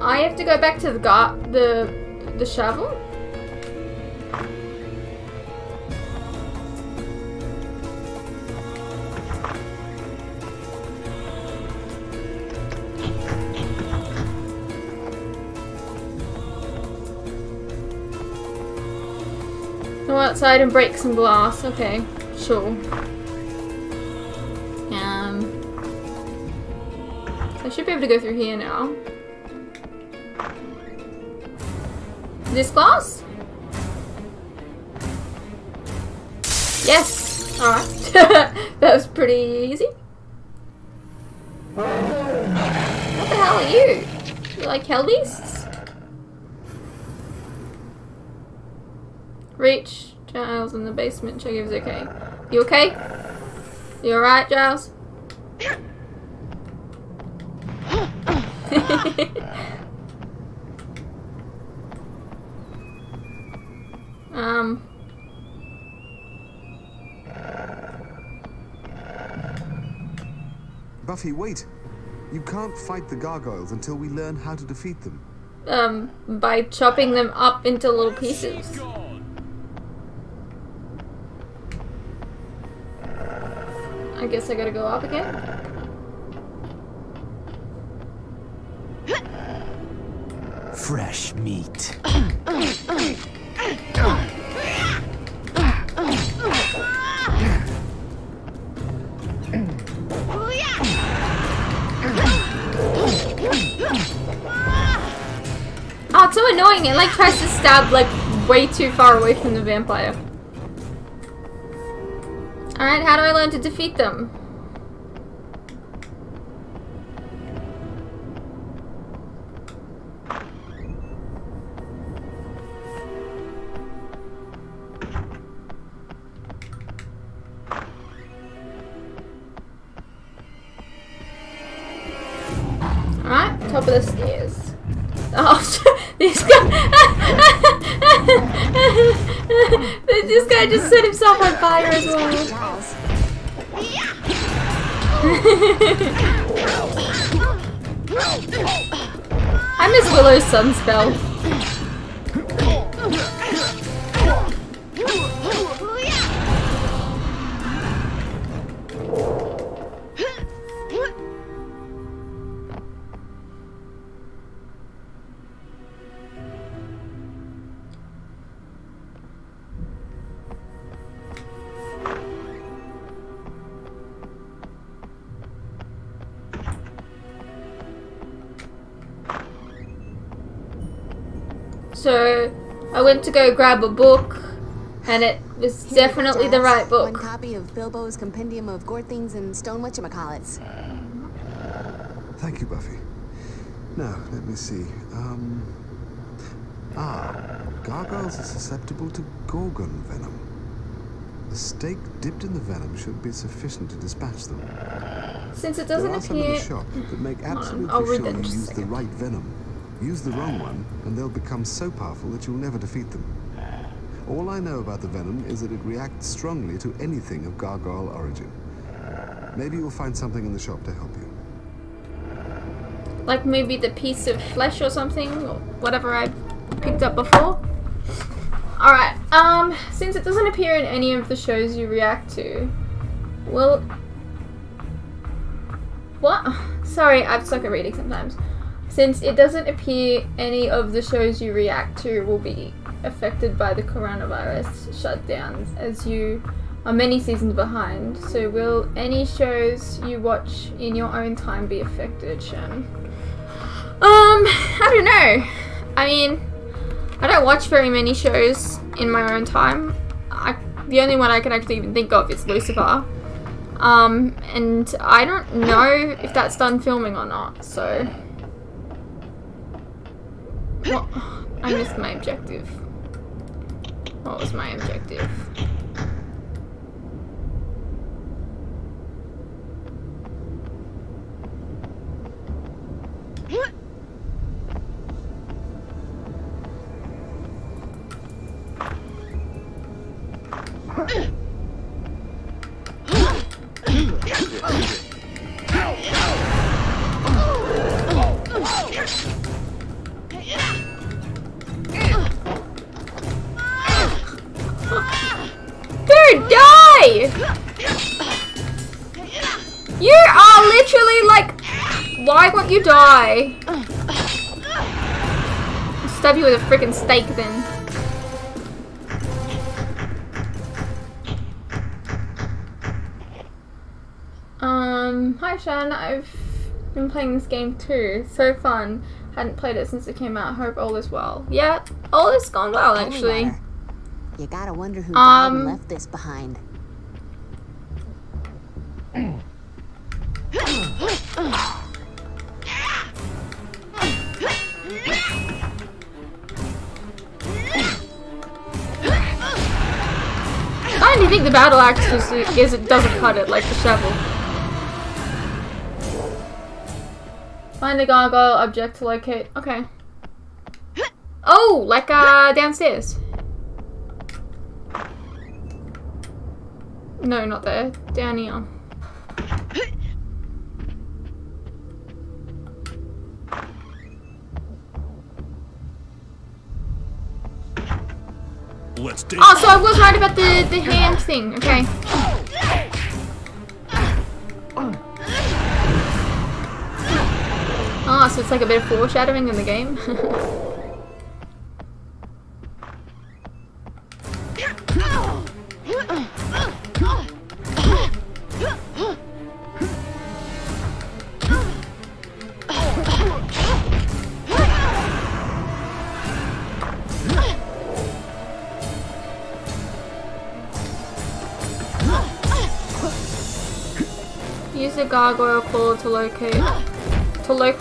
I have to go back to the gar the the shovel. Outside and break some glass. Okay, sure. Um, I should be able to go through here now. This glass? Yes! Alright. that was pretty easy. What the hell are you? You like hell beasts? Reach. Giles in the basement. Check if he's okay. You okay? You alright, Giles? um. Buffy, wait! You can't fight the gargoyles until we learn how to defeat them. Um, by chopping them up into little pieces. I guess I gotta go up again. Fresh meat. Oh, it's so annoying. It like tries to stab like way too far away from the vampire. Alright, how do I learn to defeat them? Guy just set himself on fire as well. I miss Willow's sun spell. Go grab a book, and it was Here definitely the Giles. right One book. copy of Bilbo's Compendium of Gourd Things and Stone Whatchamacallits. Thank you, Buffy. Now, let me see. Um. Ah, gargoyles are susceptible to gorgon venom. A stake dipped in the venom should be sufficient to dispatch them. Since it There doesn't there are some in the shop that make Hold on, absolutely sure that you in just use the right venom. Use the wrong one, and they'll become so powerful that you'll never defeat them. All I know about the venom is that it reacts strongly to anything of gargoyle origin. Maybe you'll find something in the shop to help you. Like maybe the piece of flesh or something, or whatever I picked up before. Alright, um, since it doesn't appear in any of the shows you react to, well... What? Sorry, I've suck at reading sometimes. Since it doesn't appear any of the shows you react to will be affected by the coronavirus shutdowns, as you are many seasons behind. So will any shows you watch in your own time be affected, Shen? Um, I don't know. I mean, I don't watch very many shows in my own time. I, the only one I can actually even think of is Lucifer. Um, and I don't know if that's done filming or not, so... What? I missed my objective. What was my objective? Dude, stab you with a freaking stake then. Um, hi Shan, I've been playing this game too. So fun. Hadn't played it since it came out. Hope all is well. Yeah, all is gone well actually. You gotta wonder who Um, left this behind. The battle axe is, is it doesn't cut it like the shovel. Find the gargoyle object to locate. Okay. Oh, like uh downstairs. No, not there. Down here. Let's dig. Oh, so I was right about the the hand thing. Okay. Oh, so it's like a bit of foreshadowing in the game. gargoyle claw to locate. To loc.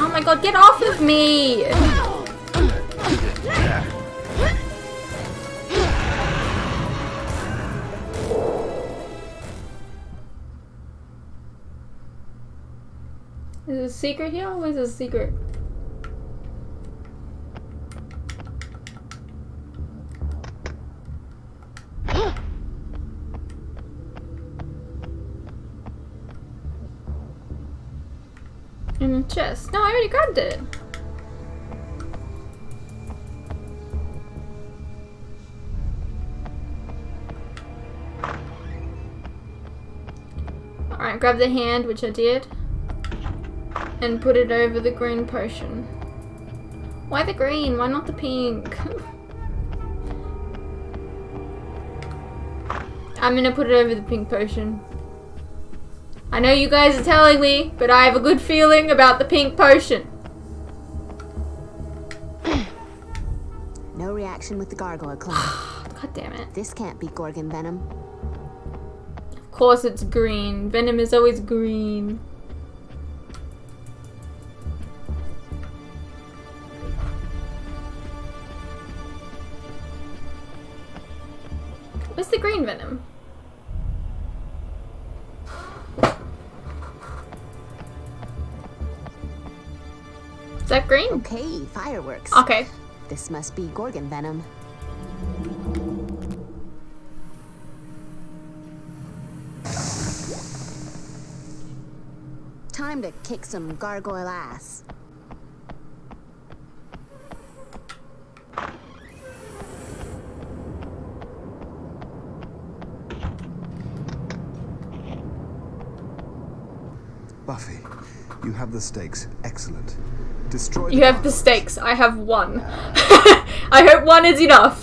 Oh my god, get off of me! Is it a secret here? Where's a secret? In the chest. No, I already grabbed it. Alright, grab the hand, which I did. And put it over the green potion. Why the green? Why not the pink? I'm gonna put it over the pink potion. I know you guys are telling me, but I have a good feeling about the pink potion. No reaction with the gargoyle claw. God damn it. This can't be Gorgon venom. Of course it's green. Venom is always green. This must be Gorgon venom. Time to kick some gargoyle ass. Buffy, you have the stakes. Excellent. Destroy You have the stakes. I have one. I hope one is enough.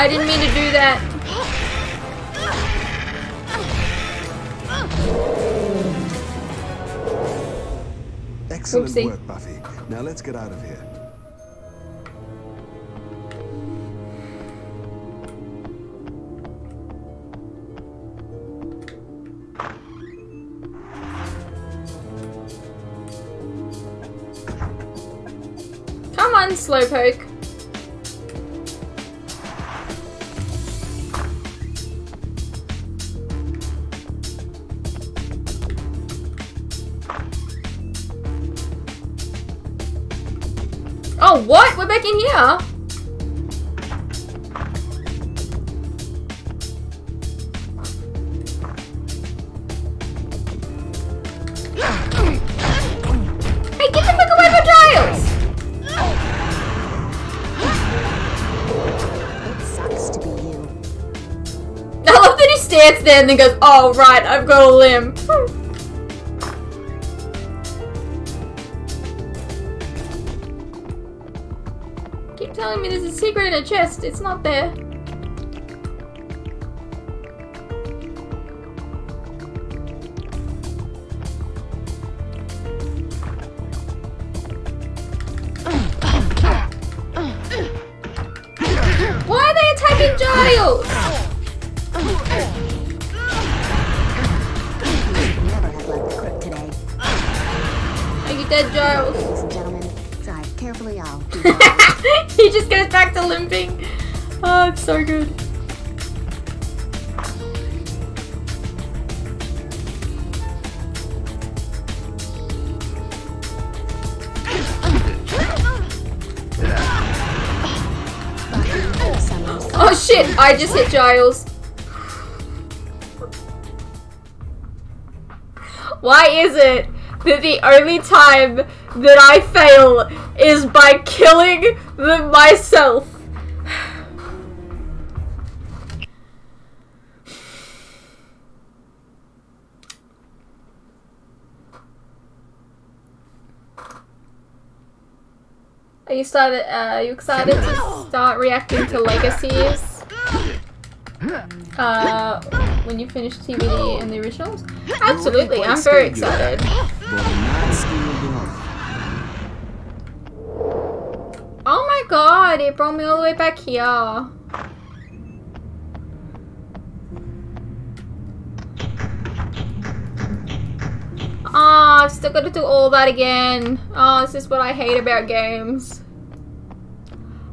I didn't mean to do that. Excellent Oopsie. work, Buffy. Now let's get out of here. Oh right, I've got a limb. Keep telling me there's a secret in a chest. It's not there. Oh shit! I just hit Giles. Why is it that the only time that I fail is by killing myself? Are you started? Uh, are you excited to start reacting to legacies? Uh, when you finish TVD and the originals? Absolutely, I'm very excited. Oh my god, it brought me all the way back here. Ah, I've still got to do all that again. Oh, this is what I hate about games.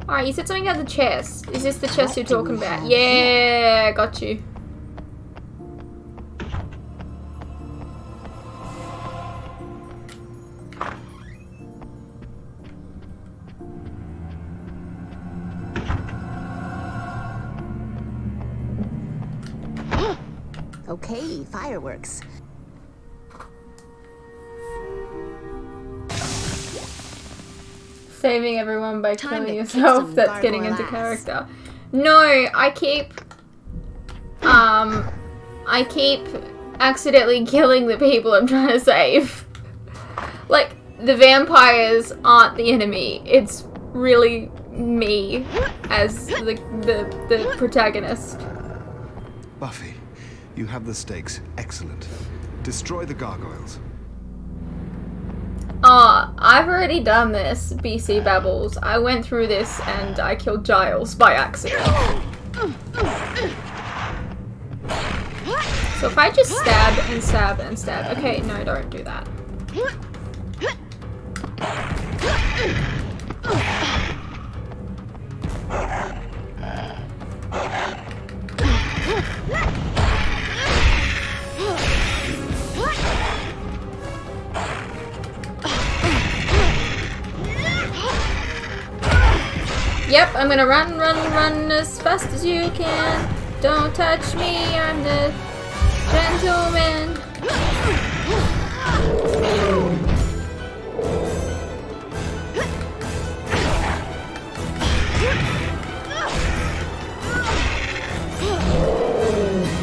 Alright, you said something about the chest. Is this the chest you're talking about? Yeah, got you. Okay, fireworks. Saving everyone by Time killing yourself. That's getting into ass. character. No, I keep um I keep accidentally killing the people I'm trying to save. Like the vampires aren't the enemy. It's really me as the the, the protagonist. Buffy, you have the stakes. Excellent. Destroy the gargoyles. Oh, I've already done this, BC Babbles. I went through this and I killed Giles by accident. So if I just stab and stab and stab. Okay, no, don't do that. Yep, I'm gonna run, run, run as fast as you can. Don't touch me, I'm the gentleman.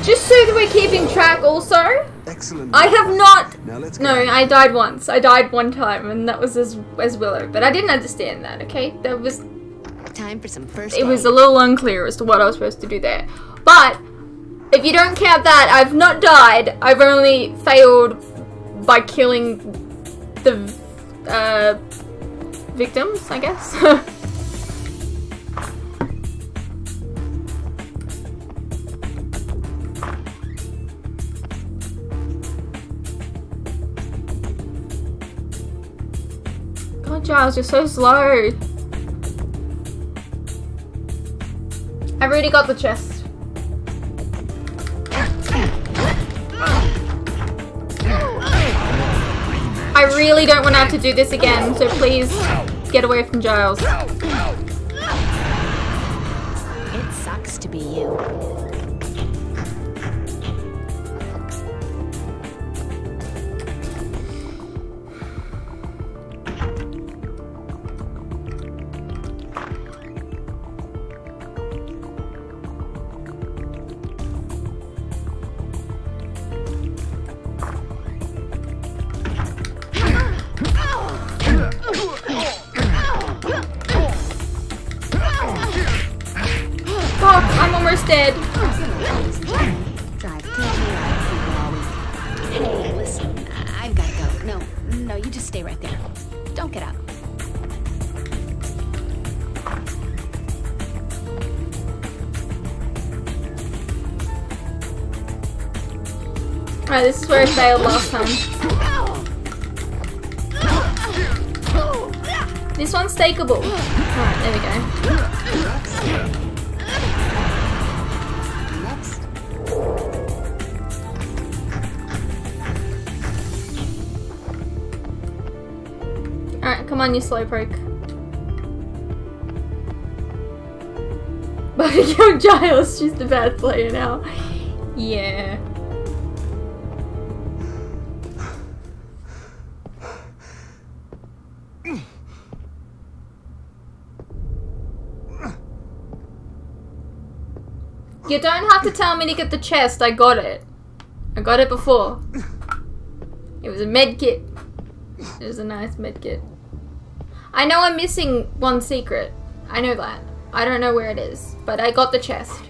Just so that we're keeping track also. Excellent. I have not. No. I died once. I died one time, and that was as as Willow. But I didn't understand that. Okay, that was Time for some first it was a little unclear as to what I was supposed to do there. But if you don't count that, I've not died. I've only failed by killing the uh, victims, I guess. God, Giles, you're so slow. I've already got the chest. I really don't want to have to do this again, so please get away from Giles. It sucks to be you. Failed last time. This one's takeable. Alright, there we go. Alright, come on, you slowpoke. Buffy killed Giles, she's the bad player now. To tell me to get the chest, I got it. I got it before. It was a med kit. It was a nice med kit. I know I'm missing one secret. I know that. I don't know where it is, but I got the chest.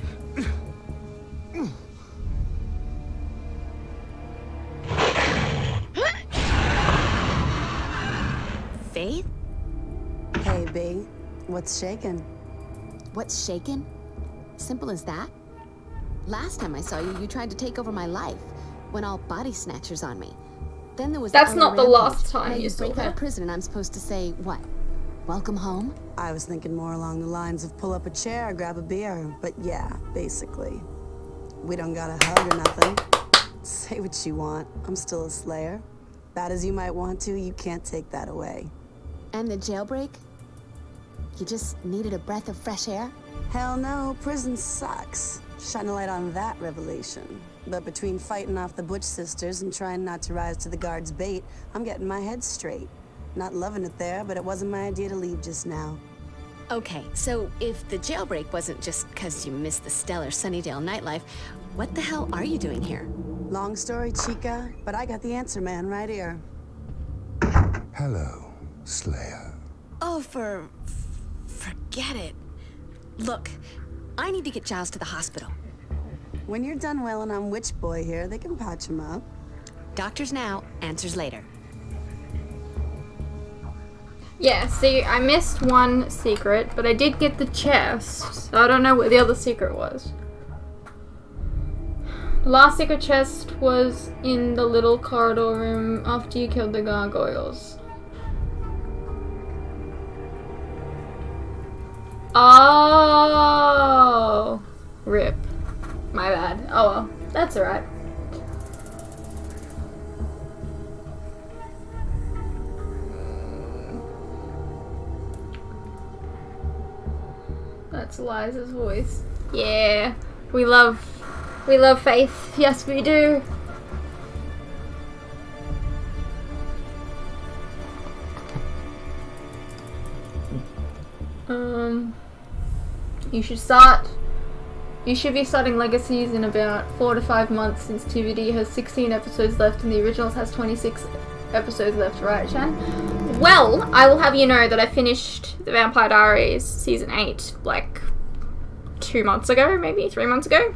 Faith? Hey, B. What's shaking? What's shaken? Simple as that? Last time I saw you, you tried to take over my life. Went all body snatchers on me. Then there was That's the not the last time Now you you saw out her. of prison and I'm supposed to say, what? Welcome home? I was thinking more along the lines of pull up a chair, grab a beer. But yeah, basically. We don't got a hug or nothing. Say what you want. I'm still a slayer. Bad as you might want to, you can't take that away. And the jailbreak? You just needed a breath of fresh air? Hell no, prison sucks. Shine a light on that revelation. But between fighting off the Butch sisters and trying not to rise to the guard's bait, I'm getting my head straight. Not loving it there, but it wasn't my idea to leave just now. Okay, so if the jailbreak wasn't just because you missed the stellar Sunnydale nightlife, what the hell are you doing here? Long story, Chica, but I got the answer man right here. Hello, Slayer. Oh, for forget it. Look, I need to get Giles to the hospital. When you're done wailing on Witch Boy here, they can patch him up. Doctors now, answers later. Yeah, see, I missed one secret, but I did get the chest. So I don't know what the other secret was. The last secret chest was in the little corridor room after you killed the gargoyles. Oh, rip. My bad. Oh well, that's alright. That's Eliza's voice. Yeah, we love, we love Faith. Yes, we do. Um, you should start. You should be starting Legacies in about four to five months since TVD has 16 episodes left and the originals has 26 episodes left, right, Shan? Well, I will have you know that I finished The Vampire Diaries season 8 like two months ago, maybe three months ago.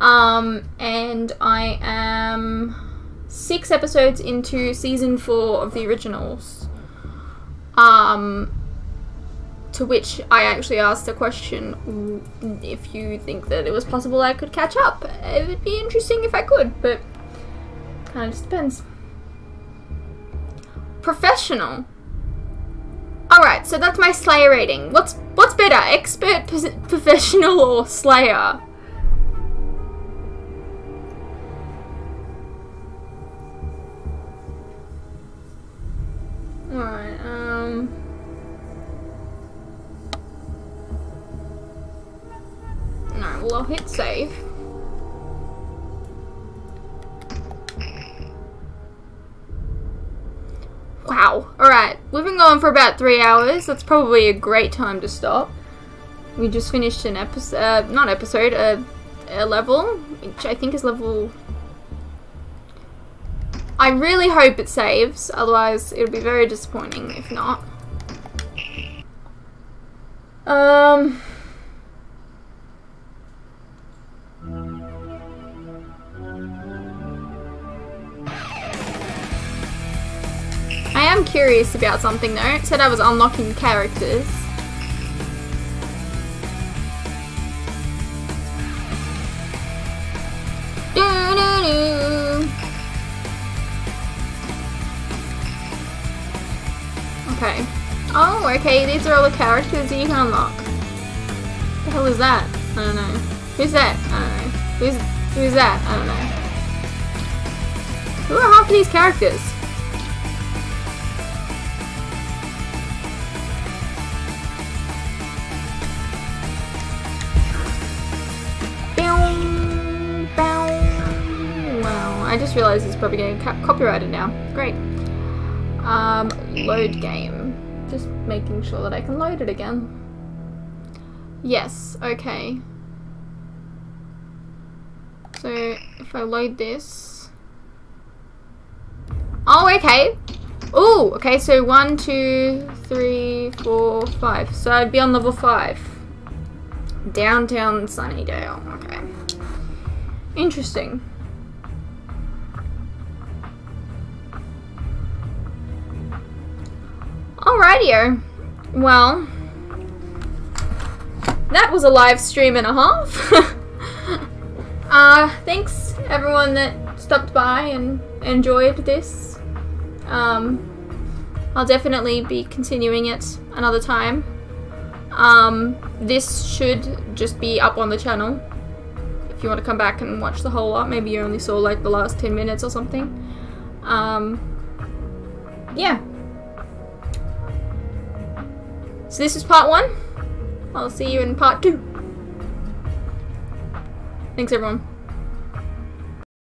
Um, and I am six episodes into season four of the originals. Um, to which I actually asked the question if you think that it was possible I could catch up. It would be interesting if I could, but kind of just depends. Professional. Alright, so that's my Slayer rating. What's what's better, expert, professional, or Slayer? Alright, um... No, well I'll hit save. Wow. Alright, we've been going for about three hours. That's probably a great time to stop. We just finished an episode, uh, not episode, a, a level, which I think is level... I really hope it saves, otherwise it would be very disappointing if not. Um... I am curious about something though. It said I was unlocking characters. Okay. Oh, okay, these are all the characters that you can unlock. What the hell is that? I don't know. Who's that? I don't know. Who's who's that? I don't know. Who are half of these characters? Wow, I just realized it's probably getting copyrighted now. Great. Um, load game. Just making sure that I can load it again. Yes, okay. So, if I load this... Oh, okay. Oh, okay, so one, two, three, four, five. So I'd be on level five. Downtown Sunnydale, okay. Interesting. Alrighty. Well, that was a live stream and a half. uh, thanks everyone that stopped by and enjoyed this. Um, I'll definitely be continuing it another time. Um, this should just be up on the channel. If you want to come back and watch the whole lot, maybe you only saw like the last 10 minutes or something. Um, yeah. So this is part one. I'll see you in part two. Thanks everyone.